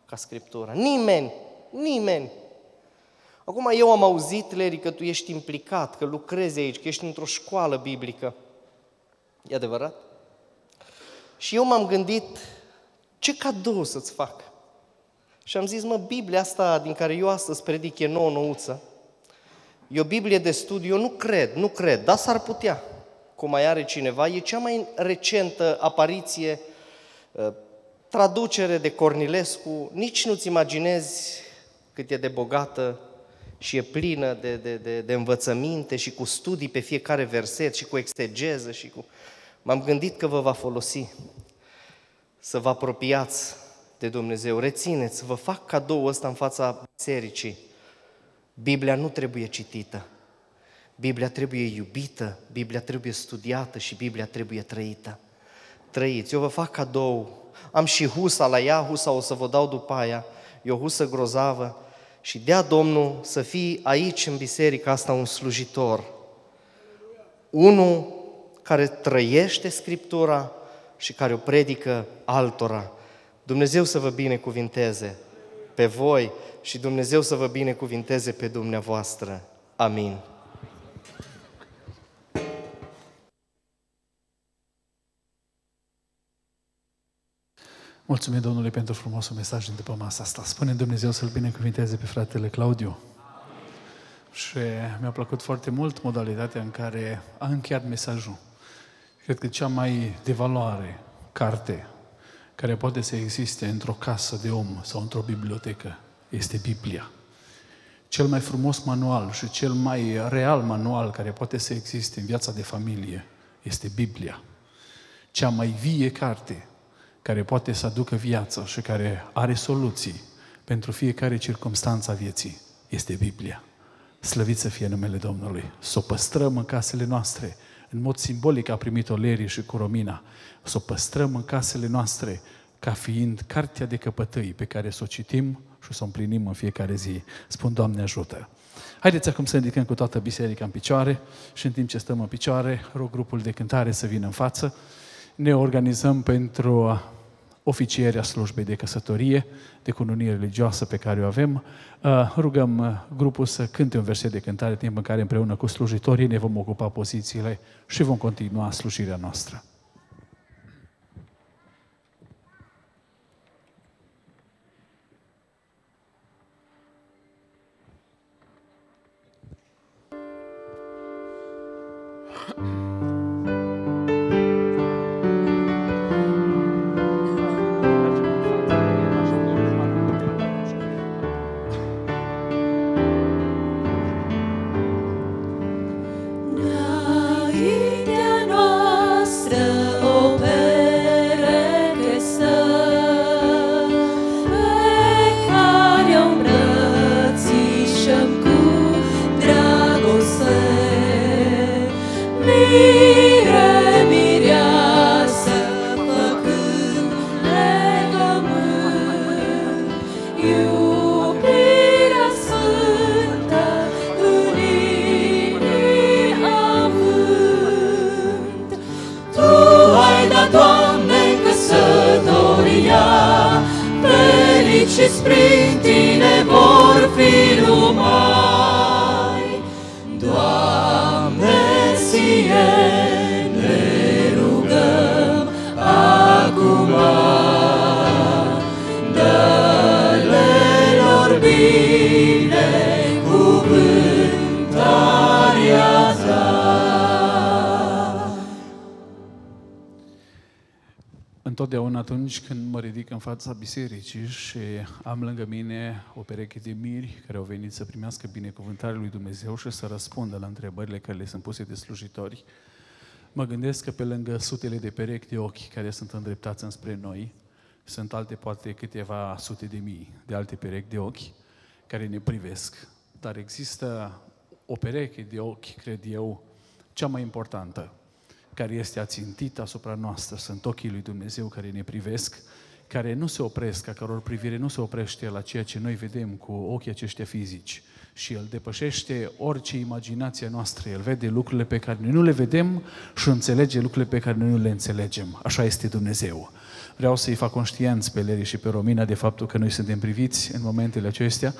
K: ca Scriptura. Nimeni, nimeni. Acum eu am auzit, Leri, că tu ești implicat, că lucrezi aici, că ești într-o școală biblică. E adevărat? Și eu m-am gândit, ce cadou să-ți fac? Și am zis, mă, Biblia asta din care eu astăzi predic e nouă nouță. E o Biblie de studiu, eu nu cred, nu cred, dar s-ar putea, cum mai are cineva. E cea mai recentă apariție uh, traducere de Cornilescu, nici nu-ți imaginezi cât e de bogată și e plină de, de, de, de învățăminte și cu studii pe fiecare verset și cu exegeză și cu... M-am gândit că vă va folosi să vă apropiați de Dumnezeu. Rețineți, vă fac cadou ăsta în fața bisericii. Biblia nu trebuie citită. Biblia trebuie iubită, Biblia trebuie studiată și Biblia trebuie trăită. Trăiți. Eu vă fac cadou. Am și husa la ea, husa o să vă dau după aia. E o husă grozavă. Și dea Domnul să fii aici în biserica asta un slujitor. Unul care trăiește Scriptura și care o predică altora. Dumnezeu să vă binecuvinteze pe voi și Dumnezeu să vă binecuvinteze pe dumneavoastră. Amin.
A: Mulțumim Domnului pentru frumosul mesaj din după masa asta. Spune Dumnezeu să-l binecuvinteze pe fratele Claudiu. Și mi-a plăcut foarte mult modalitatea în care a încheiat mesajul. Cred că cea mai de valoare carte care poate să existe într-o casă de om sau într-o bibliotecă este Biblia. Cel mai frumos manual și cel mai real manual care poate să existe în viața de familie este Biblia. Cea mai vie carte care poate să aducă viață și care are soluții pentru fiecare circunstanță a vieții este Biblia. Slăvit să fie numele Domnului. Să o păstrăm în casele noastre. În mod simbolic a primit-o Leri și cu Romina. Să o păstrăm în casele noastre ca fiind cartea de căpătâi pe care să o citim și să o împlinim în fiecare zi. Spun, Doamne ajută! Haideți acum să ridicăm cu toată biserica în picioare și în timp ce stăm în picioare, rog grupul de cântare să vină în față. Ne organizăm pentru oficierea slujbei de căsătorie, de cununie religioasă pe care o avem. Uh, rugăm uh, grupul să cânte un verset de cântare, timp în care împreună cu slujitorii ne vom ocupa pozițiile și vom continua slujirea noastră. fața bisericii și am lângă mine o pereche de miri care au venit să primească binecuvântarea lui Dumnezeu și să răspundă la întrebările care le sunt puse de slujitori. Mă gândesc că pe lângă sutele de perechi de ochi care sunt îndreptați înspre noi, sunt alte poate câteva sute de mii de alte perechi de ochi care ne privesc. Dar există o pereche de ochi, cred eu, cea mai importantă, care este ațintită asupra noastră. Sunt ochii lui Dumnezeu care ne privesc care nu se opresc, a căror privire nu se oprește la ceea ce noi vedem cu ochii aceștia fizici și El depășește orice imaginație noastră. El vede lucrurile pe care noi nu le vedem și înțelege lucrurile pe care noi nu le înțelegem. Așa este Dumnezeu. Vreau să-i fac conștienți pe Leri și pe Romina de faptul că noi suntem priviți în momentele acestea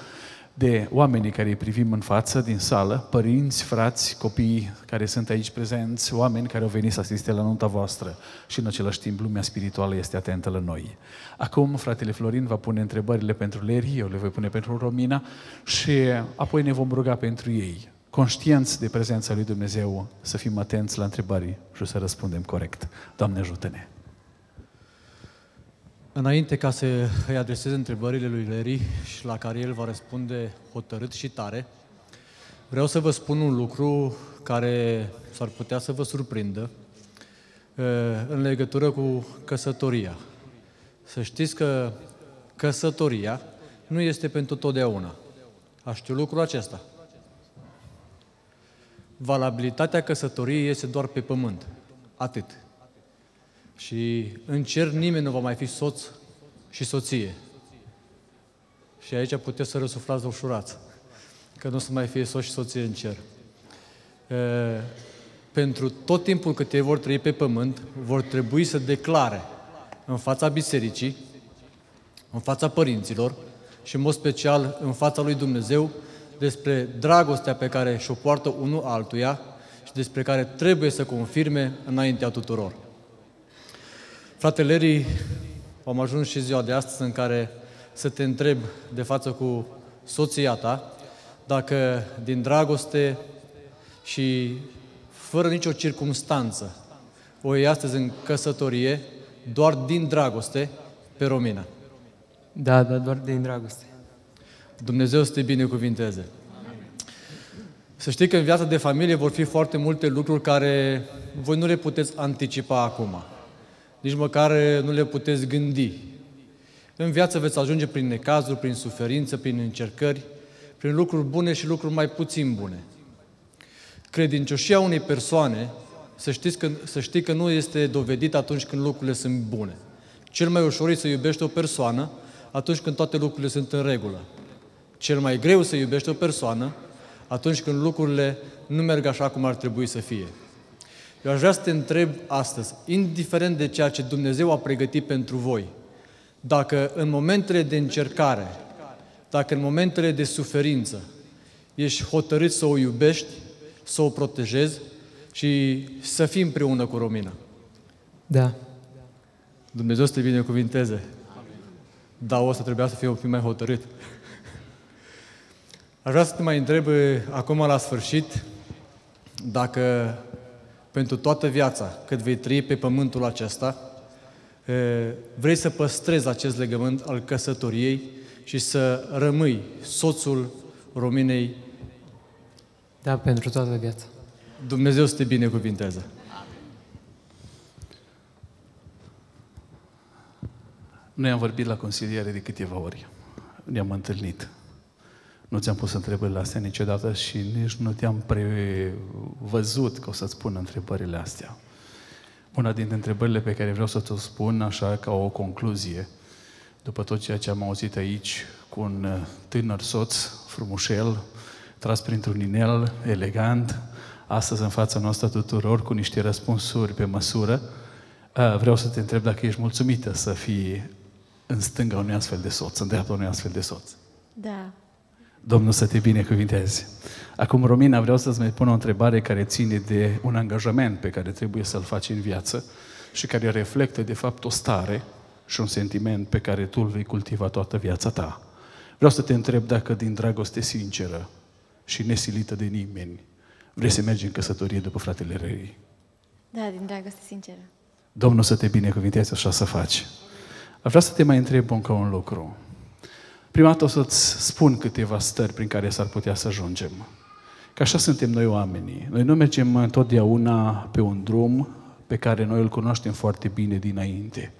A: de oamenii care îi privim în față, din sală, părinți, frați, copii care sunt aici prezenți, oameni care au venit să asiste la nunta voastră și în același timp lumea spirituală este atentă la noi. Acum fratele Florin va pune întrebările pentru Leri, eu le voi pune pentru Romina și apoi ne vom ruga pentru ei. Conștienți de prezența lui Dumnezeu, să fim atenți la întrebări și să răspundem corect. Doamne ajută-ne!
G: Înainte ca să îi adresez întrebările lui Larry și la care el va răspunde hotărât și tare, vreau să vă spun un lucru care s-ar putea să vă surprindă uh, în legătură cu căsătoria. Să știți că căsătoria nu este pentru totdeauna. Aș știu lucrul acesta. Valabilitatea căsătoriei este doar pe pământ. Atât. Și în cer nimeni nu va mai fi soț și soție. Și aici puteți să răsuflați ușurați, că nu o să mai fie soț și soție în cer. E, pentru tot timpul cât ei vor trăi pe pământ, vor trebui să declare în fața bisericii, în fața părinților și în mod special în fața lui Dumnezeu despre dragostea pe care și-o poartă unul altuia și despre care trebuie să confirme înaintea tuturor. Fratele Leri, am ajuns și ziua de astăzi în care să te întreb de față cu soția ta dacă din dragoste și fără nicio circumstanță o iei astăzi în căsătorie doar din dragoste pe Romina.
L: Da, da, doar din dragoste.
G: Dumnezeu să te binecuvinteze. Să știi că în viața de familie vor fi foarte multe lucruri care voi nu le puteți anticipa acum. Nici măcar nu le puteți gândi. În viață veți ajunge prin necazuri, prin suferință, prin încercări, prin lucruri bune și lucruri mai puțin bune. Credincioșia unei persoane, să, știți că, să știi că nu este dovedit atunci când lucrurile sunt bune. Cel mai ușor e să iubești o persoană atunci când toate lucrurile sunt în regulă. Cel mai greu să iubești o persoană atunci când lucrurile nu merg așa cum ar trebui să fie. Eu aș vrea să te întreb astăzi, indiferent de ceea ce Dumnezeu a pregătit pentru voi, dacă în momentele de încercare, dacă în momentele de suferință, ești hotărât să o iubești, să o protejezi și să fii împreună cu Romina.
L: Da.
G: Dumnezeu să te binecuvinteze. Da, o să trebuia să fie un pic mai hotărât. Aș vrea să te mai întreb acum la sfârșit dacă pentru toată viața, cât vei trăi pe pământul acesta, vrei să păstrezi acest legământ al căsătoriei și să rămâi soțul Rominei.
L: Da, pentru toată viața.
G: Dumnezeu să te binecuvinteze.
A: Noi am vorbit la consiliere de câteva ori. Ne-am întâlnit. Nu ți-am pus întrebările astea niciodată și nici nu te-am prevăzut că o să-ți pun întrebările astea. Una dintre întrebările pe care vreau să ți-o spun, așa ca o concluzie, după tot ceea ce am auzit aici cu un uh, tânăr soț, frumușel, tras printr-un inel, elegant, astăzi în fața noastră tuturor, cu niște răspunsuri pe măsură, uh, vreau să te întreb dacă ești mulțumită să fii în stânga unui astfel de soț, în dreapta unui astfel de soț.
E: Da.
A: Domnul să te binecuvinteze. Acum, Romina, vreau să-ți mai pun o întrebare care ține de un angajament pe care trebuie să-l faci în viață și care reflectă, de fapt, o stare și un sentiment pe care tu îl vei cultiva toată viața ta. Vreau să te întreb dacă din dragoste sinceră și nesilită de nimeni vrei să mergi în căsătorie după fratele Răi.
E: Da, din dragoste sinceră.
A: Domnul să te binecuvinteze așa să faci. Aș vrea să te mai întreb încă un lucru. Prima dată o să-ți spun câteva stări prin care s-ar putea să ajungem. Că așa suntem noi oamenii. Noi nu mergem întotdeauna pe un drum pe care noi îl cunoaștem foarte bine dinainte.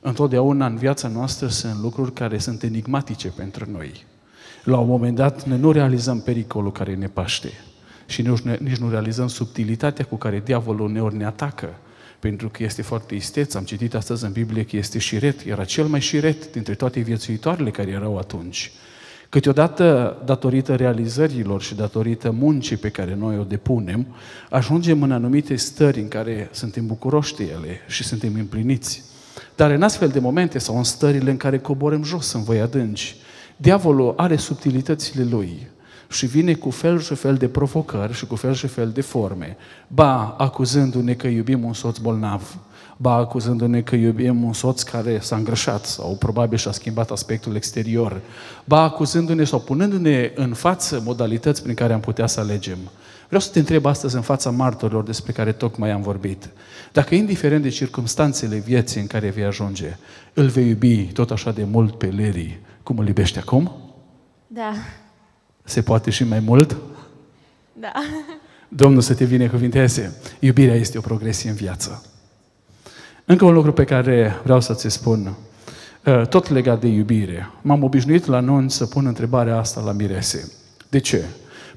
A: Întotdeauna în viața noastră sunt lucruri care sunt enigmatice pentru noi. La un moment dat noi nu realizăm pericolul care ne paște și nici nu realizăm subtilitatea cu care diavolul uneori ne atacă pentru că este foarte isteț. Am citit astăzi în Biblie că este șiret. Era cel mai șiret dintre toate viețuitoarele care erau atunci. Câteodată, datorită realizărilor și datorită muncii pe care noi o depunem, ajungem în anumite stări în care suntem bucuroși de ele și suntem împliniți. Dar în astfel de momente sau în stările în care coborăm jos în voi adânci, diavolul are subtilitățile lui și vine cu fel și fel de provocări și cu fel și fel de forme. Ba, acuzându-ne că iubim un soț bolnav, ba acuzându-ne că iubim un soț care s-a îngrășat sau probabil și-a schimbat aspectul exterior, ba acuzându-ne sau punându-ne în față modalități prin care am putea să alegem. Vreau să te întreb astăzi în fața martorilor despre care tocmai am vorbit. Dacă, indiferent de circumstanțele vieții în care vei ajunge, îl vei iubi tot așa de mult pe Leri cum îl iubești acum?
M: Da.
A: Se poate și mai mult?
M: Da.
A: Domnul să te binecuvinteze. Iubirea este o progresie în viață. Încă un lucru pe care vreau să ți spun, uh, tot legat de iubire. M-am obișnuit la noi să pun întrebarea asta la mirese. De ce?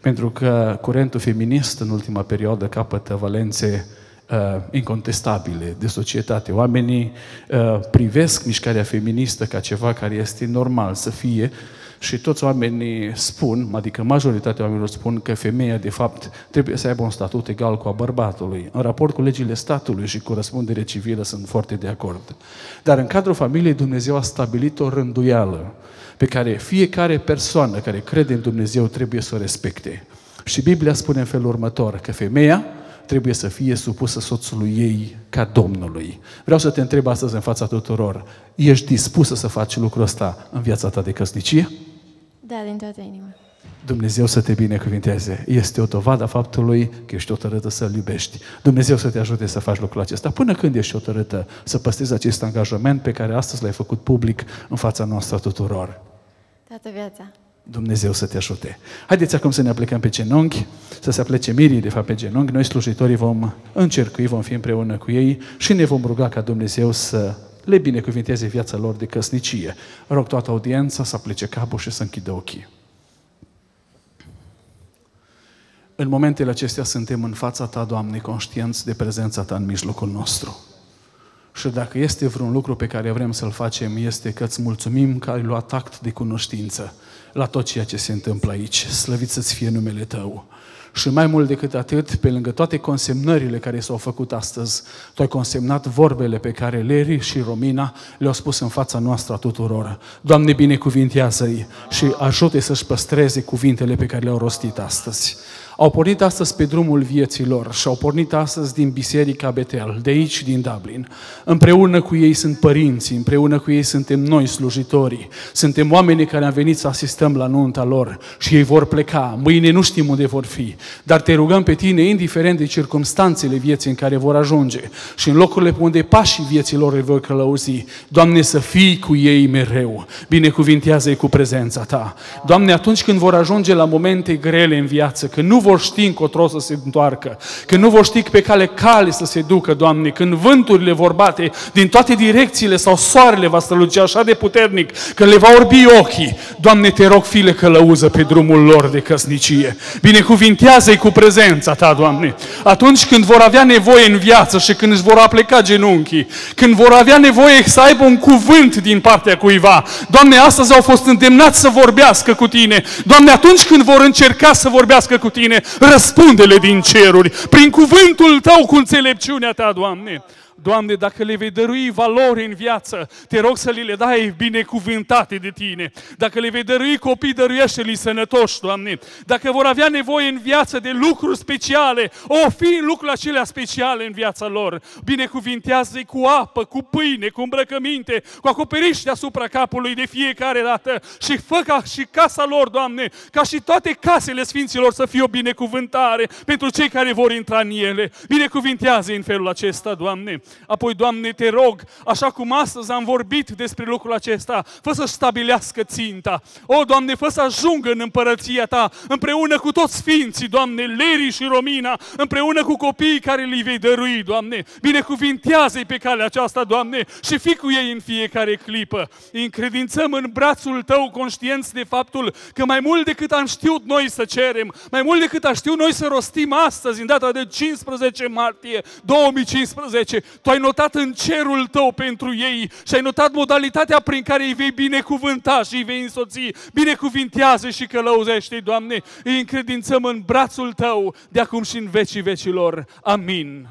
A: Pentru că curentul feminist în ultima perioadă capătă valențe uh, incontestabile de societate. Oamenii uh, privesc mișcarea feministă ca ceva care este normal să fie și toți oamenii spun, adică majoritatea oamenilor spun că femeia, de fapt, trebuie să aibă un statut egal cu a bărbatului. În raport cu legile statului și cu răspundere civilă sunt foarte de acord. Dar în cadrul familiei Dumnezeu a stabilit o rânduială pe care fiecare persoană care crede în Dumnezeu trebuie să o respecte. Și Biblia spune în felul următor, că femeia trebuie să fie supusă soțului ei ca Domnului. Vreau să te întreb astăzi în fața tuturor, ești dispusă să faci lucrul ăsta în viața ta de căsnicie?
M: Da, din toată inima.
A: Dumnezeu să te binecuvinteze. Este o dovadă a faptului că ești hotărâtă să-L iubești. Dumnezeu să te ajute să faci lucrul acesta. Până când ești hotărâtă să păstrezi acest angajament pe care astăzi l-ai făcut public în fața noastră tuturor.
M: Toată viața.
A: Dumnezeu să te ajute. Haideți acum să ne aplicăm pe genunchi, să se aplece mirii, de fapt, pe genunchi. Noi, slujitorii, vom încercui, vom fi împreună cu ei și ne vom ruga ca Dumnezeu să le binecuvinteze viața lor de căsnicie. Rog toată audiența să aplice capul și să închidă ochii. În momentele acestea suntem în fața Ta, Doamne, conștienți de prezența Ta în mijlocul nostru. Și dacă este vreun lucru pe care vrem să-l facem, este că îți mulțumim că ai luat act de cunoștință la tot ceea ce se întâmplă aici. Slăvit să-ți fie numele Tău. Și mai mult decât atât, pe lângă toate consemnările care s-au făcut astăzi, tu ai consemnat vorbele pe care Leri și Romina le-au spus în fața noastră a tuturor. Doamne, binecuvintează-i și ajută să-și păstreze cuvintele pe care le-au rostit astăzi au pornit astăzi pe drumul vieții lor și au pornit astăzi din Biserica Betel, de aici, din Dublin. Împreună cu ei sunt părinții, împreună cu ei suntem noi slujitorii, suntem oamenii care am venit să asistăm la nunta lor și ei vor pleca. Mâine nu știm unde vor fi, dar te rugăm pe tine, indiferent de circumstanțele vieții în care vor ajunge și în locurile unde pașii vieții lor îi vor călăuzi, Doamne, să fii cu ei mereu. Binecuvintează-i cu prezența Ta. Doamne, atunci când vor ajunge la momente grele în viață, când nu vor ști încotro să se întoarcă, când nu vor ști pe cale cale să se ducă, Doamne, când vânturile vor bate din toate direcțiile sau soarele va străluci așa de puternic, când le va orbi ochii, Doamne, te rog, file călăuză pe drumul lor de căsnicie. Binecuvintează-i cu prezența Ta, Doamne. Atunci când vor avea nevoie în viață și când își vor apleca genunchii, când vor avea nevoie să aibă un cuvânt din partea cuiva, Doamne, astăzi au fost îndemnați să vorbească cu Tine. Doamne, atunci când vor încerca să vorbească cu Tine, răspundele din ceruri, prin cuvântul Tău cu înțelepciunea Ta, Doamne. Doamne, dacă le vei dărui valori în viață, te rog să li le dai binecuvântate de Tine. Dacă le vei dărui copii, dăruiește-li sănătoși, Doamne. Dacă vor avea nevoie în viață de lucruri speciale, o fi în lucrurile acelea speciale în viața lor. Binecuvintează-i cu apă, cu pâine, cu îmbrăcăminte, cu acoperiș deasupra capului de fiecare dată și fă ca și casa lor, Doamne, ca și toate casele Sfinților să fie o binecuvântare pentru cei care vor intra în ele. Binecuvintează în felul acesta, Doamne. Apoi, Doamne, te rog, așa cum astăzi am vorbit despre lucrul acesta, fă să stabilească ținta. O, Doamne, fă să ajungă în împărăția Ta, împreună cu toți sfinții, Doamne, Leri și Romina, împreună cu copiii care li vei dărui, Doamne. Binecuvintează-i pe calea aceasta, Doamne, și fi cu ei în fiecare clipă. Încredințăm în brațul Tău, conștienți de faptul că mai mult decât am știut noi să cerem, mai mult decât am știut noi să rostim astăzi, în data de 15 martie 2015, tu ai notat în cerul tău pentru ei și ai notat modalitatea prin care îi vei binecuvânta și îi vei însoți. Binecuvintează și călăuzește Doamne, îi încredințăm în brațul tău de acum și în vecii vecilor. Amin.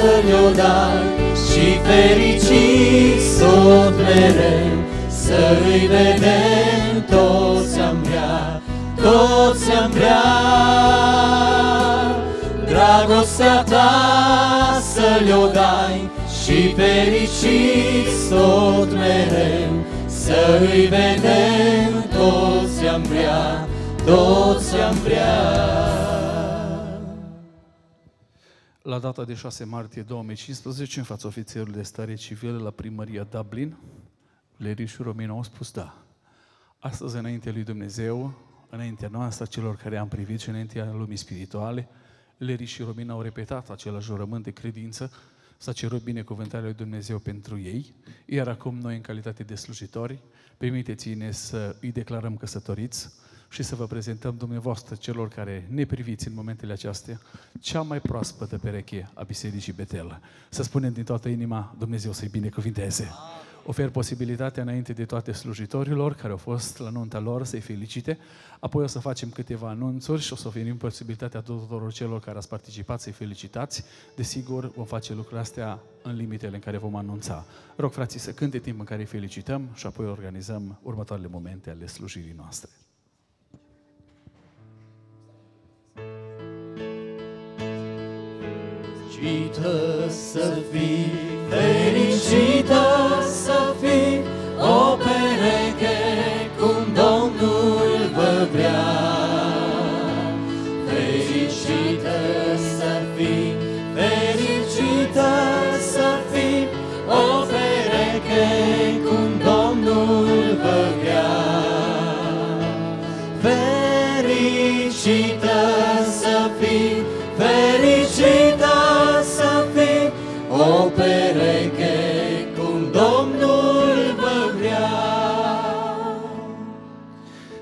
B: Să ne-o dai și fericit sunt mereu, să îi vedem toți am vrea, toți am vrea. Drag dragostea ta să le-o dai și fericiți tot mereu, să îi vedem toți am vrea, toți am vrea.
A: La data de 6 martie 2015, în fața ofițerului de stare civilă la primăria Dublin, Leri și Romina au spus da. Astăzi, înainte lui Dumnezeu, înaintea noastră, celor care am privit și înaintea lumii spirituale, Leri și Romina au repetat același jurământ de credință, s-a cerut binecuvântarea lui Dumnezeu pentru ei, iar acum noi, în calitate de slujitori, permiteți-ne să îi declarăm căsătoriți, și să vă prezentăm dumneavoastră celor care ne priviți în momentele acestea cea mai proaspătă pereche a Bisericii Betel. Să spunem din toată inima, Dumnezeu să-i binecuvinteze. Ofer posibilitatea înainte de toate slujitorilor care au fost la nunta lor să-i felicite, apoi o să facem câteva anunțuri și o să oferim posibilitatea tuturor celor care ați participat să-i felicitați. Desigur, vom face lucrurile astea în limitele în care vom anunța. Rog frații să cânte timp în care îi felicităm și apoi organizăm următoarele momente ale slujirii noastre.
B: Fericită să fii, fericită să fii,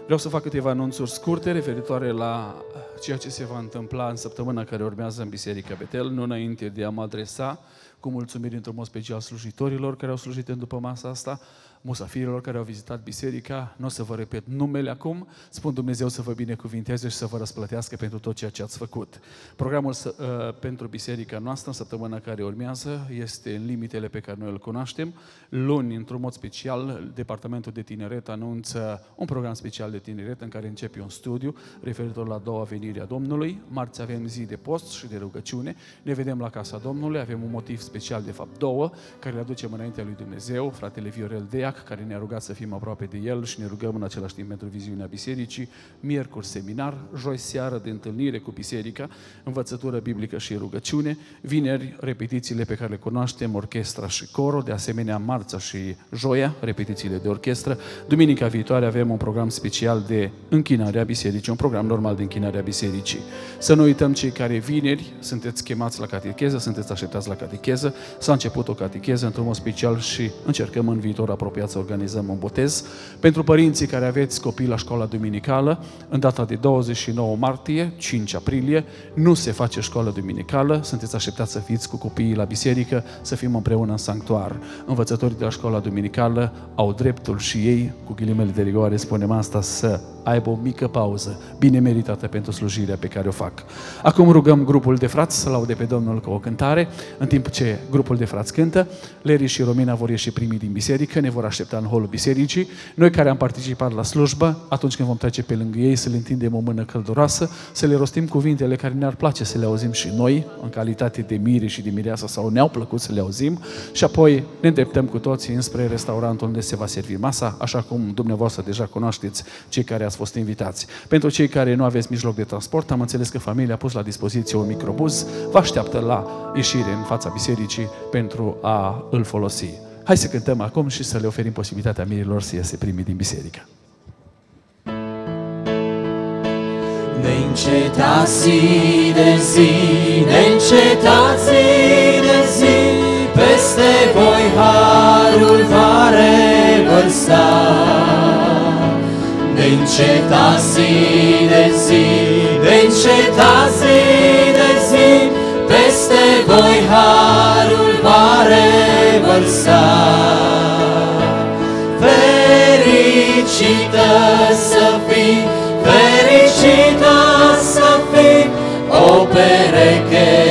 A: Vreau să fac câteva anunțuri scurte referitoare la ceea ce se va întâmpla în săptămâna care urmează în Biserica Betel, nu înainte de a mă adresa cu mulțumiri într-un mod special slujitorilor care au slujit în după masa asta, musafirilor care au vizitat biserica. Nu o să vă repet numele acum, spun Dumnezeu să vă binecuvinteze și să vă răsplătească pentru tot ceea ce ați făcut. Programul uh, pentru biserica noastră în săptămâna care urmează este în limitele pe care noi îl cunoaștem. Luni, într-un mod special, Departamentul de Tineret anunță un program special de tineret în care începe un studiu referitor la doua venire a Domnului. Marți avem zi de post și de rugăciune. Ne vedem la Casa Domnului, avem un motiv special, de fapt două, care le aducem înaintea lui Dumnezeu, fratele Viorel Deac, care ne-a rugat să fim aproape de el și ne rugăm în același timp pentru viziunea bisericii, miercuri seminar, joi seară de întâlnire cu biserica, învățătură biblică și rugăciune, vineri repetițiile pe care le cunoaștem, orchestra și coro, de asemenea marța și joia, repetițiile de orchestră. Duminica viitoare avem un program special de închinare a bisericii, un program normal de închinare a bisericii. Să nu uităm cei care vineri sunteți chemați la catecheză, sunteți așteptați la catecheză, s-a început o catecheză într-un mod special și încercăm în viitor apropiat să organizăm un botez. Pentru părinții care aveți copii la școala duminicală, în data de 29 martie, 5 aprilie, nu se face școală duminicală, sunteți așteptați să fiți cu copiii la biserică, să fim împreună în sanctuar. Învățătorii de la școala duminicală au dreptul și ei, cu ghilimele de rigoare spunem asta, să aibă o mică pauză, bine meritată pentru slujirea pe care o fac. Acum rugăm grupul de frați să laude pe Domnul cu o cântare, în timp ce grupul de frați cântă, Leri și Romina vor ieși primii din biserică, ne vor aștepta în holul bisericii. Noi care am participat la slujbă, atunci când vom trece pe lângă ei, să le întindem o mână călduroasă, să le rostim cuvintele care ne-ar place să le auzim și noi, în calitate de mire și de mireasă sau ne-au plăcut să le auzim și apoi ne îndreptăm cu toții înspre restaurantul unde se va servi masa, așa cum dumneavoastră deja cunoașteți cei care ați fost invitați. Pentru cei care nu aveți mijloc de transport, am înțeles că familia a pus la dispoziție un microbuz, vă așteaptă la ieșire în fața bisericii pentru a îl folosi. Hai să cântăm acum și să le oferim posibilitatea mirilor să iese primii din biserică.
B: Neînceta zi de zi, neînceta zi de zi, peste voi harul va revărsa. Vei înceta zi de zi, vei înceta zi de zi, peste voi harul va revărsa. Fericită să fii, fericită să fii, o pereche